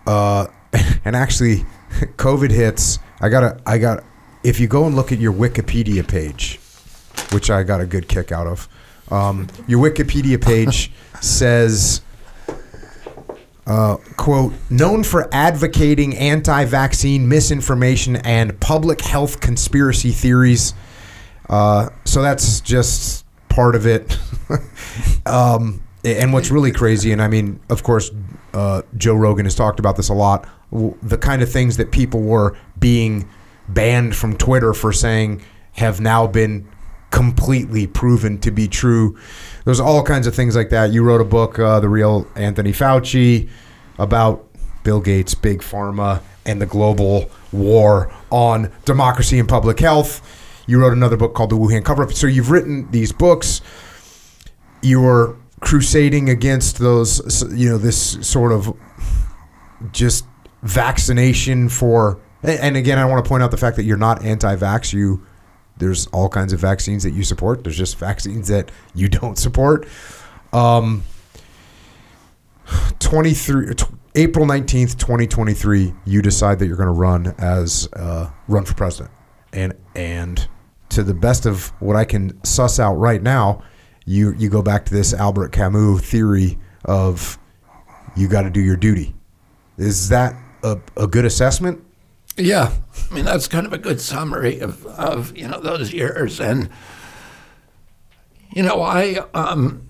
uh, and actually, COVID hits. I gotta, I got. If you go and look at your Wikipedia page, which I got a good kick out of, um, your Wikipedia page says, uh, "quote known for advocating anti-vaccine misinformation and public health conspiracy theories." Uh, so that's just part of it. um, and what's really crazy, and I mean, of course, uh, Joe Rogan has talked about this a lot. The kind of things that people were being banned from Twitter for saying have now been completely proven to be true. There's all kinds of things like that. You wrote a book, uh, The Real Anthony Fauci, about Bill Gates, Big Pharma, and the global war on democracy and public health. You wrote another book called The Wuhan Cover Up. So you've written these books you're crusading against those you know this sort of just vaccination for and again I want to point out the fact that you're not anti-vax you there's all kinds of vaccines that you support there's just vaccines that you don't support um 23 April 19th 2023 you decide that you're going to run as uh, run for president and and to the best of what I can suss out right now you you go back to this Albert Camus theory of you got to do your duty. Is that a, a good assessment? Yeah, I mean that's kind of a good summary of, of you know those years, and you know I um,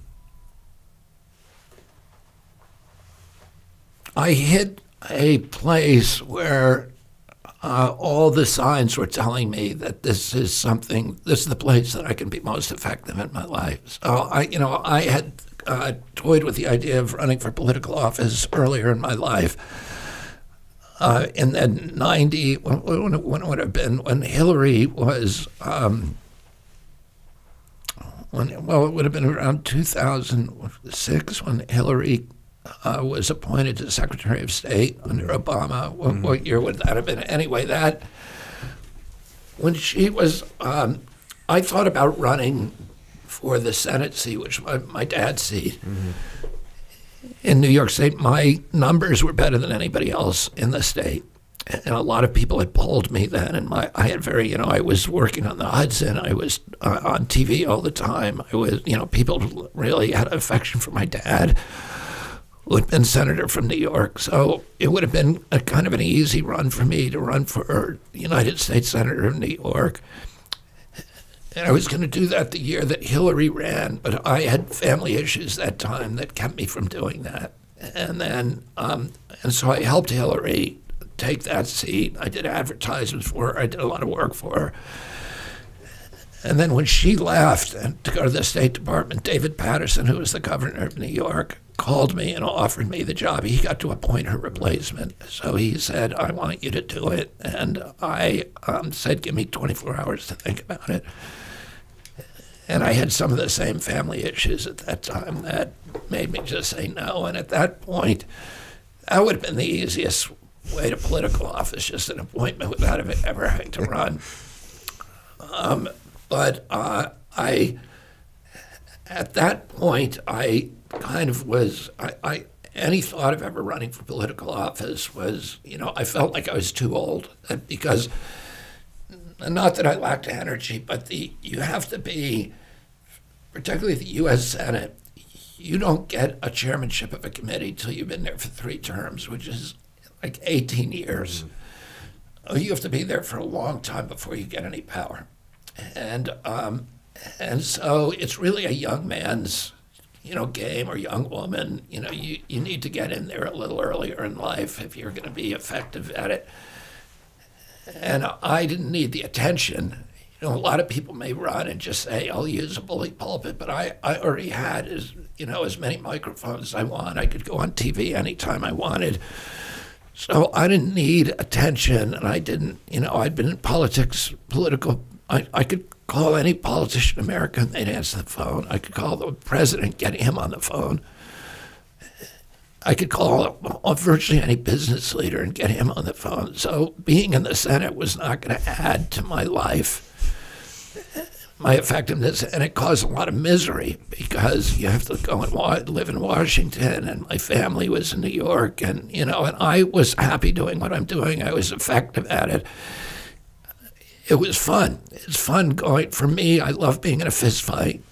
I hit a place where uh, all the signs were telling me that this is something. This is the place that I can be most effective in my life. So I, you know, I had uh, toyed with the idea of running for political office earlier in my life uh, in the 90, when, when, when it would have been, when Hillary was, um, when, well, it would have been around 2006 when Hillary uh, was appointed to Secretary of State under Obama. What, what year would that have been? Anyway, that, when she was, um, I thought about running for the Senate seat, which my, my dad's seat in New York State, my numbers were better than anybody else in the state. And a lot of people had polled me then, and my I had very, you know, I was working on the Hudson. I was uh, on TV all the time. I was, you know, people really had affection for my dad. who had been senator from New York. So it would have been a kind of an easy run for me to run for United States Senator of New York. And I was going to do that the year that Hillary ran, but I had family issues that time that kept me from doing that. And then, um, and so I helped Hillary take that seat. I did advertisements for her. I did a lot of work for her. And then when she left and to go to the State Department, David Paterson, who was the governor of New York, called me and offered me the job. He got to appoint her replacement. So he said, I want you to do it. And I um, said, give me 24 hours to think about it. And I had some of the same family issues at that time that made me just say no. And at that point, that would have been the easiest way to political office, just an appointment without ever having to run. Um, but uh, I, at that point, I kind of was, I, I, any thought of ever running for political office was, you know, I felt like I was too old because, not that I lacked energy, but the you have to be, particularly the U.S. Senate, you don't get a chairmanship of a committee till you've been there for three terms, which is like 18 years. Mm-hmm. You have to be there for a long time before you get any power, and um, and so it's really a young man's you know, game or young woman, you know, you, you need to get in there a little earlier in life if you're going to be effective at it. And I didn't need the attention. You know, a lot of people may run and just say, I'll use a bully pulpit, but I, I already had as, you know, as many microphones as I want. I could go on TV anytime I wanted. So I didn't need attention, and I didn't, you know, I'd been in politics, political. I, I could call any politician in America and they'd answer the phone. I could call the president, get him on the phone. I could call virtually any business leader and get him on the phone. So being in the Senate was not going to add to my life, my effectiveness, and it caused a lot of misery because you have to go and live in Washington, and my family was in New York, and you know, and I was happy doing what I'm doing. I was effective at it it was fun. It's fun going for me. I love being in a fist fight,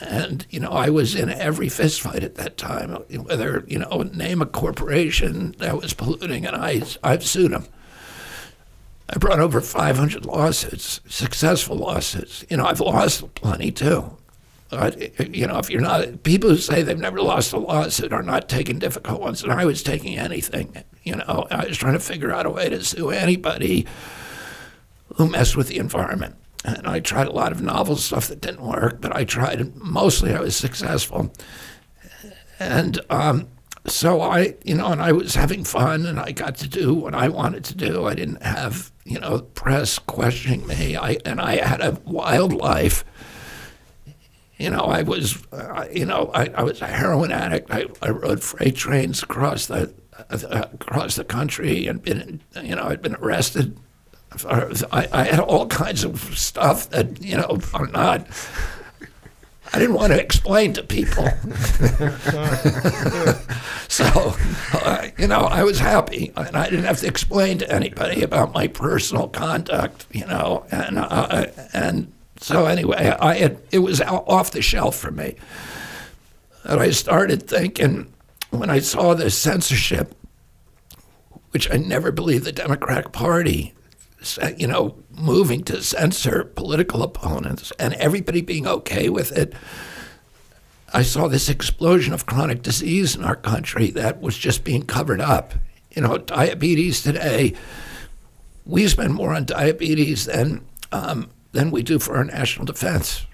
and you know I was in every fist fight at that time. Whether you know name a corporation that was polluting, and I I've sued them. I brought over 500 lawsuits, successful lawsuits. You know I've lost plenty too. You know, if you're not, people who say they've never lost a lawsuit are not taking difficult ones. And I was taking anything. You know, I was trying to figure out a way to sue anybody who messed with the environment. And I tried a lot of novel stuff that didn't work, but I tried mostly I was successful. And um, so I, you know, and I was having fun and I got to do what I wanted to do. I didn't have, you know, press questioning me. I, and I had a wild life. You know, I was, uh, you know, I, I was a heroin addict. I, I rode freight trains across the, uh, across the country and been, you know, I'd been arrested I, I, had all kinds of stuff that you know are not. I didn't want to explain to people. so, uh, you know, I was happy, and I didn't have to explain to anybody about my personal conduct. You know, and uh, and so anyway, I had it was off the shelf for me. And I started thinking when I saw the censorship, which I never believed the Democratic Party you know, moving to censor political opponents and everybody being okay with it. I saw this explosion of chronic disease in our country that was just being covered up. You know, diabetes today, we spend more on diabetes than, um, than we do for our national defense.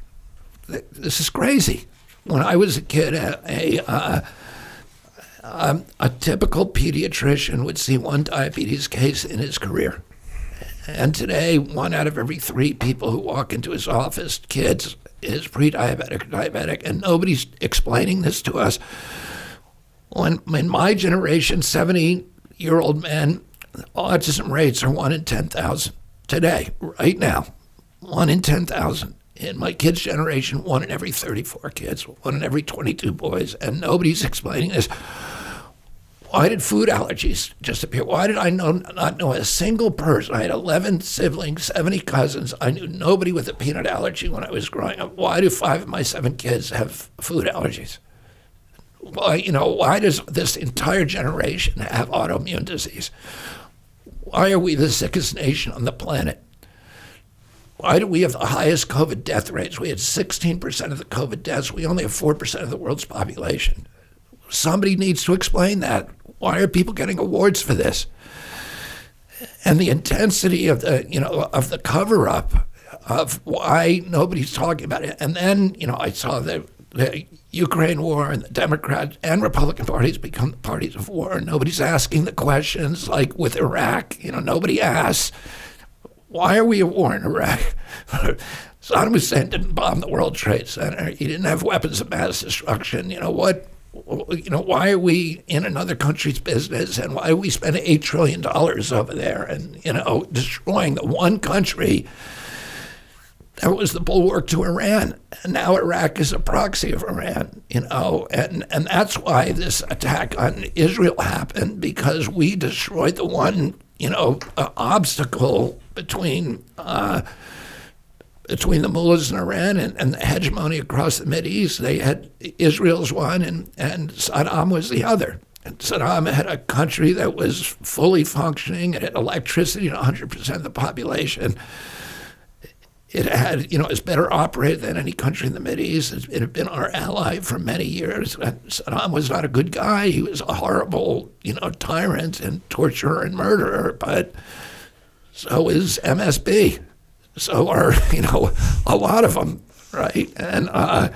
This is crazy. When I was a kid, a, a, uh, um, a typical pediatrician would see one diabetes case in his career. And today, one out of every three people who walk into his office, kids, is pre-diabetic or diabetic, and nobody's explaining this to us. When in my generation, 70-year-old men, autism rates are one in 10,000 today, right now, one in 10,000. In my kids' generation, one in every 34 kids, one in every 22 boys, and nobody's explaining this. Why did food allergies just appear? Why did I know, not know a single person? I had 11 siblings, 70 cousins. I knew nobody with a peanut allergy when I was growing up. Why do five of my seven kids have food allergies? Why, you know, why does this entire generation have autoimmune disease? Why are we the sickest nation on the planet? Why do we have the highest COVID death rates? We had 16% of the COVID deaths. We only have 4% of the world's population. Somebody needs to explain that. Why are people getting awards for this? And the intensity of the, you know, of the cover up of why nobody's talking about it. And then, you know, I saw the, the Ukraine war and the Democrat and Republican parties become the parties of war. Nobody's asking the questions like with Iraq. You know, nobody asks, why are we at war in Iraq? Saddam Hussein didn't bomb the World Trade Center. He didn't have weapons of mass destruction. You know what? You know why are we in another country's business, and why are we spending eight trillion dollars over there, and you know destroying the one country that was the bulwark to Iran. And now Iraq is a proxy of Iran, you know, and, and that's why this attack on Israel happened because we destroyed the one, you know, uh, obstacle between uh, between the mullahs in Iran and, and, the hegemony across the Mid East. They had Israel's one and, and Saddam was the other. And Saddam had a country that was fully functioning, it had electricity to 100% of the population it had, you know, it's better operated than any country in the Middle East. It had been our ally for many years. And Saddam was not a good guy. He was a horrible, you know, tyrant and torturer and murderer. But so is MSB. So are, you know, a lot of them, right? And uh,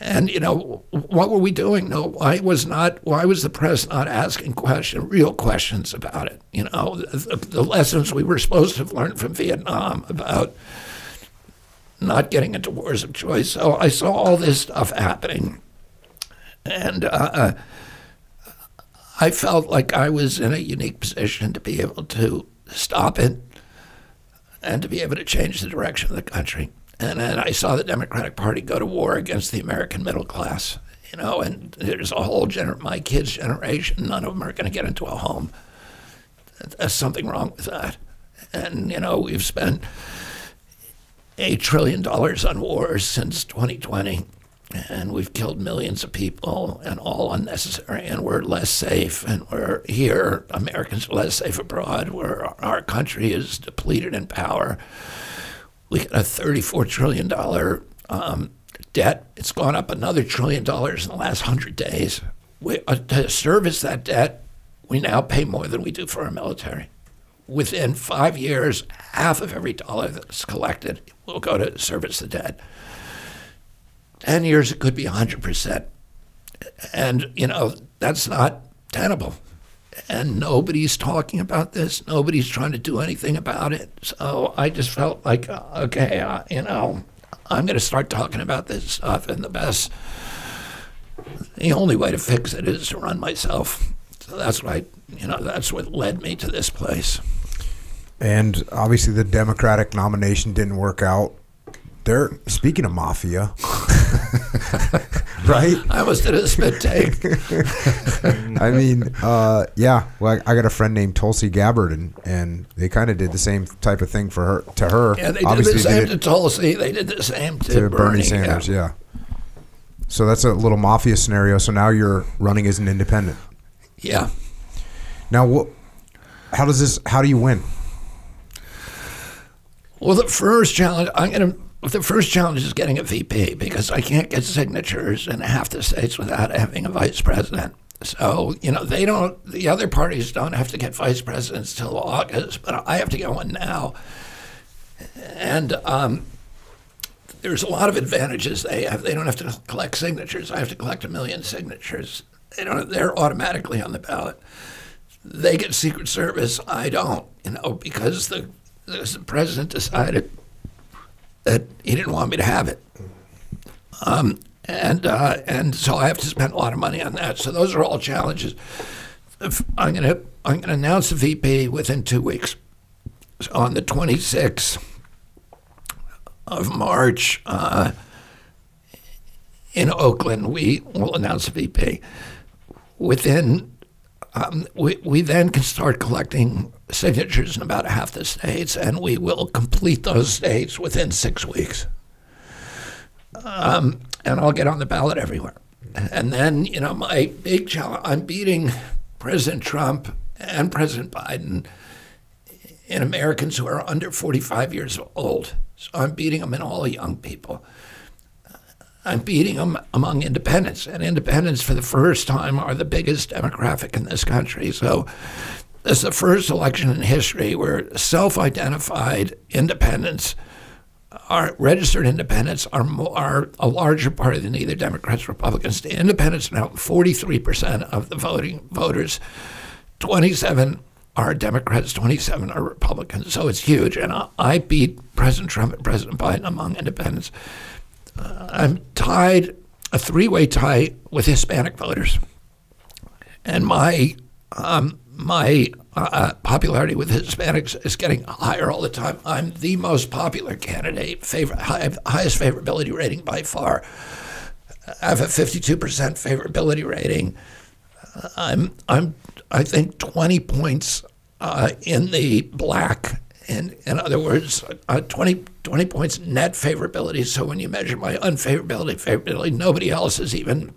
and you know, what were we doing? No, why was not? Why was the press not asking question, real questions about it? You know, the, the lessons we were supposed to have learned from Vietnam about not getting into wars of choice. So I saw all this stuff happening, and uh, I felt like I was in a unique position to be able to stop it and to be able to change the direction of the country. And then I saw the Democratic Party go to war against the American middle class, you know, and there's a whole gener- my kids' generation, none of them are going to get into a home. There's something wrong with that. And, you know, we've spent $8 trillion on wars since 2020, and we've killed millions of people, and all unnecessary, and we're less safe, and we're here, Americans are less safe abroad, where our country is depleted in power we got a $34 trillion um, debt. It's gone up another trillion dollars in the last 100 days. We, uh, to service that debt, we now pay more than we do for our military. Within five years, half of every dollar that's collected will go to service the debt. 10 years, it could be 100%. And, you know, that's not tenable and nobody's talking about this. Nobody's trying to do anything about it. So I just felt like, okay, uh, you know, I'm going to start talking about this stuff, and the best, the only way to fix it is to run myself. So that's I, you know, that's what led me to this place. And obviously, the Democratic nomination didn't work out. They're speaking of mafia, right? I almost did a spit take. I mean, uh, yeah. Well, I got a friend named Tulsi Gabbard, and, and they kind of did the same type of thing for her to her. Yeah, they Obviously, did the same to Tulsi. They did the same to, to Bernie, Bernie, Sanders. Yeah. yeah. So that's a little mafia scenario. So now you're running as an independent. Yeah. Now, what? How does this? How do you win? Well, the first challenge, I'm going to the first challenge is getting a VP because I can't get signatures in half the states without having a vice president. So, you know, they don't, the other parties don't have to get vice presidents till August, but I have to get one now. And um, there's a lot of advantages they have. They don't have to collect signatures. I have to collect a million signatures. They don't, they're automatically on the ballot. They get Secret Service. I don't, you know, because the, the president decided that he didn't want me to have it. Um, and uh, and so I have to spend a lot of money on that. So those are all challenges. If I'm gonna I'm gonna announce the VP within two weeks. So on the 26th of March uh, in Oakland, we will announce the VP. Within um, we, we then can start collecting signatures in about half the states, and we will complete those states within six weeks. Um, and I'll get on the ballot everywhere. And then, you know, my big challenge, I'm beating President Trump and President Biden in Americans who are under 45 years old. So I'm beating them in all young people. I'm beating them among independents, and independents for the first time are the biggest demographic in this country. So this is the first election in history where self-identified independents are registered independents are more, are a larger party than either Democrats or Republicans. The independents now 43% of the voting voters, 27 are Democrats, 27 are Republicans. So it's huge. And I, I beat President Trump and President Biden among independents. Uh, I'm tied, a three way tie with Hispanic voters. And my, um, my uh, popularity with Hispanics is getting higher all the time. I'm the most popular candidate, favorite, high, highest favorability rating by far. I have a 52% favorability rating. I'm, I'm, I think, 20 points uh, in the black. In, in other words, uh, 20, 20 points net favorability. So when you measure my unfavorability, favorability, nobody else is even,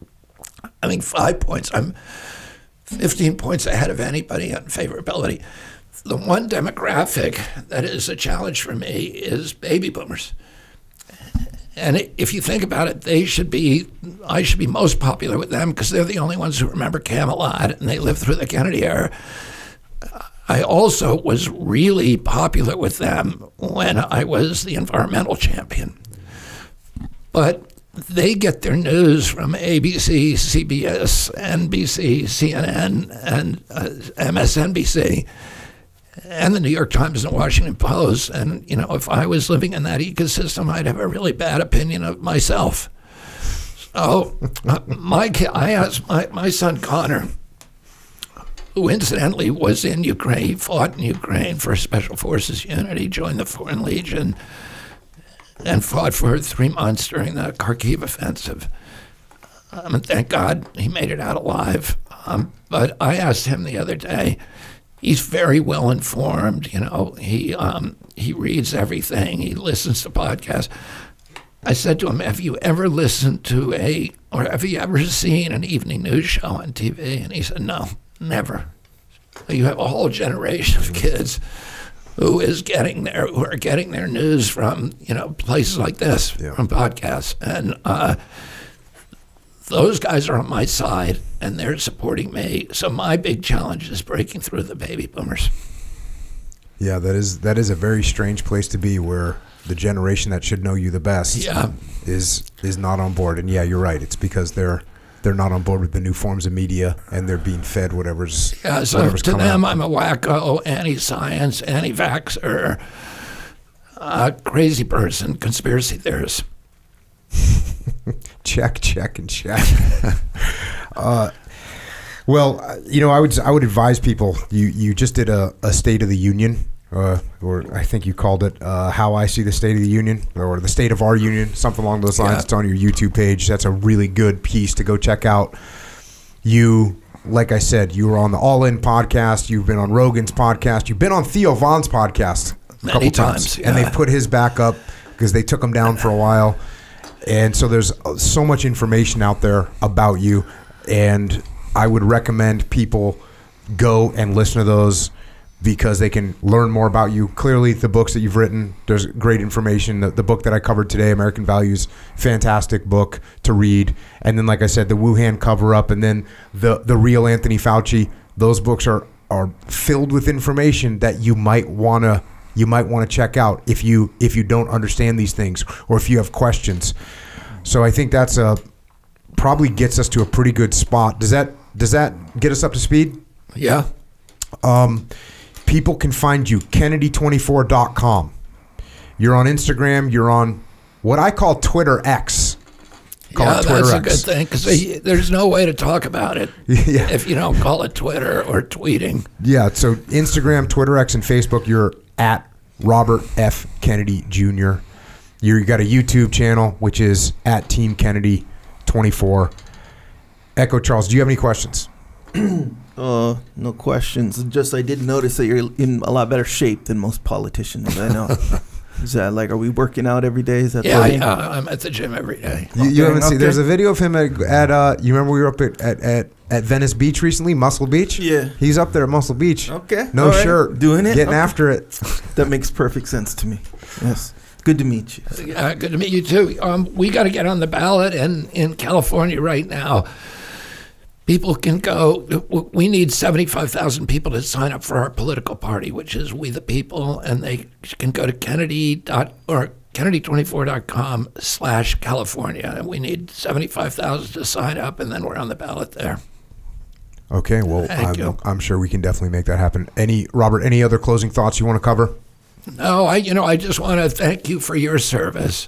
I mean, five points. I'm 15 points ahead of anybody on favorability. The one demographic that is a challenge for me is baby boomers. And if you think about it, they should be, I should be most popular with them because they're the only ones who remember Camelot and they lived through the Kennedy era. I also was really popular with them when I was the environmental champion. But they get their news from ABC, CBS, NBC, CNN, and uh, MSNBC, and the New York Times and the Washington Post. And, you know, if I was living in that ecosystem, I'd have a really bad opinion of myself. So, uh, my, I asked my, my son Connor, who incidentally was in Ukraine, he fought in Ukraine for a Special Forces unit. He joined the Foreign Legion and fought for three months during the Kharkiv offensive. Um, and thank God he made it out alive. Um, but I asked him the other day. He's very well informed. You know, he um, he reads everything. He listens to podcasts. I said to him, "Have you ever listened to a, or have you ever seen an evening news show on TV?" And he said, "No, never." You have a whole generation of kids who is getting their who are getting their news from you know places like this yeah. from podcasts. And uh, those guys are on my side and they're supporting me. So my big challenge is breaking through the baby boomers. Yeah that is that is a very strange place to be where the generation that should know you the best yeah. is is not on board. And yeah you're right. It's because they're they're not on board with the new forms of media and they're being fed whatever's yeah. So whatever's to them, out. I'm a wacko, anti-science, anti-vaxxer, a crazy person, conspiracy theorist. check, check, and check. uh, well, you know, I would I would advise people. You you just did a, a State of the Union uh, or I think you called it uh, "How I See the State of the Union" or "The State of Our Union," something along those lines. Yeah. It's on your YouTube page. That's a really good piece to go check out. You, like I said, you were on the All In podcast. You've been on Rogan's podcast. You've been on Theo Von's podcast a Many couple times, times yeah. and they put his back up because they took him down for a while. And so there's uh, so much information out there about you, and I would recommend people go and listen to those because they can learn more about you. Clearly, the books that you've written, there's great information. The, the, book that I covered today, American Values, fantastic book to read. And then, like I said, the Wuhan cover up, and then the the real Anthony Fauci. Those books are are filled with information that you might wanna you might want to check out if you if you don't understand these things or if you have questions. So I think that's a probably gets us to a pretty good spot. Does that does that get us up to speed? Yeah. Um, people can find you kennedy24.com you're on instagram you're on what i call twitter x call yeah, Twitter that's X. a good thing because there's no way to talk about it yeah. if you don't call it Twitter or tweeting. Yeah, so Instagram, Twitter X, and Facebook, you're at Robert F. Kennedy Jr. You got a YouTube channel, which is at Team Kennedy 24. Echo Charles, do you have any questions? Uh, no questions. Just I did notice that you're in a lot better shape than most politicians I know. Is that like, are we working out every day? Is that Yeah, yeah, I'm at the gym every day. You, you haven't seen. There's a video of him at, at uh. You remember we were up at, at, at, at Venice Beach recently, Muscle Beach. Yeah. He's up there at Muscle Beach. Okay. No all right. shirt, Doing it. getting Okay. after it. That makes perfect sense to me. Yes. Good to meet you. Uh, good to meet you too. Um, we got to get on the ballot in, in California right now. People can go. We need 75,000 people to sign up for our political party, which is We the People, and they can go to Kennedy dot or Kennedy24.com slash California. And we need 75,000 to sign up, and then we're on the ballot there. Okay, well, I'm. I'm sure we can definitely make that happen. Any Robert? Any other closing thoughts you want to cover? No, I you know I just want to thank you for your service.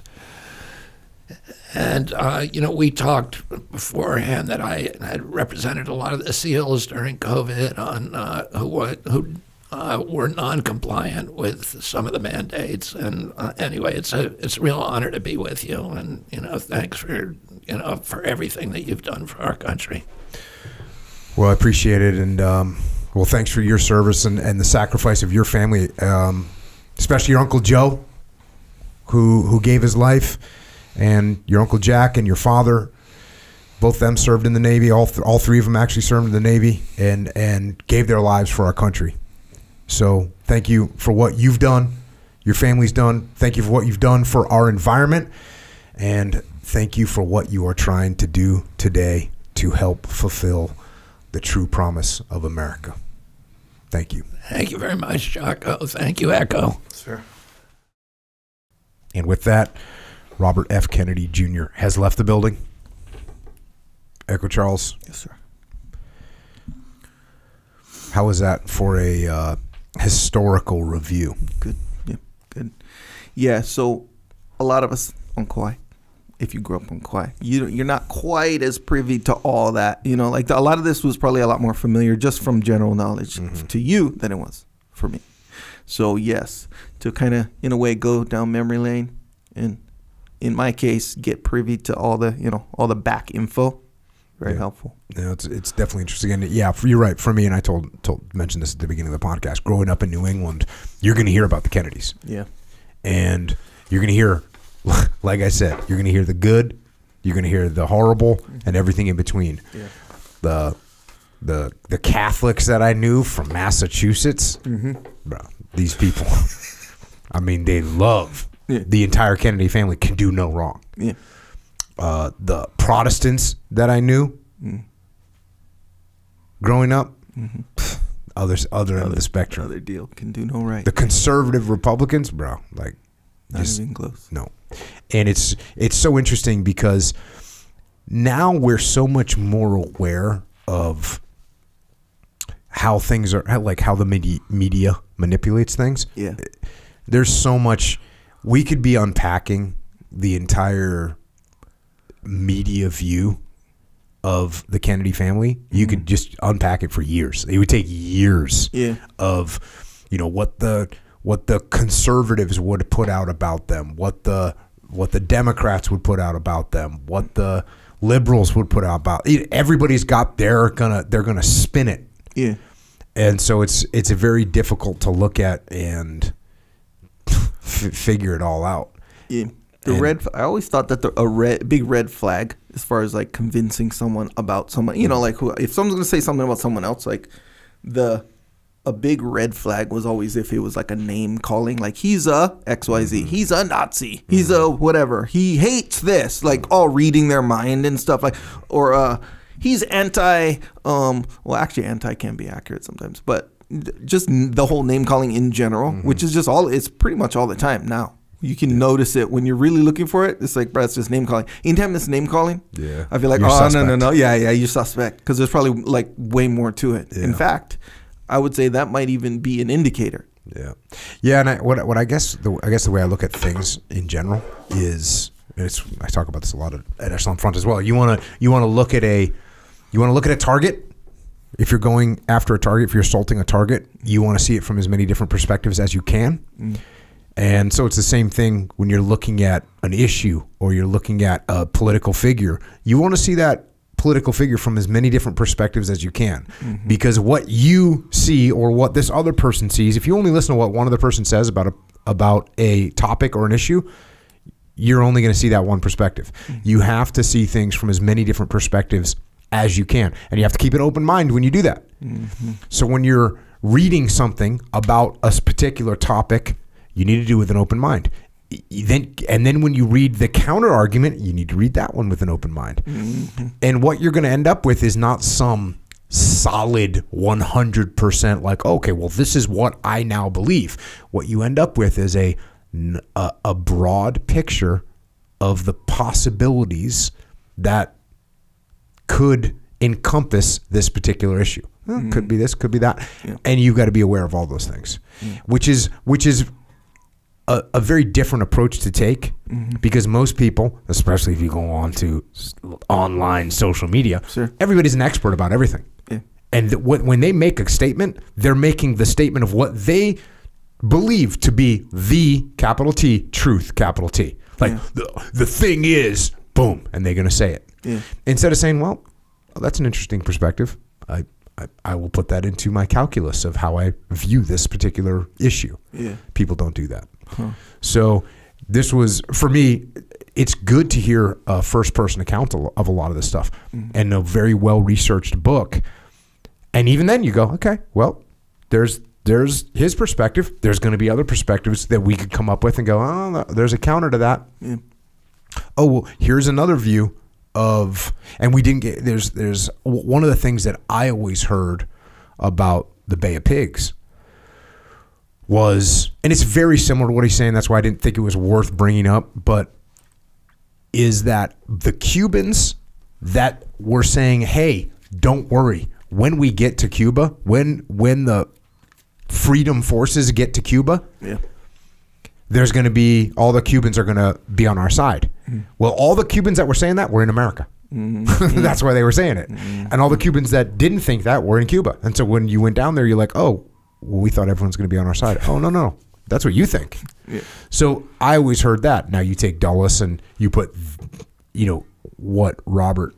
And uh, you know we talked beforehand that I had represented a lot of the SEALs during COVID on uh, who who uh, were non-compliant with some of the mandates. And uh, anyway, it's a it's a real honor to be with you. And you know thanks for you know for everything that you've done for our country. Well, I appreciate it, and um, well, thanks for your service and, and the sacrifice of your family, um, especially your uncle Joe, who who gave his life, and your uncle Jack and your father. Both of them served in the Navy. All th- all three of them actually served in the Navy, and and gave their lives for our country. So thank you for what you've done, your family's done. Thank you for what you've done for our environment, and thank you for what you are trying to do today to help fulfill the true promise of America. Thank you. Thank you very much, Jocko. Thank you, Echo. Sir. And with that, Robert F. Kennedy Jr. has left the building. Echo Charles, Yes, sir. how was that for a uh, historical review? Good. Yeah. Good. Yeah. So, a lot of us on Kauai, if you grew up on Kauai, you you're not quite as privy to all that. You know, like the, a lot of this was probably a lot more familiar just from general knowledge to you than it was for me. So yes, to kind of in a way go down memory lane, and in my case, get privy to all the you know all the back info, very Yeah. helpful. Yeah, it's it's definitely interesting, and yeah, for, you're right. For me, and I told told mentioned this at the beginning of the podcast. Growing up in New England, you're going to hear about the Kennedys, Yeah. and you're going to hear, like I said, you're going to hear the good, you're going to hear the horrible, and everything in between. Yeah. The the the Catholics that I knew from Massachusetts, Mm-hmm. bro, these people. I mean, they love Yeah. the entire Kennedy family. Can do no wrong. Yeah. Uh, the Protestants that I knew Mm. growing up, others other end of the spectrum. Other deal can do no right. The conservative Republicans, bro, like Not just even close. no. And it's it's so interesting because now we're so much more aware of how things are how, like how the media, media manipulates things. Yeah. There's so much we could be unpacking the entire media view of the Kennedy family. You could mm-hmm. just unpack it for years. It would take years Yeah. of you know what the what the conservatives would put out about them, what the what the Democrats would put out about them, what the liberals would put out about. Everybody's got their gonna they're gonna spin it, Yeah. and so it's it's very difficult to look at and figure it all out. Yeah. The And- red. I always thought that the, a red, big red flag, as far as like convincing someone about someone, you know, like who, if someone's gonna say something about someone else, like the a big red flag was always if it was like a name calling, like he's a X Y Z, he's a Nazi, he's a whatever, he hates this, like all reading their mind and stuff, like or uh, he's anti. Um, well, actually, anti can be accurate sometimes, but just the whole name calling in general, mm-hmm. which is just all it's pretty much all the time now. You can notice it when you're really looking for it. It's like, bro, it's just name calling. Anytime it's name calling, Yeah. I feel like, You're oh no, no, no, yeah, yeah, you're suspect because there's probably like way more to it. In fact, I would say that might even be an indicator. Yeah, yeah, and I, what what I guess the I guess the way I look at things in general is it's I talk about this a lot at, at Echelon Front as well. You want to you want to look at a you want to look at a target. If you're going after a target, if you're assaulting a target, you want to see it from as many different perspectives as you can. Mm. And so it's the same thing when you're looking at an issue or you're looking at a political figure. You want to see that political figure from as many different perspectives as you can. Mm-hmm. Because what you see or what this other person sees, if you only listen to what one other person says about a, about a topic or an issue, you're only going to see that one perspective. Mm. You have to see things from as many different perspectives as you can, and you have to keep an open mind when you do that. Mm-hmm. So when you're reading something about a particular topic, you need to do it with an open mind. Then and then when you read the counter argument, you need to read that one with an open mind. Mm-hmm. And what you're going to end up with is not some solid 100% like okay well this is what i now believe what you end up with is a a broad picture of the possibilities that could encompass this particular issue Huh, could mm-hmm. be this could be that and you've got to be aware of all those things which is which is a, a very different approach to take mm-hmm. because most people, especially if you go on to online social media, Sure. everybody's an expert about everything. Yeah. And when they make a statement, they're making the statement of what they believe to be the capital T truth, capital T. Like the, the thing is, boom, and they're going to say it. Yeah. Instead of saying, well, that's an interesting perspective. I, I, I will put that into my calculus of how I view this particular issue. Yeah. People don't do that. So this was for me. It's good to hear a first person account of a lot of this stuff mm-hmm. and a very well researched book. And even then, you go, okay, well, there's there's his perspective. There's going to be other perspectives that we could come up with and go, oh, there's a counter to that. Yeah. Oh, well, here's another view of, and we didn't get. There's there's one of the things that I always heard about the Bay of Pigs was, and it's very similar to what he's saying. That's why I didn't think it was worth bringing up. But is that the Cubans that were saying, "Hey, don't worry. When we get to Cuba, when when the freedom forces get to Cuba, Yeah. There's going to be all the Cubans are going to be on our side." Hmm. Well, all the Cubans that were saying that were in America. Mm-hmm. That's why they were saying it. Mm-hmm. And all the Cubans that didn't think that were in Cuba. And so when you went down there, you're like, "Oh, well, we thought everyone's going to be on our side." Oh, no, no. That's what you think. Yeah. So I always heard that. Now you take Dulles and you put, you know, what Robert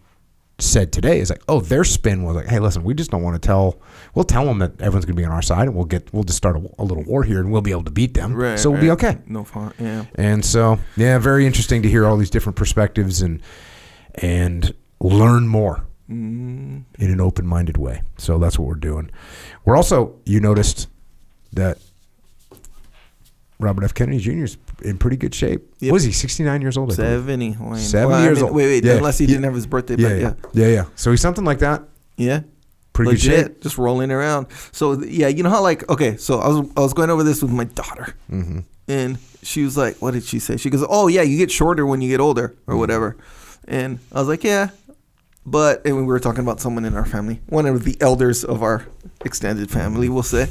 said today is like, oh, their spin was like, hey, listen, we just don't want to tell. We'll tell them that everyone's going to be on our side, and we'll get, we'll just start a, a little war here, and we'll be able to beat them. Right. so we'll be okay. No fun. Yeah. And so, yeah, very interesting to hear all these different perspectives and and learn more Mm, in an open-minded way. So that's what we're doing. We're also, you noticed that Robert F. Kennedy Jr. is in pretty good shape. Yep. Was he 69 years old? I 70. Wayne. 70 Well, I years mean, old. Wait, wait. Yeah. Unless he Yeah. didn't have his birthday. Yeah, but yeah, yeah. yeah. So he's something like that. Yeah. Pretty Legit, good shape. just rolling around. So yeah, you know how like okay, so I was I was going over this with my daughter, Mm-hmm. and she was like, "What did she say?" She goes, "Oh yeah, you get shorter when you get older, Mm-hmm. or whatever." And I was like, "Yeah," but and we were talking about someone in our family, one of the elders of our extended family, we'll say,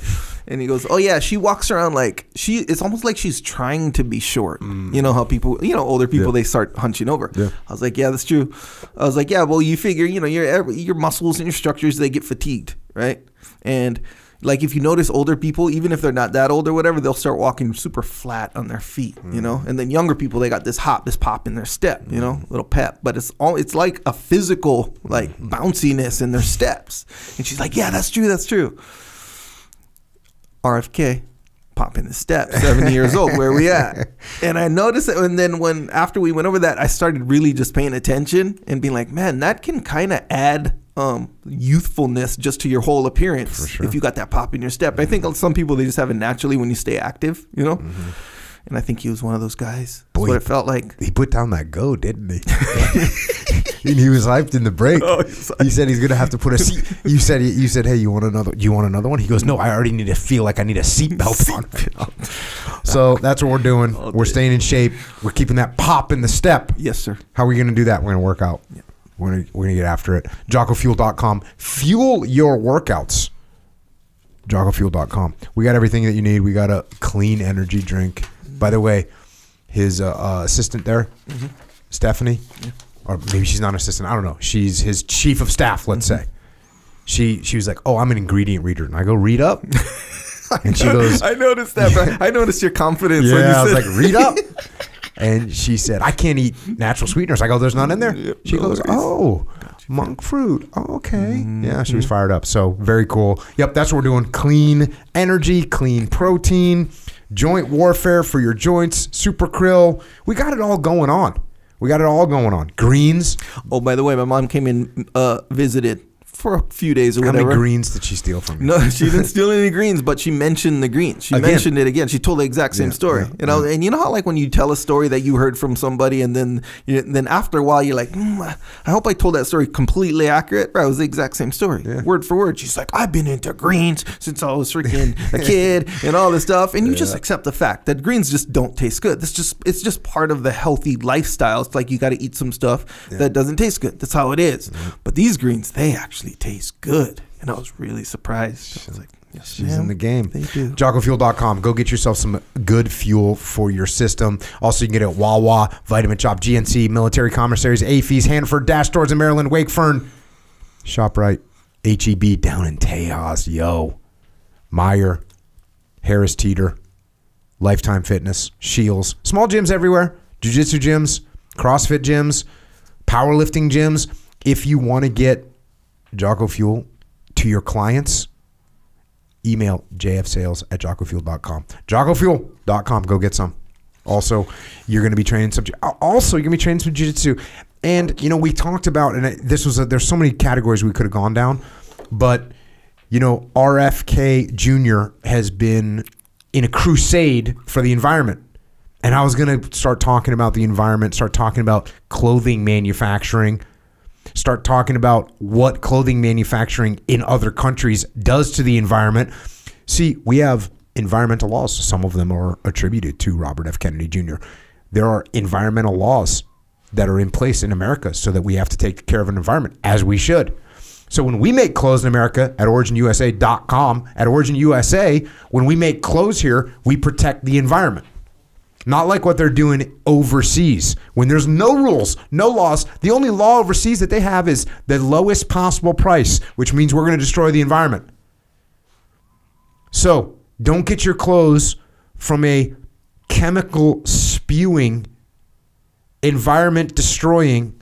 and he goes, "Oh yeah, she walks around like she. It's almost like she's trying to be short. You know how people, you know, older people Mm. Yeah. they start hunching over. Yeah. I was like, yeah, that's true. I was like, yeah, well, you figure, you know, your your muscles and your structures they get fatigued, right? And like if you notice older people, even if they're not that old or whatever, they'll start walking super flat on their feet, you hmm. know. And then younger people, they got this hop, this pop in their step, you know, hmm. little pep. But it's all it's like a physical like hmm. bounciness in their steps. And she's like, yeah, that's true, that's true. RFK, pop in the step, 70 years old, where we at? And I noticed it, and then when after we went over that, I started really just paying attention and being like, man, that can kind of add um, youthfulness just to your whole appearance sure. if you got that pop in your step. I think some people they just have it naturally when you stay active, you know. And I think he was one of those guys. Boy, what it felt like. He put down that go, didn't he? and he was hyped in the break. Oh, he said he's gonna have to put a seat. You said you said, hey, you want another? You want another one? He goes, no, I already need to feel like I need a seatbelt on. so that's what we're doing. All We're day. staying in shape. We're keeping that pop in the step. Yes, sir. How are we gonna do that? We're gonna work out. We're gonna we're gonna get after it. JockoFuel.com. Fuel your workouts. JockoFuel.com. We got everything that you need. We got a clean energy drink. By the way, his uh, uh, assistant there, Stephanie, or maybe she's not an assistant. I don't know. She's his chief of staff. Let's say. She she was like, "Oh, I'm an ingredient reader," and I go, "Read up." and she goes, I noticed that, bro. I noticed your confidence. yeah, when you I was like, read up. And she said, I can't eat natural sweeteners. I go, there's none in there. Yep, she no goes, worries. oh, monk fruit. Oh, okay. Yeah, she was fired up. So very cool. Yep, that's what we're doing. Clean energy, clean protein. joint warfare for your joints, super krill. We got it all going on. We got it all going on. Greens. Oh, by the way, my mom came in, uh, visited for a few days or How whatever. many greens did she steal from you? No, she didn't steal any greens, but she mentioned the greens. She Again. mentioned it again. She told the exact same Yeah, story. yeah, you know, and you know how like when you tell a story that you heard from somebody, and then you, then after a while you're like, mm, I hope I told that story completely accurate. Right, it was the exact same story, word for word. She's like, I've been into greens since I was freaking a kid, and all this stuff, and you just accept the fact that greens just don't taste good. That's just it's just part of the healthy lifestyle. It's like you got to eat some stuff that doesn't taste good. That's how it is. But these greens, they actually taste good, and I was really surprised. I was like. Yes, She's in the game. They do. JockoFuel.com. Go get yourself some good fuel for your system. Also, you can get it at Wawa, Vitamin Shoppe, GNC, Military Commissaries, AAFES, Hannaford, Dash Stores in Maryland, Wakefern, ShopRite, HEB down in Tejas. Yo. Meijer, Harris Teeter, Lifetime Fitness, Shields. Small gyms everywhere. Jiu-Jitsu gyms, CrossFit gyms, powerlifting gyms. If you want to get Jocko Fuel to your clients, email jfsales at jockofuel.com. Jockofuel.com. Go get some. Also, you're going to be training some. Also, you're going to be training some jiu-jitsu. And you know, we talked about, and this was a, there's so many categories we could have gone down, but you know, RFK Jr. has been in a crusade for the environment. And I was going to start talking about the environment, start talking about clothing manufacturing, start talking about what clothing manufacturing in other countries does to the environment. See, we have environmental laws. Some of them are attributed to Robert F. Kennedy Jr. There are environmental laws that are in place in America so that we have to take care of an environment as we should. So when we make clothes in America at originusa.com, at Origin USA, when we make clothes here, we protect the environment. Not like what they're doing overseas when there's no rules, no laws. The only law overseas that they have is the lowest possible price, which means we're going to destroy the environment. So don't get your clothes from a chemical spewing, environment destroying,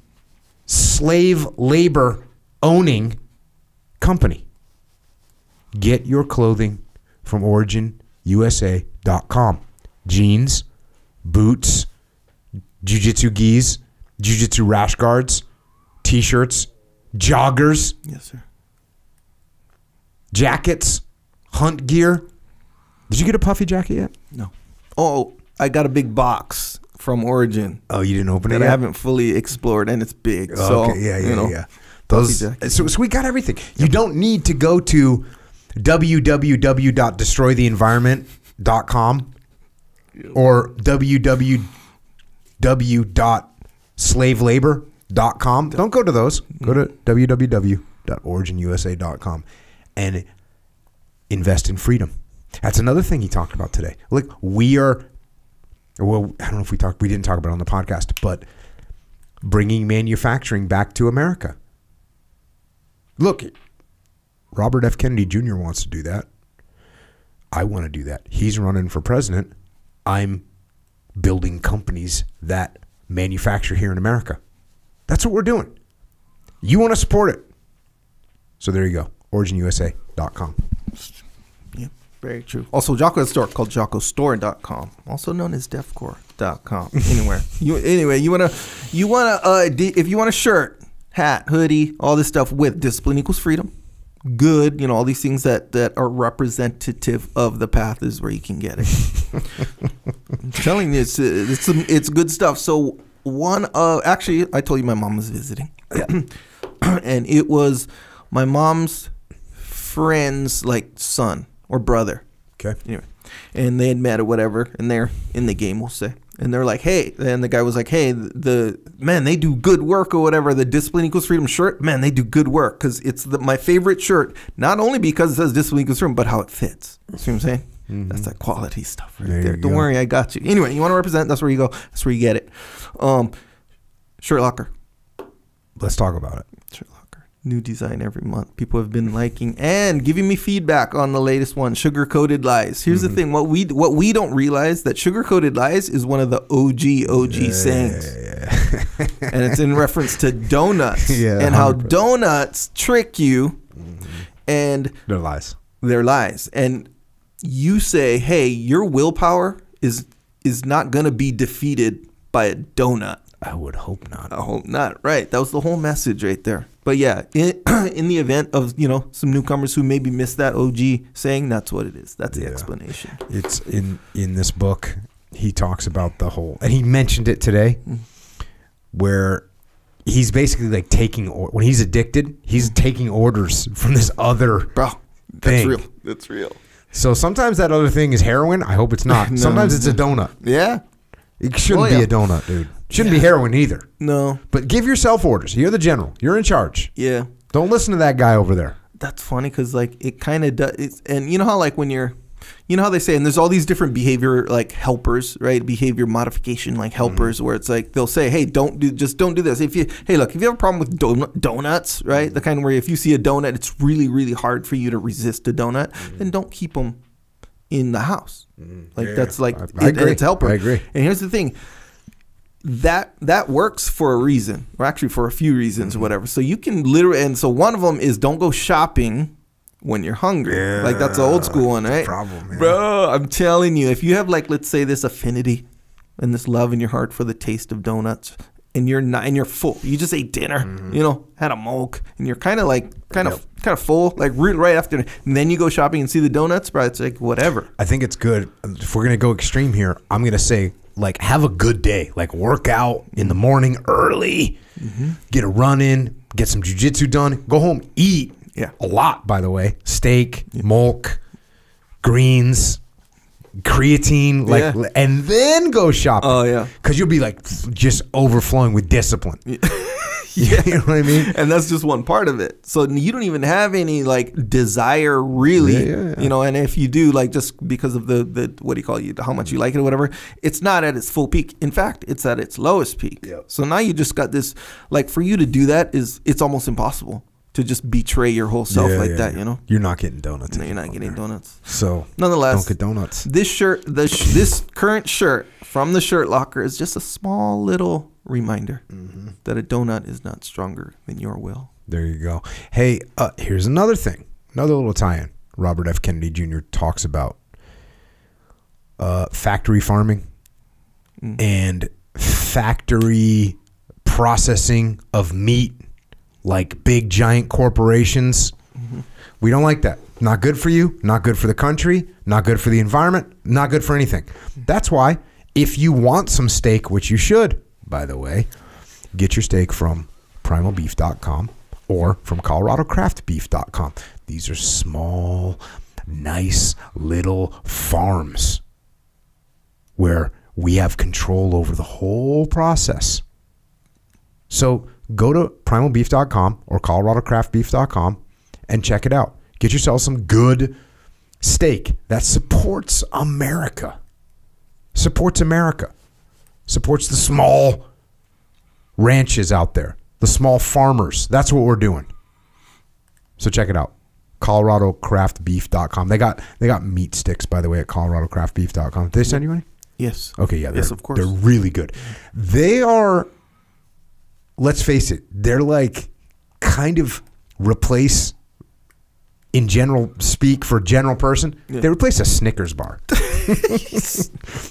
slave labor owning company. Get your clothing from originusa.com. Jeans, boots, jujitsu gis, jujitsu rash guards, t-shirts, joggers, Yes, sir. jackets, hunt gear. Did you get a puffy jacket yet? No. Oh, I got a big box from Origin Oh, you didn't open it that I haven't fully explored, and it's big. so, okay, yeah, yeah, you know, yeah. Those, so, so we got everything. You don't need to go to www.destroytheenvironment.com or www.slavelabor.com. Don't go to those. Go to www.originusa.com and invest in freedom. That's another thing he talked about today. Look, we are well, I don't know if we talked we didn't talk about it on the podcast, but bringing manufacturing back to America. Look, Robert F. Kennedy Jr. wants to do that. I want to do that. He's running for president. I'm building companies that manufacture here in America. That's what we're doing. You want to support it. So there you go. OriginUSA.com. Yeah, very true. Also, Jocko has a store called JockoStore.com, also known as DefCor.com. Anywhere, you anyway, you wanna, you wanna, uh, if you want a shirt, hat, hoodie, all this stuff with discipline equals freedom, good, you know, all these things that that are representative of the path is where you can get it. I'm telling you, it's it's some, it's good stuff. So one, of actually, I told you my mom was visiting, and it was my mom's friend's like son or brother. Okay. Anyway, and they had met or whatever, and they're in the game, we'll say. And they're like, hey, and the guy was like, hey, the man, they do good work or whatever. The Discipline Equals Freedom shirt, man, they do good work because it's the, my favorite shirt, not only because it says Discipline Equals Freedom, but how it fits. See what I'm saying? That's that quality stuff right There there. Don't go. worry, I got you. Anyway, you want to represent? That's where you go. That's where you get it. Um, shirt locker. Let's talk about it. New design every month. People have been liking and giving me feedback on the latest one, sugar coated lies. Here's Mm-hmm. the thing: what we what we don't realize that sugar coated lies is one of the OG OG sayings, and it's in reference to donuts Yeah, and how 100%. donuts trick you, Mm-hmm. and They're lies. they're lies. And you say, "Hey, your willpower is is not going to be defeated by a donut." I would hope not. I hope not. Right. That was the whole message right there. But yeah, in, in the event of, you know, some newcomers who maybe missed that OG saying, that's what it is. That's the Yeah. explanation. It's in in this book. He talks about the whole, and he mentioned it today, mm. where he's basically like taking or when he's addicted, he's mm. taking orders from this other. Bro, that's Thing. real. That's real. So sometimes that other thing is heroin. I hope it's not. No. Sometimes it's a donut. Yeah. It shouldn't Oh, be a donut, dude. Shouldn't be heroin either. No. But give yourself orders. You're the general. You're in charge. Yeah. Don't listen to that guy over there. That's funny because, like, it kind of does. And you know how, like, when you're, you know how they say, and there's all these different behavior, like, helpers, right? Behavior modification, like, helpers, mm-hmm. where it's like, they'll say, hey, don't do, just don't do this. If you, hey, look, if you have a problem with donut, donuts, right? Mm-hmm. The kind where if you see a donut, it's really, really hard for you to resist a donut, mm-hmm. then don't keep them in the house. Like, Yeah, that's like, I- I it- agree. it's helper. I agree. And here's the thing that that works for a reason, or actually for a few reasons, Mm-hmm. or whatever. So you can literally, and so one of them is don't go shopping when you're hungry. Yeah, like that's the old school one, right? problem, bro. I'm telling you, if you have like, let's say, this affinity and this love in your heart for the taste of donuts. And you're not, and you're full. You just ate dinner, Mm-hmm. you know, had a milk, and you're kind of like, kind of, kind of full, like re- right after. And then you go shopping and see the donuts, bro. It's like whatever. I think it's good. If we're gonna go extreme here, I'm gonna say like have a good day. Like work out in the morning early, Mm-hmm. get a run in, get some jujitsu done, go home, eat. Yeah. a lot by the way. Steak, milk, greens, creatine, like, Yeah. and then go shopping. Oh, yeah. because you'll be like just overflowing with discipline. Yeah, you know what I mean. and that's just one part of it. So you don't even have any like desire really, Yeah, you know. And if you do, like just because of the the what do you call it, how much you like it or whatever, it's not at its full peak. In fact, it's at its lowest peak. Yep. So now you just got this like for you to do that is it's almost impossible to just betray your whole self Yeah, like yeah, that. yeah. You know, You're not getting donuts. no, you're not getting there. donuts. So Nonetheless, don't get donuts. This shirt, the sh- this current shirt from the shirt locker is just a small little reminder Mm-hmm. that a donut is not stronger than your will. There you go. Hey, uh, here's another thing. Another little tie-in. Robert F. Kennedy Jr. talks about uh, factory farming and factory processing of meat, like big giant corporations. Mm-hmm. We don't like that. Not good for you. Not good for the country. Not good for the environment. Not good for anything. Mm-hmm. That's why, if you want some steak, which you should, by the way, get your steak from primalbeef.com or from coloradocraftbeef.com. These are small, nice little farms where we have control over the whole process. So go to primalbeef.com or coloradocraftbeef.com and check it out. Get yourself some good steak that supports America. Supports America. Supports the small ranches out there, the small farmers. That's what we're doing. So check it out. coloradocraftbeef.com. They got they got meat sticks by the way at coloradocraftbeef.com. Did they send you any? Yes. Okay, yeah, Yes, of course. They're really good. They are. Let's face it, they're like kind of replace, in general speak for general person, they replace a Snickers bar.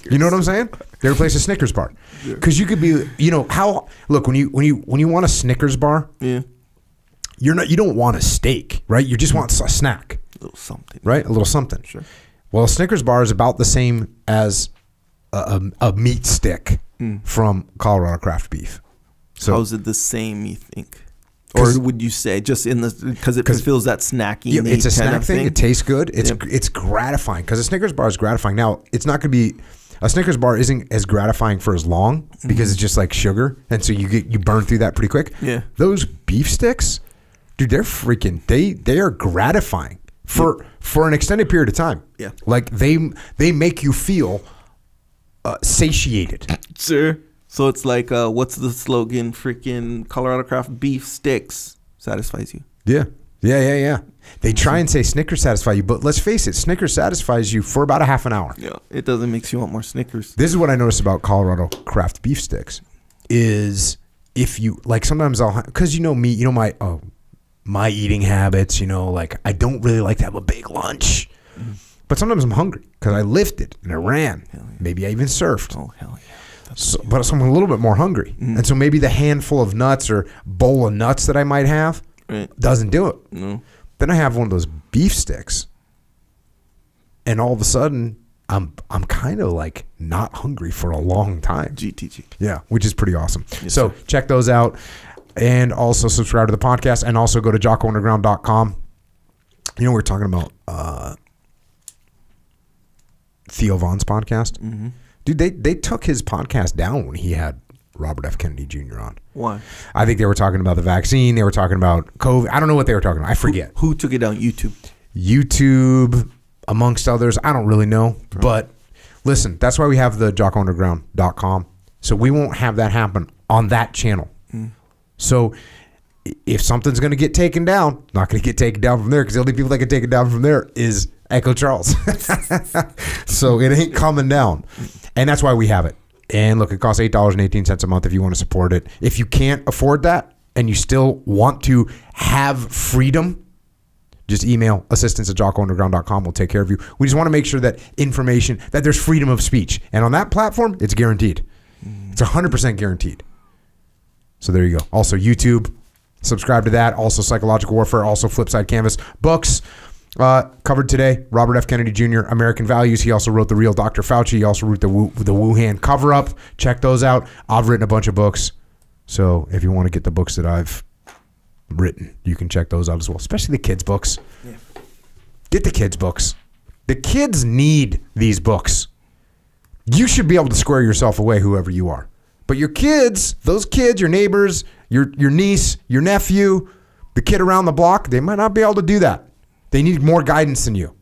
you know what I'm saying? They replace a Snickers bar because you could be, you know, how look when you when you when you want a Snickers bar, Yeah. you're not you don't want a steak, right? You just want a snack A little something. right? A little something. Sure. Well, a Snickers bar is about the same as a, a, a meat stick hmm. from Colorado Craft Beef. So How is it the same? You think? or would you say just in the because it feels that snacky? yeah, it's a snack of thing. It tastes good. It's Yep. it's gratifying because a Snickers bar is gratifying. Now, it's not going to be a Snickers bar isn't as gratifying for as long because it's just like sugar, and so you get you burn through that pretty quick. Yeah. those beef sticks, dude, they're freaking they they are gratifying for for an extended period of time. Yeah. like they they make you feel uh, satiated. Sure. So it's like, uh, what's the slogan? Freaking Colorado Craft beef sticks satisfies you. Yeah. Yeah, yeah, yeah. They try and say Snickers satisfy you, but let's face it, Snickers satisfies you for about a half an hour. Yeah. It doesn't make you want more Snickers. This is what I noticed about Colorado craft beef sticks is if you like sometimes I'll because you know me, you know my oh my eating habits, you know, like I don't really like to have a big lunch. But sometimes I'm hungry because I lifted and I ran. Maybe I even surfed. Oh hell yeah. So, but so I'm a little bit more hungry. And so maybe the handful of nuts or bowl of nuts that I might have Right. doesn't do it. No. Then I have one of those beef sticks, and all of a sudden I'm I'm kind of like not hungry for a long time. GTG. Yeah, which is pretty awesome. Yes, so sir. check those out, and also subscribe to the podcast, and also go to jockounderground.com. You know, we are talking about uh, Theo Von's podcast. Mm-hmm. Dude, they they took his podcast down when he had Robert F. Kennedy Jr. on. Why? I think they were talking about the vaccine. They were talking about COVID. I don't know what they were talking about. I forget. Who took it down? YouTube. YouTube, amongst others. I don't really know. But listen, that's why we have the jockounderground.com. So we won't have that happen on that channel. Mm. So if something's going to get taken down, not going to get taken down from there because the only people that can take it down from there is Echo Charles. so it ain't coming down. And that's why we have it. And look, it costs $8.18 a month if you want to support it. If you can't afford that and you still want to have freedom, just email assistance at jockounderground.com. We'll take care of you. We just want to make sure that information, that there's freedom of speech. And on that platform, it's guaranteed. It's 100% guaranteed. So there you go. Also, YouTube, subscribe to that. Also, Psychological Warfare. Also, Flipside Canvas. Books uh, covered today. Robert F. Kennedy Jr., American Values. He also wrote The Real Dr. Fauci. He also wrote the, Wu, the Wuhan cover up. Check those out. I've written a bunch of books. So if you want to get the books that I've written. You can check those out as well, especially the kids' books. Get the kids' books. The kids need these books. You should be able to square yourself away, whoever you are. But your kids, those kids, your neighbors, your your niece, your nephew, the kid around the block, they might not be able to do that. They need more guidance than you.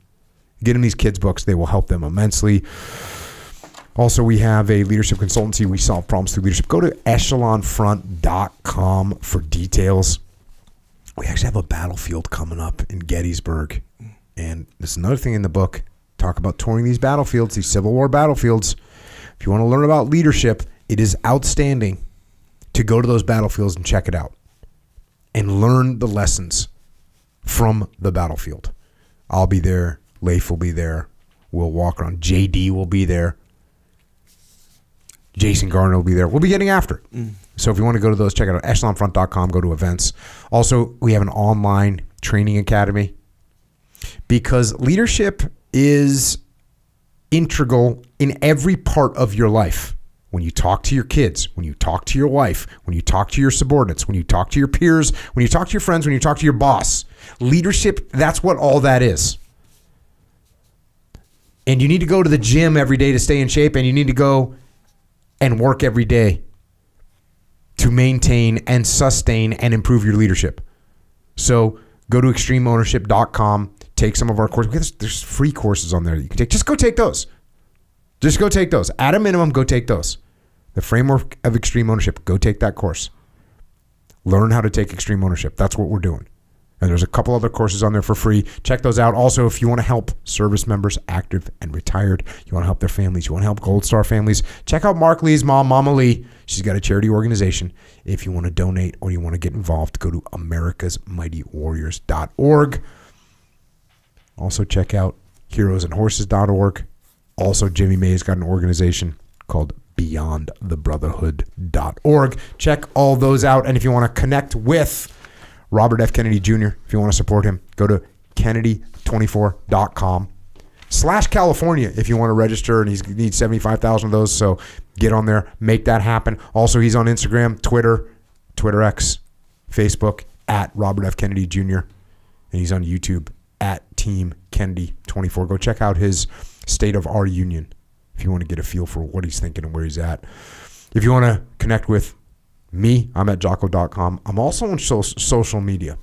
Get them these kids' books; they will help them immensely. Also, we have a leadership consultancy. We solve problems through leadership. Go to echelonfront.com for details we actually have a battlefield coming up in Gettysburg. And there's another thing in the book. Talk about touring these battlefields, these Civil War battlefields. If you want to learn about leadership, it is outstanding to go to those battlefields and check it out and learn the lessons from the battlefield. I'll be there. Leif will be there. We'll walk around. JD will be there. Jason Garner will be there. We'll be getting after it. Mm. So if you want to go to those, check out. Echelonfront.com. Go to events. Also, we have an online training academy because leadership is integral in every part of your life. When you talk to your kids, when you talk to your wife, when you talk to your subordinates, when you talk to your peers, when you talk to your friends, when you talk to your boss, leadership, that's what all that is. And you need to go to the gym every day to stay in shape, and you need to go and work every day to maintain and sustain and improve your leadership. So go to extremeownership.com, take some of our courses. There's, there's free courses on there that you can take. Just go take those. Just go take those. At a minimum, go take those. The framework of extreme ownership, go take that course. Learn how to take extreme ownership. That's what we're doing. And there's a couple other courses on there for free. Check those out. Also, if you want to help service members, active and retired, you want to help their families, you want to help Gold Star families, check out Mark Lee's mom, Mama Lee. She's got a charity organization. If you want to donate or you want to get involved, go to americasmightywarriors.org. Also, check out heroesandhorses.org. Also, Jimmy May's got an organization called beyondthebrotherhood.org. Check all those out. And if you want to connect with Robert F. Kennedy Jr., if you want to support him, go to kennedy24.com slash California if you want to register. And he needs 75,000 of those. So get on there, make that happen. Also, he's on Instagram, Twitter, Twitter X, Facebook at Robert F. Kennedy Jr. And he's on YouTube at Team Kennedy 24. Go check out his State of Our Union if you want to get a feel for what he's thinking and where he's at. If you want to connect with me, I'm at jocko.com. I'm also on so- social media.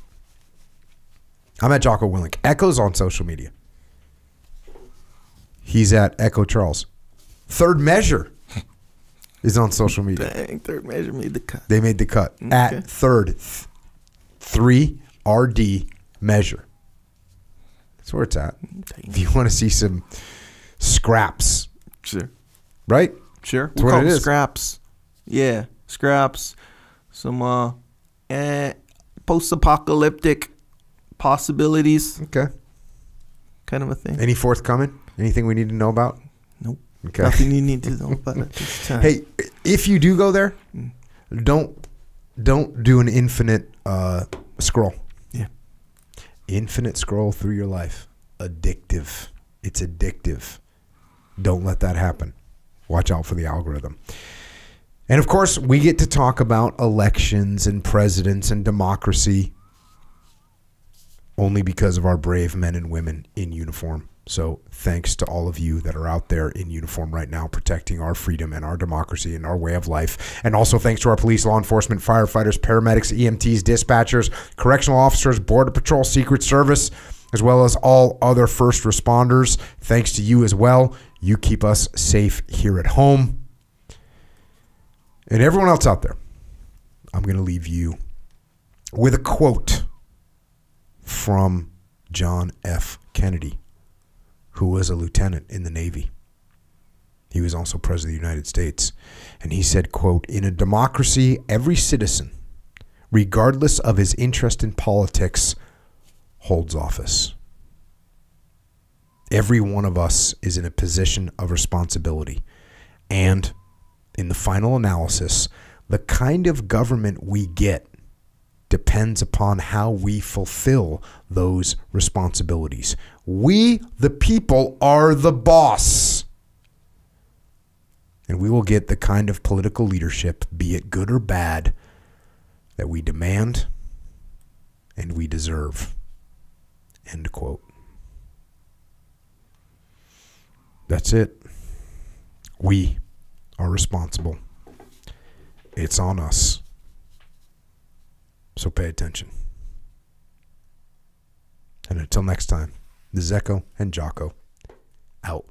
I'm at Jocko Willink. Echo's on social media. He's at Echo Charles. Third Measure is on social media. Dang, third measure made the cut. They made the cut Okay. at third, th- three RD measure. That's where it's at. If you want to see some scraps, Sure. right? Sure. That's we what call it them is. scraps. Yeah, scraps. Some uh, eh, post-apocalyptic possibilities. Okay. kind of a thing. Any forthcoming? Anything we need to know about? Nope. Okay. Nothing you need to know about at this time. Hey, if you do go there, Mm. don't don't do an infinite uh, scroll. Yeah. Infinite scroll through your life. Addictive. It's addictive. Don't let that happen. Watch out for the algorithm. And of course, we get to talk about elections and presidents and democracy only because of our brave men and women in uniform. So, thanks to all of you that are out there in uniform right now, protecting our freedom and our democracy and our way of life. And also, thanks to our police, law enforcement, firefighters, paramedics, EMTs, dispatchers, correctional officers, Border Patrol, Secret Service, as well as all other first responders. Thanks to you as well. You keep us safe here at home. And everyone else out there, I'm going to leave you with a quote from John F. Kennedy, who was a lieutenant in the Navy. He was also president of the United States. And he said, quote, in a democracy, every citizen, regardless of his interest in politics, holds office. Every one of us is in a position of responsibility. And in the final analysis, the kind of government we get depends upon how we fulfill those responsibilities. We, the people, are the boss. And we will get the kind of political leadership, be it good or bad, that we demand and we deserve. End quote. That's it. We are responsible. It's on us. So pay attention. And until next time, this is Echo and Jocko out.